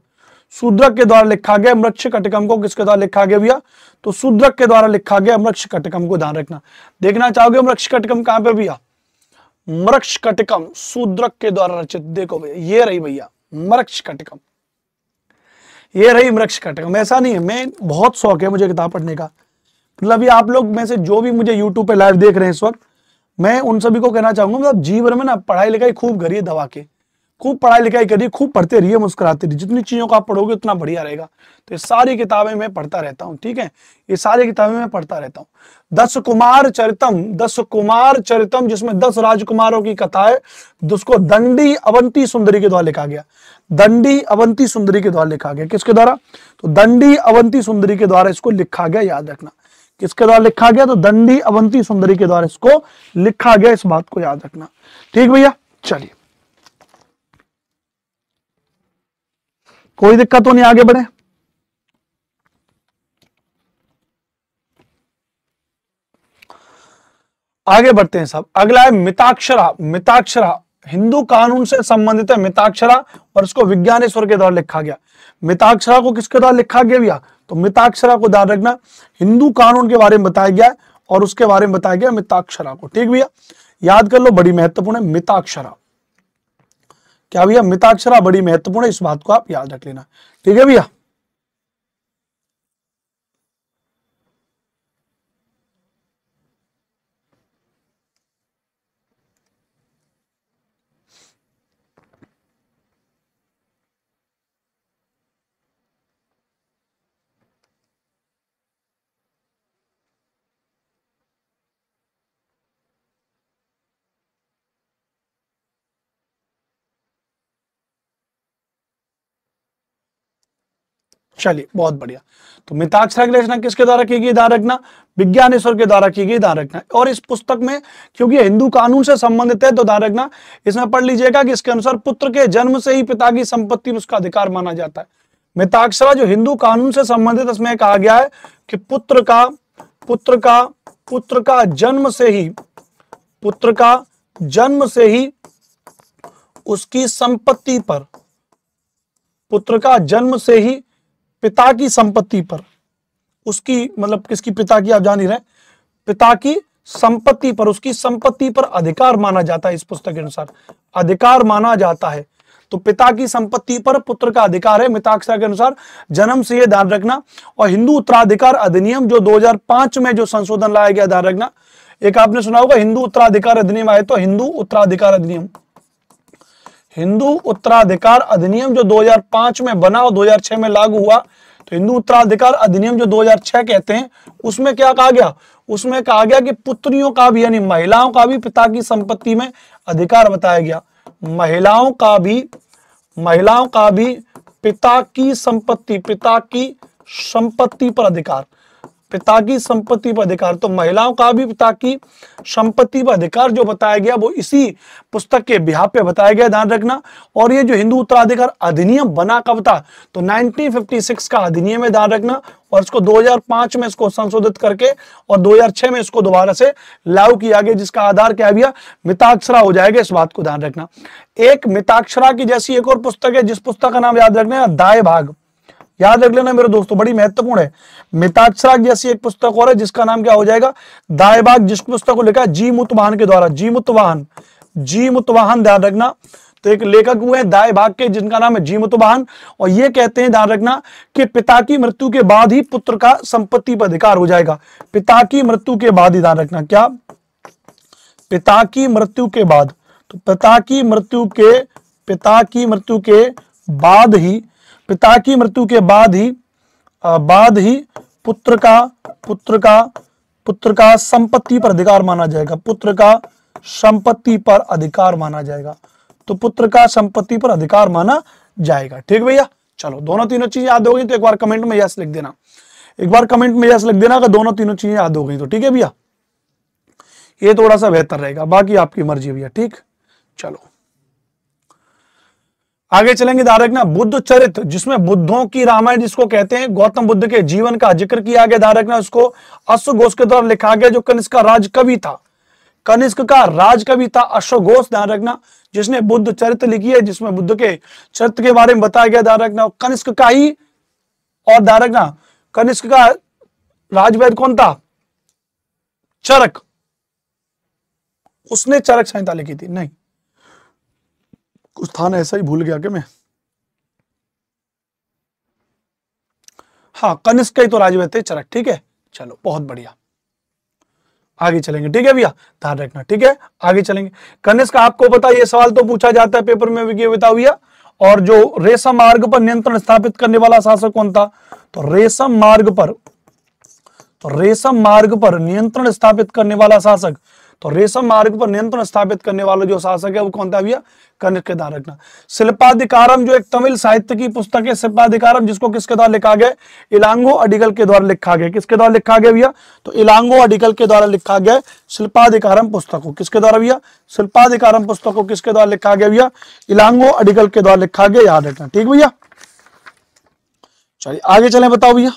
शूद्रक के द्वारा लिखा गया मृक्ष कटकम को किसके द्वारा लिखा गया भैया? तो शूद्रक के द्वारा लिखा गया मृक्ष कटकम को ध्यान रखना। देखना चाहोगे मृक्ष कटकम कहाँ पे भैया? मृक्ष कटकम, शूद्रक के द्वारा रचित। देखो भैया, ये रही भैया मृक्ष कटकम। ये रही मृक्ष कटक ऐसा नहीं है, मैं बहुत शौक है मुझे किताब पढ़ने का। मतलब ये आप लोग में से जो भी मुझे यूट्यूब पे लाइव देख रहे हैं इस वक्त मैं उन सभी को कहना चाहूँगा मतलब जीवन में ना पढ़ाई लिखाई खूब करिए दवा के। खूब पढ़ाई लिखाई करिए, खूब पढ़ते रहिए, मुस्कुराते रहिए। जितनी चीज़ों को आप पढ़ोगे, उतना बढ़िया रहेगा। तो ये सारी किताबें मैं पढ़ता रहता हूँ, ठीक है? ये सारी किताबें मैं पढ़ता रहता हूँ। दस कुमार चरितम दस कुमार चरितम, जिसमें दस राजकुमारों की कथा है उसको दंडी अवंती सुंदरी के द्वारा लिखा गया। दंडी अवंती सुंदरी के द्वारा लिखा गया। किसके द्वारा? तो दंडी अवंती सुंदरी के द्वारा इसको लिखा गया, याद रखना। किसके द्वारा लिखा गया? तो दंडी अवंती सुंदरी के द्वारा इसको लिखा गया, इस बात को याद रखना। ठीक भैया? चलिए। कोई दिक्कत तो नहीं, आगे बढ़े। आगे बढ़ते हैं सब। अगला है मिताक्षरा। मिताक्षरा हिंदू कानून से संबंधित है, मिताक्षरा और इसको विज्ञानेश्वर के द्वारा लिखा गया। मिताक्षरा को किसके द्वारा लिखा गया भैया? तो मिताक्षरा को ध्यान रखना। हिंदू कानून के बारे में बताया गया है और उसके बारे में बताया गया मिताक्षरा को। ठीक भैया? याद कर लो, बड़ी महत्वपूर्ण है मिताक्षरा। क्या भैया? मिताक्षरा बड़ी महत्वपूर्ण है, इस बात को आप याद रख लेना। ठीक है भैया? चलिए, बहुत बढ़िया। तो मिताक्षरा की रचना किसके द्वारा की गई ध्यान रखना विज्ञानेश्वर के द्वारा की गई ध्यान रखना और इस पुस्तक में, क्योंकि हिंदू कानून से संबंधित है तो ध्यान रखना इसमें पढ़ लीजिएगा कि इसके अनुसार पुत्र के जन्म से ही पिता की संपत्ति में उसका अधिकार माना जाता है। मिताक्षरा जो हिंदू कानून से संबंधित, इसमें कहा गया है कि पुत्र का पुत्र का पुत्र का जन्म से ही, पुत्र का जन्म से ही उसकी संपत्ति पर, पुत्र का जन्म से ही पिता की संपत्ति पर। उसकी मतलब किसकी पिता की, आप जान ही रहे पिता की संपत्ति पर, उसकी संपत्ति पर अधिकार माना जाता है इस पुस्तक के अनुसार। अधिकार माना जाता है। तो पिता की संपत्ति पर पुत्र का अधिकार है, मिताक्षरा के अनुसार। जन्म से यह ध्यान रखना। और हिंदू उत्तराधिकार अधिनियम जो 2005 में जो संशोधन लाया गया, ध्यान रखना। एक आपने सुना होगा, हिंदू उत्तराधिकार अधिनियम आए तो हिंदू उत्तराधिकार अधिनियम। हिंदू उत्तराधिकार अधिनियम जो 2005 में बना और 2006 में लागू हुआ तो हिंदू उत्तराधिकार अधिनियम जो 2006 कहते हैं, उसमें क्या कहा गया? उसमें कहा गया कि पुत्रियों का भी, यानी महिलाओं का भी पिता की संपत्ति में अधिकार बताया गया। महिलाओं का भी, महिलाओं का भी पिता की संपत्ति, पिता की संपत्ति पर अधिकार। पिता की संपत्ति पर अधिकार। तो महिलाओं का भी पिता की संपत्ति पर अधिकार जो बताया गया, वो इसी पुस्तक के बिहार पे बताया गया, ध्यान रखना। और ये जो हिंदू उत्तराधिकार अधिनियम बना कब था? तो 1956 का अधिनियम है ध्यान रखना और इसको 2005 में इसको संशोधित करके और 2006 में इसको दोबारा से लागू किया गया, जिसका आधार क्या भैया? मिताक्षरा हो जाएगा, इस बात को ध्यान रखना। एक मिताक्षरा की जैसी एक और पुस्तक है, जिस पुस्तक का नाम याद रखना दाए भाग। याद रख लेना मेरे दोस्तों, बड़ी महत्वपूर्ण है। मिताक्षरा जैसी एक पुस्तक और है, जिसका नाम क्या हो जाएगा? दाएबाग, जिस पुस्तक को लिखा जी मुतवाहन के द्वारा, जी मुतवाहन जी मुतवाहन, ध्यान रखना। तो एक लेखक हुए हैं दाए भाग के, जिनका नाम है जी मुतवाहन, और ये कहते हैं, ध्यान रखना, कि पिता की मृत्यु के बाद ही पुत्र का संपत्ति पर अधिकार हो जाएगा। पिता की मृत्यु के बाद ही, ध्यान रखना, क्या? पिता की मृत्यु के बाद। तो पिता की मृत्यु के, पिता की मृत्यु के बाद ही पिता की मृत्यु के बाद ही बाद ही पुत्र का पुत्र का पुत्र का संपत्ति पर अधिकार माना जाएगा। पुत्र का संपत्ति पर अधिकार माना जाएगा। तो पुत्र का संपत्ति पर अधिकार माना जाएगा। ठीक भैया? चलो, दोनों तीनों चीज़ें याद हो गई तो एक बार कमेंट में यस लिख देना। एक बार कमेंट में यस लिख देना, अगर दोनों तीनों चीज़ें याद हो गई तो। ठीक है भैया? ये थोड़ा सा बेहतर रहेगा। बाकी आपकी मर्ज़ी भैया। ठीक? चलो। आगे चलेंगे ध्यान रखना बुद्ध चरित्र, जिसमें बुद्धों की रामायण जिसको कहते हैं, गौतम बुद्ध के जीवन का ज़िक्र किया गया ध्यान रखना उसको अश्वघोष के द्वारा लिखा गया, जो कनिष्क का राज कवि था। कनिष्क का राज कवि था अश्वघोष ध्यान रखना जिसने बुद्ध चरित्र लिखी है, जिसमें बुद्ध के चरित्र के बारे में बताया गया ध्यान रखना कनिष्क का ही, और ध्यान रखना कनिष्क का राजवैद कौन था? चरक। उसने चरक संहिता लिखी थी, नहीं। कुछ था ना ऐसा ही भूल गया कि मैं? हाँ कनिष्क ही तो राजवह थे चरक ठीक है? चलो, बहुत बढ़िया। आगे चलेंगे, ठीक है भैया? ध्यान रखना, ठीक है? आगे चलेंगे। कनिष्क, आपको पता ये सवाल तो पूछा जाता है पेपर में भी बताओ भैया। और जो रेशम मार्ग पर नियंत्रण स्थापित करने वाला शासक कौन था? तो रेशम मार्ग पर तो रेशम मार्ग पर नियंत्रण स्थापित करने वाला शासक तो रेशम मार्ग पर नियंत्रण स्थापित करने वाला जो शासक है, वो कौन था भैया? कनिष्क ध्यान रखना। शिल्पाधिकारम जो एक तमिल साहित्य की पुस्तक है, शिल्पाधिकारम, जिसको किसके द्वारा लिखा गया? इलांगो अडिगल के द्वारा लिखा गया। किसके द्वारा लिखा गया भैया? तो इलांगो अडिगल के द्वारा लिखा गया शिल्पाधिकारम पुस्तक। को किसके द्वारा भैया? शिल्पाधिकारम पुस्तक को किसके द्वारा लिखा गया भैया? इलांगो अडिगल के द्वारा लिखा गया, याद रखना। ठीक भैया? चलिए, आगे चले, बताओ भैया।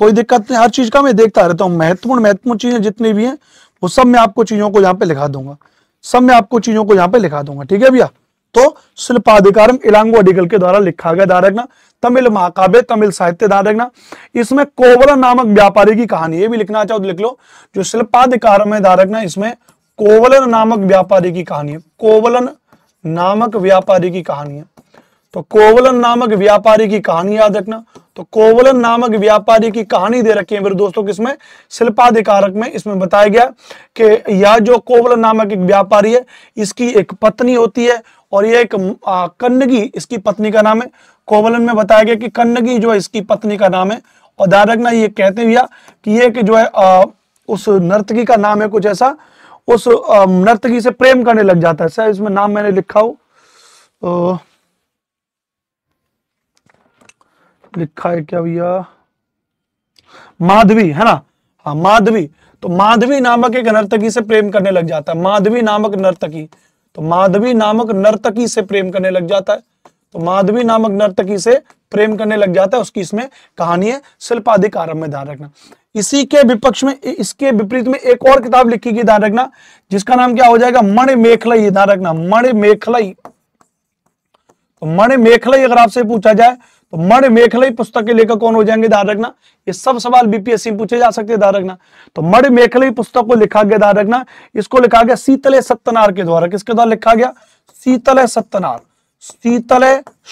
कोई दिक्कत नहीं, हर चीज़ का मैं देखता रहता हूँ। महत्वपूर्ण महत्वपूर्ण चीज़ें जितनी भी हैं, वो सब मैं आपको चीज़ों को यहाँ पे लिखा दूँगा। सब मैं आपको चीज़ों को यहाँ पे लिखा दूँगा, ठीक है भैया? तो शिल्पाधिकारम इलांगो अडिगल के द्वारा लिखा गया ध्यान रखना तमिल महाकाव्य, तमिल साहित्य ध्यान रखना इसमें कोवलन नामक व्यापारी की कहानी, ये भी लिखना चाहो तो लिख लो, जो शिल्पाधिकारम है ध्यान रखना इसमें कोवलन नामक व्यापारी की कहानी है कोवलन नामक व्यापारी की कहानी है। तो कोवलन नामक व्यापारी की कहानी याद रखना। तो कोवलन नामक व्यापारी की कहानी दे रखी है मेरे दोस्तों किसमें शिल्पाधिकारक में। इसमें बताया गया कि यह जो कोवलन नामक एक व्यापारी है इसकी एक पत्नी होती है और यह एक कन्नगी इसकी पत्नी का नाम है। कोवलन में बताया गया कि कन्नगी जो है इसकी पत्नी का नाम है। और ध्यान रखना ये कहते भैया कि ये कि जो है आ, उस नर्तकी का नाम है कुछ ऐसा। उस नर्तकी से प्रेम करने लग जाता है। सर इसमें नाम मैंने लिखा हो। लिखा है क्या भैया? माधवी, है ना? हाँ माधवी। तो माधवी नामक एक नर्तकी से प्रेम करने लग जाता है। माधवी नामक नर्तकी। तो माधवी नामक नर्तकी से प्रेम करने लग जाता है। तो माधवी नामक नर्तकी से प्रेम करने लग जाता है। उसकी इसमें कहानी है, शिल्पाधिकार में ध्यान रखना। इसी के विपक्ष में इसके विपरीत में एक और किताब लिखी गई, ध्यान रखना। जिसका नाम क्या हो जाएगा? मणि मेखलई, ध्यान रखना। मणि मेखलई। तो मणि मेखलई अगर आपसे पूछा जाए तो मण मेखलई पुस्तक के लेखक कौन हो जाएँगे? ध्यान रखना। ये सब सवाल बीपीएससी में पूछे जा सकते हैं ध्यान रखना। तो मण मेखलई पुस्तक को लिखा गया ध्यान रखना। इसको लिखा गया शीतले सत्यनार के द्वारा। किसके द्वारा लिखा गया? शीतल सत्यनार शीतल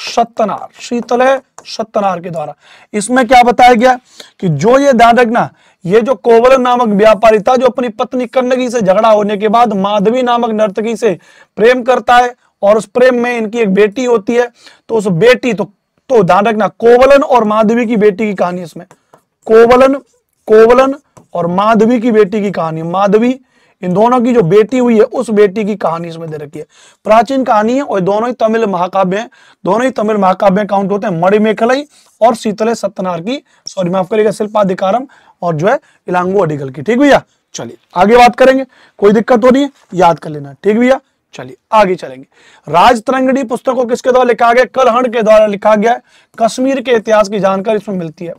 सत्यनार शीतल सत्यनार के द्वारा। इसमें क्या बताया गया कि जो ये ध्यान रखना, ये जो कोवल नामक व्यापारी था, जो अपनी पत्नी कन्नगी से झगड़ा होने के बाद माधवी नामक नर्तकी से प्रेम करता है और उस प्रेम में इनकी एक बेटी होती है तो उस बेटी तो तो ध्यान रखना, कोवलन और माधवी की बेटी की कहानी इसमें। कोवलन कोवलन और माधवी की बेटी की कहानी। माधवी, इन दोनों की जो बेटी हुई है, उस बेटी की कहानी इसमें दे रखी है। प्राचीन कहानी है और दोनों ही तमिल महाकाव्य हैं। दोनों ही तमिल महाकाव्य काउंट होते हैं। मणिमेखलई और शीतले सत्यनार की। सॉरी माफ़ करिएगा शिल्पाधिकारम और जो है, इलांगो अडिगल की। ठीक भैया? चलिए, आगे बात करेंगे। कोई दिक्कत हो रही है? याद कर लेना। ठीक भैया? चलिए, आगे चलेंगे। राज तरंगड़ी पुस्तक को किसके द्वारा लिखा गया? कलहण के द्वारा लिखा गया कश्मीर के इतिहास की जानकारी इसमें मिलती है।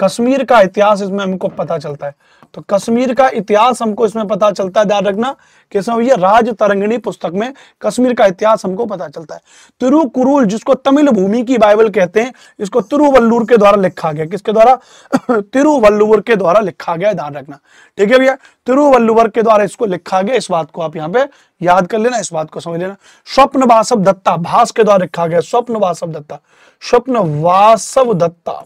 कश्मीर का इतिहास इसमें हमको पता चलता है। तो कश्मीर का इतिहास हमको इसमें पता चलता है, ध्यान रखना कि इसमें ये राज तरंगिणी पुस्तक में कश्मीर का इतिहास हमको पता चलता है। तिरुकुरुल, जिसको तमिल भूमि की बाइबल कहते हैं, इसको तिरुवल्लूर के द्वारा लिखा गया। किसके द्वारा? तिरुवल्लुवर के द्वारा लिखा गया, ध्यान रखना। ठीक है भैया? तिरुवल्लुवर के द्वारा इसको लिखा गया, इस बात को आप यहाँ पे याद कर लेना, इस बात को समझ लेना। स्वप्न वासव दत्ता भाष के द्वारा लिखा गया स्वप्न वासव दत्ता। स्वप्न वासव दत्ता।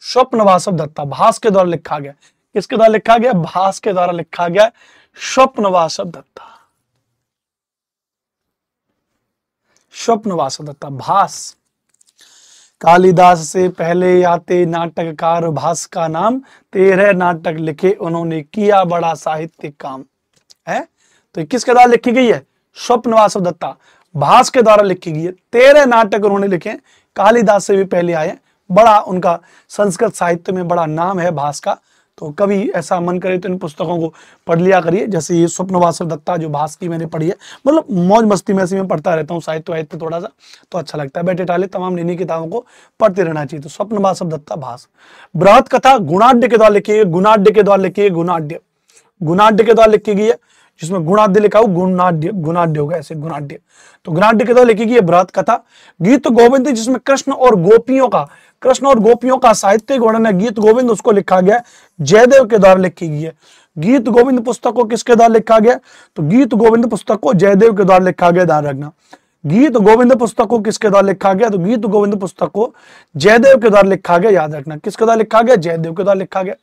स्वप्न वासव दत्ता, भास के द्वारा लिखा गया। किसके द्वारा लिखा गया? भास के द्वारा लिखा गया स्वप्न वासव दत्ता। स्वप्न वासव दत्ता, भास। कालिदास से पहले आते नाटककार, भास का नाम, तेरह नाटक लिखे उन्होंने, किया बड़ा साहित्यिक काम। है? तो किसके द्वारा लिखी गई है? स्वप्न वासव दत्ता। भास के द्वारा लिखी गई है। तेरह नाटक उन्होंने लिखे कालिदास से भी पहले आए बड़ा उनका संस्कृत साहित्य में बड़ा नाम है भास का तो कभी ऐसा मन करे तो इन पुस्तकों को पढ़ लिया करिए। जैसे ये स्वप्नवासव दत्ता जो भास की मैंने पढ़ी है मतलब मौज मस्ती में ऐसे में पढ़ता रहता हूँ साहित्य वाहित्य थोड़ा सा तो अच्छा लगता है। बैठे टाले तमाम इन्हीं किताबों को पढ़ते रहना चाहिए। तो स्वप्नवासव दत्ता भास बृहत कथा गुणाढ़ के द्वारा लिखी है गुणाढ़ के द्वारा लिखी है गुणाढ़ गुणाढ़ के द्वारा लिखी गई है जिसमें गुणाढ़ लिखा हो गुणाढ़ गुणाढ़ होगा ऐसे गुणाढ़ तो गुणाढ़ के द्वारा लिखी गई बृहत कथा, गीत गोविंद, जिसमें कृष्ण और गोपियों का, कृष्ण और गोपियों का साहित्यिक वर्णन है। गीत गोविंद, उसको लिखा गया जयदेव के द्वारा लिखी गई है। गीत गोविंद पुस्तक को किसके द्वारा लिखा गया? तो गीत गोविंद पुस्तक को जयदेव के द्वारा लिखा गया ध्यान रखना। गीत गोविंद पुस्तक को किसके द्वारा लिखा गया? तो गीत गोविंद पुस्तक को जयदेव के द्वारा लिखा गया, याद रखना। किसके द्वारा लिखा गया? जयदेव के द्वारा लिखा गया।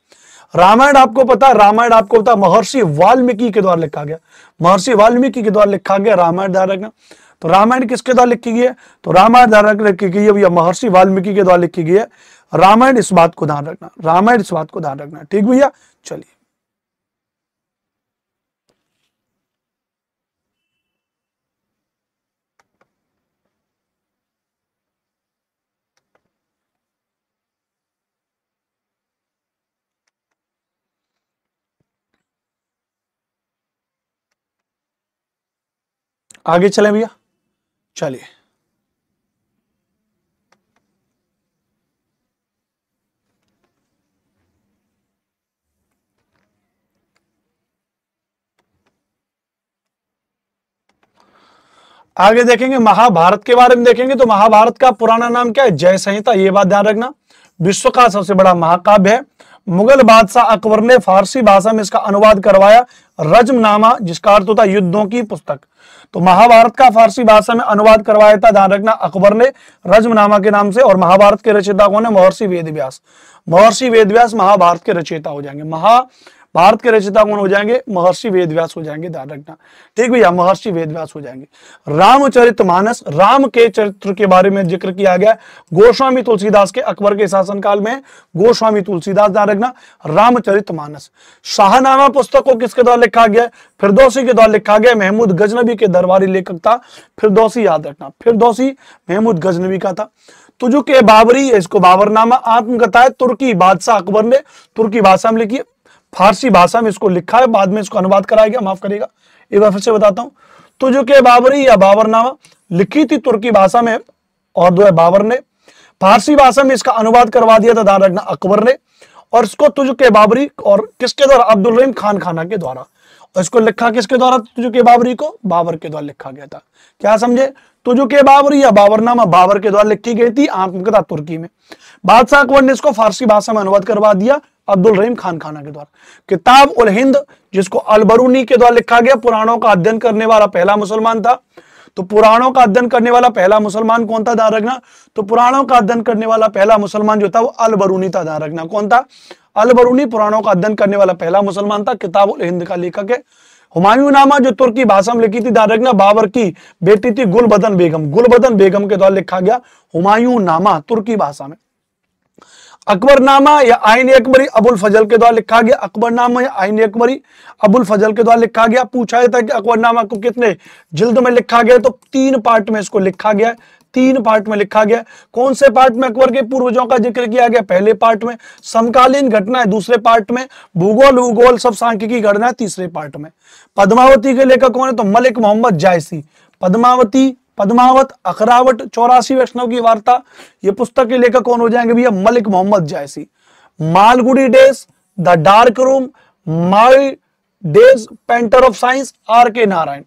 रामायण आपको पता रामायण आपको पता महर्षि वाल्मीकि के द्वारा लिखा गया। महर्षि वाल्मीकि के द्वारा लिखा गया रामायण धारक तो रामायण किसके द्वारा लिखी गई है? तो रामायण धारक लिखी गई है भैया महर्षि वाल्मीकि के द्वारा लिखी गई है। रामायण इस बात को ध्यान रखना, रामायण इस बात को ध्यान रखना। ठीक भैया? चलिए। आगे चलें भैया। चलिए। आगे देखेंगे, महाभारत के बारे में देखेंगे तो महाभारत का पुराना नाम क्या है? जय संहिता, ये बात ध्यान रखना। विश्व का सबसे बड़ा महाकाव्य है। मुगल बादशाह अकबर ने फारसी भाषा में इसका अनुवाद करवाया। रजमनामा, जिसका अर्थ होता है युद्धों की पुस्तक। तो महाभारत का फारसी भाषा में अनुवाद करवाया था। ध्यान रखना, अकबर ने रजमनामा के नाम से और महाभारत के रचयिता कौन है महर्षि वेदव्यास। महर्षि वेदव्यास महाभारत के रचयिता हो जाएँगे। महा भारत के रचिता कौन हो जाएँगे? महर्षि वेदव्यास हो जाएँगे, ध्यान रखना। ठीक भैया, महर्षि वेदव्यास हो जाएँगे। रामचरित मानस, राम के चरित्र के बारे में ज़िक्र किया गया। गोस्वामी तुलसीदास के अकबर के शासनकाल में गोस्वामी तुलसीदास, ध्यान रखना, रामचरित मानस। शाहनामा पुस्तक को किसके द्वारा लिखा गया? फिरदौसी के द्वारा लिखा गया। महमूद गजनबी के दरबारी लेखक था। फिरदौसी याद रखना। फिरदौसी महमूद गजनबी का था। तुझु के बाबरी, इसको बाबरनामा आत्मकथा है। तुर्की बादशाह अकबर ने तुर्की भाषा में लिखी फारसी भाषा में इसको लिखा है, बाद में इसको अनुवाद कराएगा माफ़ करेगा एक बार फिर से बताता हूँ। तो जो के बाबरी या बाबरनामा, लिखी थी तुर्की भाषा में और दो है बाबर ने। फारसी भाषा में इसका अनुवाद करवा दिया था ध्यान रखना अकबर ने। और इसको तुझ के बाबरी और किसके द्वारा? अब्दुल रहीम खान खाना के द्वारा। और इसको लिखा किसके द्वारा? तुझ के बाबरी को, बाबर के द्वारा लिखा गया था। क्या समझे? तुझ के बाबरी या बाबरनामा बाबर के द्वारा लिखी गई थी आत्मकथा तुर्की में। बादशाह अकबर ने इसको फारसी भाषा में अनुवाद करवा दिया। अब्दुल रहीम खान खाना के द्वारा। किताब उल हिंद, जिसको अलबरूनी के द्वारा लिखा गया, पुराणों का अध्ययन करने वाला पहला मुसलमान था। तो पुराणों का अध्ययन करने वाला पहला मुसलमान कौन था? ध्यान रखना। तो पुराणों का अध्ययन करने वाला पहला मुसलमान जो था, वो अलबरूनी था, ध्यान रखना। कौन था? अलबरूनी पुराणों का अध्ययन करने वाला पहला मुसलमान था, किताब उल हिंद का लेखक है। हुमायूं नामा जो तुर्की भाषा में लिखी थी रखना, बाबर की बेटी थी गुलबदन बेगम। गुलबदन बेगम के द्वारा लिखा गया हुमायूं नामा तुर्की भाषा में। अकबरनामा या आइन अकबरी अबुल फजल के द्वारा लिखा गया अकबरनामा या आइन अकबरी अबुल फजल के द्वारा लिखा गया। पूछा जाता है कि अकबरनामा को कितने जिल्द में लिखा गया तो तीन पार्ट में इसको लिखा गया तीन पार्ट में लिखा गया। कौन से पार्ट में अकबर के पूर्वजों का ज़िक्र किया गया? पहले पार्ट में समकालीन घटना है, दूसरे पार्ट में भूगोल भूगोल सब सांख्यिकी घटना है, तीसरे पार्ट में। पद्मावती के लेखक कौन है? तो मलिक मोहम्मद जायसी। पद्मावती पद्मावत अखरावट चौरासी वैष्णव की वार्ता। ये पुस्तक के लेखक कौन हो जाएँगे भैया? Malik Muhammad Jayasi Malgudi days, the dark room my days, painter of science, R K Narayan.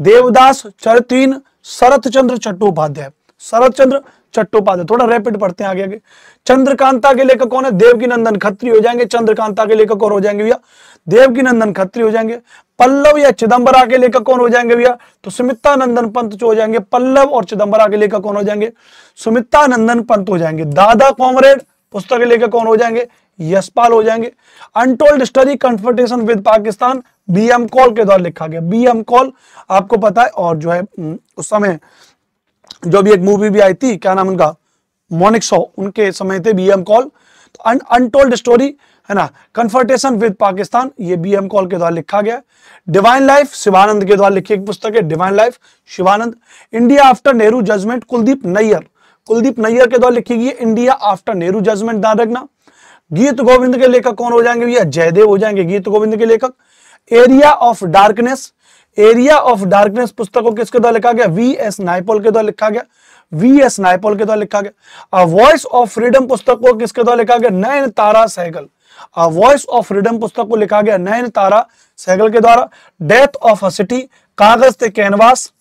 Devdas चरतीन शरत चंद्र चट्टोपाध्याय। शरत चंद्र चट्टोपाध्याय, थोड़ा रैपिड पढ़ते हैं आगे आगे। चंद्रकांता के लेखक कौन है? देवकी नंदन खत्री हो जाएँगे। चंद्रकांता के लेखक और हो जाएँगे भैया। देवकी नंदन खत्री हो जाएँगे। पल्लव या चिदंबरा के लेखक कौन हो जाएँगे भैया? तो सुमित्ता नंदन पंत जो हो जाएँगे, पल्लव और चिदंबरा के लेखक कौन हो जाएँगे? सुमित्ता नंदन पंत हो जाएँगे। दादा कॉमरेड पुस्तक के लेखक कौन हो जाएँगे? यशपाल हो जाएँगे। Untold study confrontation with Pakistan B M Kaul के द्वारा लिखा गया। बी एम कॉल आपको पता है, और जो है उस समय जो भी एक मूवी भी आई थी, क्या नाम उनका? मोनिक शो उनके समय थे B M Kaul untold story है ना? कन्फर्टेशन विद पाकिस्तान ये बी एम कॉल के द्वारा लिखा गया डिवाइन लाइफ शिवानंद के द्वारा लिखी एक पुस्तक है divine life Sivananda India after Nehru judgement Kuldip Nayar. Kuldip Nayar के द्वारा लिखी गई है इंडिया आफ्टर नेहरू जजमेंट ध्यान रखना। गीत गोविंद के लेखक कौन हो जाएँगे भैया? जयदेव हो जाएँगे गीत गोविंद के लेखक। Area of darkness area of darkness पुस्तक को किसके द्वारा लिखा गया? वी एस नाइपोल के द्वारा लिखा गया। वी एस नाइपोल के द्वारा लिखा गया। वॉइस ऑफ़ फ्रीडम पुस्तक को किसके द्वारा लिखा गया? Nayantara Sahgal. Voice of freedom पुस्तक को लिखा गया नयन तारा सहगल के द्वारा। डेथ ऑफ़ अ सिटी कागज़ थे कैनवास,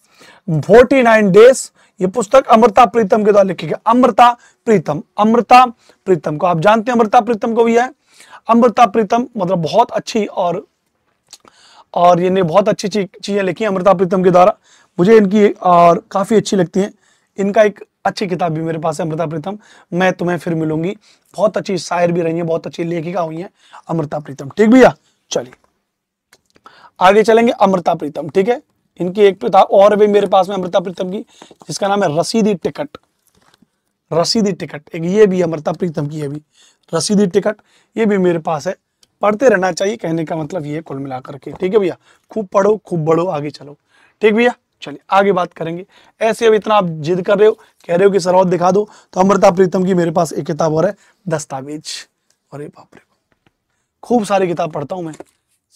फोर्टी नाइन डेज़, ये पुस्तक अमृता प्रीतम के द्वारा लिखी गई। अमृता प्रीतम अमृता प्रीतम को आप जानते हैं, अमृता प्रीतम को भी है। अमृता प्रीतम मतलब बहुत अच्छी और और ये बहुत अच्छी चीज़ें लिखी अमृता प्रीतम के द्वारा। मुझे इनकी और काफ़ी अच्छी लगती है। इनका एक अच्छी किताब भी मेरे पास है, अमृता प्रीतम। मैं तुम्हें फिर मिलूँगी। बहुत अच्छी शायर भी रही है, बहुत अच्छी लेखिका हुई है, अमृता प्रीतम। ठीक भैया? चलिए। आगे चलेंगे अमृता प्रीतम, ठीक है? इनकी एक किताब और भी मेरे पास में अमृता प्रीतम की, जिसका नाम है रसीदी टिकट। रसीदी टिकट, एक ये भी अमृता प्रीतम की है भी। रसीदी टिकट, ये भी मेरे पास है। पढ़ते रहना चाहिए, कहने का मतलब ये कुल मिलाकर के। ठीक है भैया? खूब पढ़ो, खूब बढ़ो, आगे चलो। ठीक भैया? चलिए, आगे बात करेंगे। ऐसे अब इतना आप जिद कर रहे हो, कह रहे हो कि सर और दिखा दो तो अमृता प्रीतम की मेरे पास एक किताब और है, दस्तावेज़। अरे बाप रे। खूब सारी किताब पढ़ता हूँ मैं।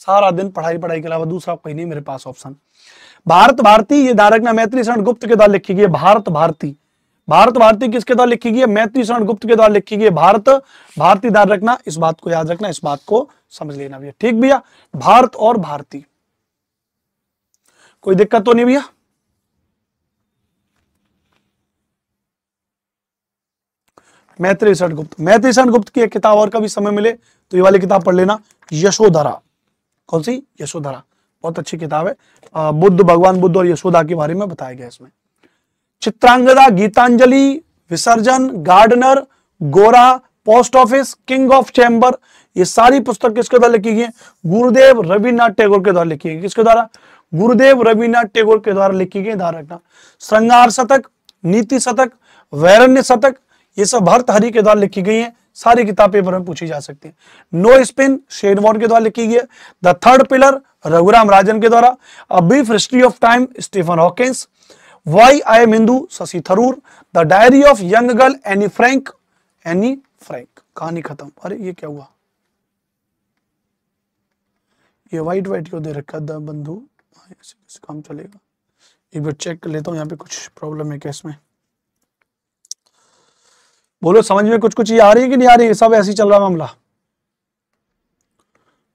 सारा दिन पढ़ाई पढ़ाई के अलावा दूसरा कोई नहीं, मेरे पास ऑप्शन भारत भारती, ये धारकना मैत्री शरण गुप्त के द्वारा लिखी गई भारत भारती। भारत भारती किसके द्वारा लिखी गई है? मैत्री शरण गुप्त के द्वारा लिखी गई भारत भारती धार रखना इस बात को याद रखना, इस बात को समझ लेना भैया। ठीक भैया? भारत और भारती। कोई दिक्कत तो नहीं भैया? मैत्री शरण गुप्त मैत्री शरण गुप्त की एक किताब और कभी समय मिले तो ये वाली किताब पढ़ लेना। यशोधरा। कौन सी? यशोधरा। बहुत अच्छी किताब है। बुद्ध, भगवान बुद्ध और यशोदा के बारे में बताया गया इसमें। Chitrangada Gitanjali, Visarjan, gardener, Gora, post office, king of chamber, ये सारी पुस्तक किसके द्वारा लिखी गई है? गुरुदेव रविन्द्रनाथ टैगोर के द्वारा लिखी गई किसके द्वारा? गुरुदेव रविन्द्रनाथ टैगोर के द्वारा लिखी गई ध्यान रखना श्रृंगार शतक, नीति शतक, वैरण्य शतक, ये सब भरतहरि के द्वारा लिखी गई है। सारी किताब पेपर में पूछी जा सकती है। नो स्पिन शेडवॉन के द्वारा लिखी गई है। The third pillar Raghuram Rajan के द्वारा। A brief history of time Stephen Hawkins why I am Hindu Shashi Tharoor. The diary of young girl Anne Frank Anne Frank कहानी खत्म। अरे, ये क्या हुआ? ये वाइट वाइट क्यों दे रखा द बंधु? हाँ, कैसे काम चलेगा एक बार चेक कर लेता हूँ यहाँ पे कुछ प्रॉब्लम है क्या इसमें बोलो समझ में कुछ कुछ ये आ रही है कि नहीं आ रही है? सब ऐसे ही चल रहा मामला।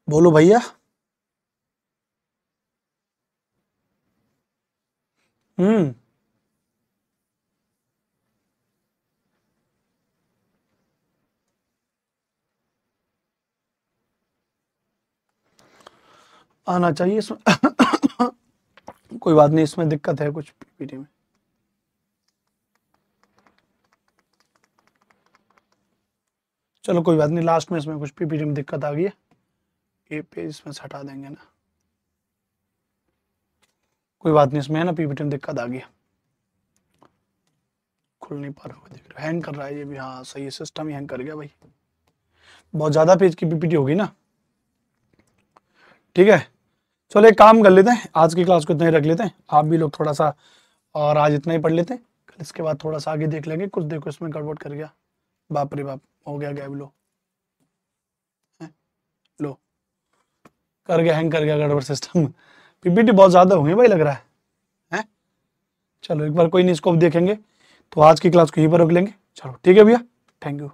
बोलो भैया। हम्म। आना चाहिए इसमें। कोई बात नहीं, इसमें दिक्कत है कुछ पीपीटी में। चलो कोई बात नहीं लास्ट में इसमें कुछ पीपीटी में दिक्कत आ गई है। ये पेज इसमें से हटा देंगे ना। कोई बात नहीं, इसमें है ना पीपीटी में दिक्कत आ गई है। खुल नहीं पा रहा रहे हैंग कर रहा है ये भी। हाँ सही है सिस्टम ही हैंग कर गया भाई। बहुत ज़्यादा पेज की पीपीटी होगी ना। ठीक है? चलो एक काम कर लेते हैं, आज की क्लास को इतना ही रख लेते हैं, आप भी लोग थोड़ा सा और आज इतना ही पढ़ लेते हैं कल इसके बाद थोड़ा सा आगे देख लेंगे, कुछ देखो इसमें गड़बड़ कर गया। बाप रे बाप, हो गया गैब लो। लो। कर गया हैंग कर गया गड़बड़ सिस्टम पीपीटी बहुत ज़्यादा हुई भाई लग रहा है। हैं? चलो एक बार कोई नहीं, इसको देखेंगे तो आज की क्लास को यहीं पर रोक लेंगे। चलो, ठीक है भैया? Thank you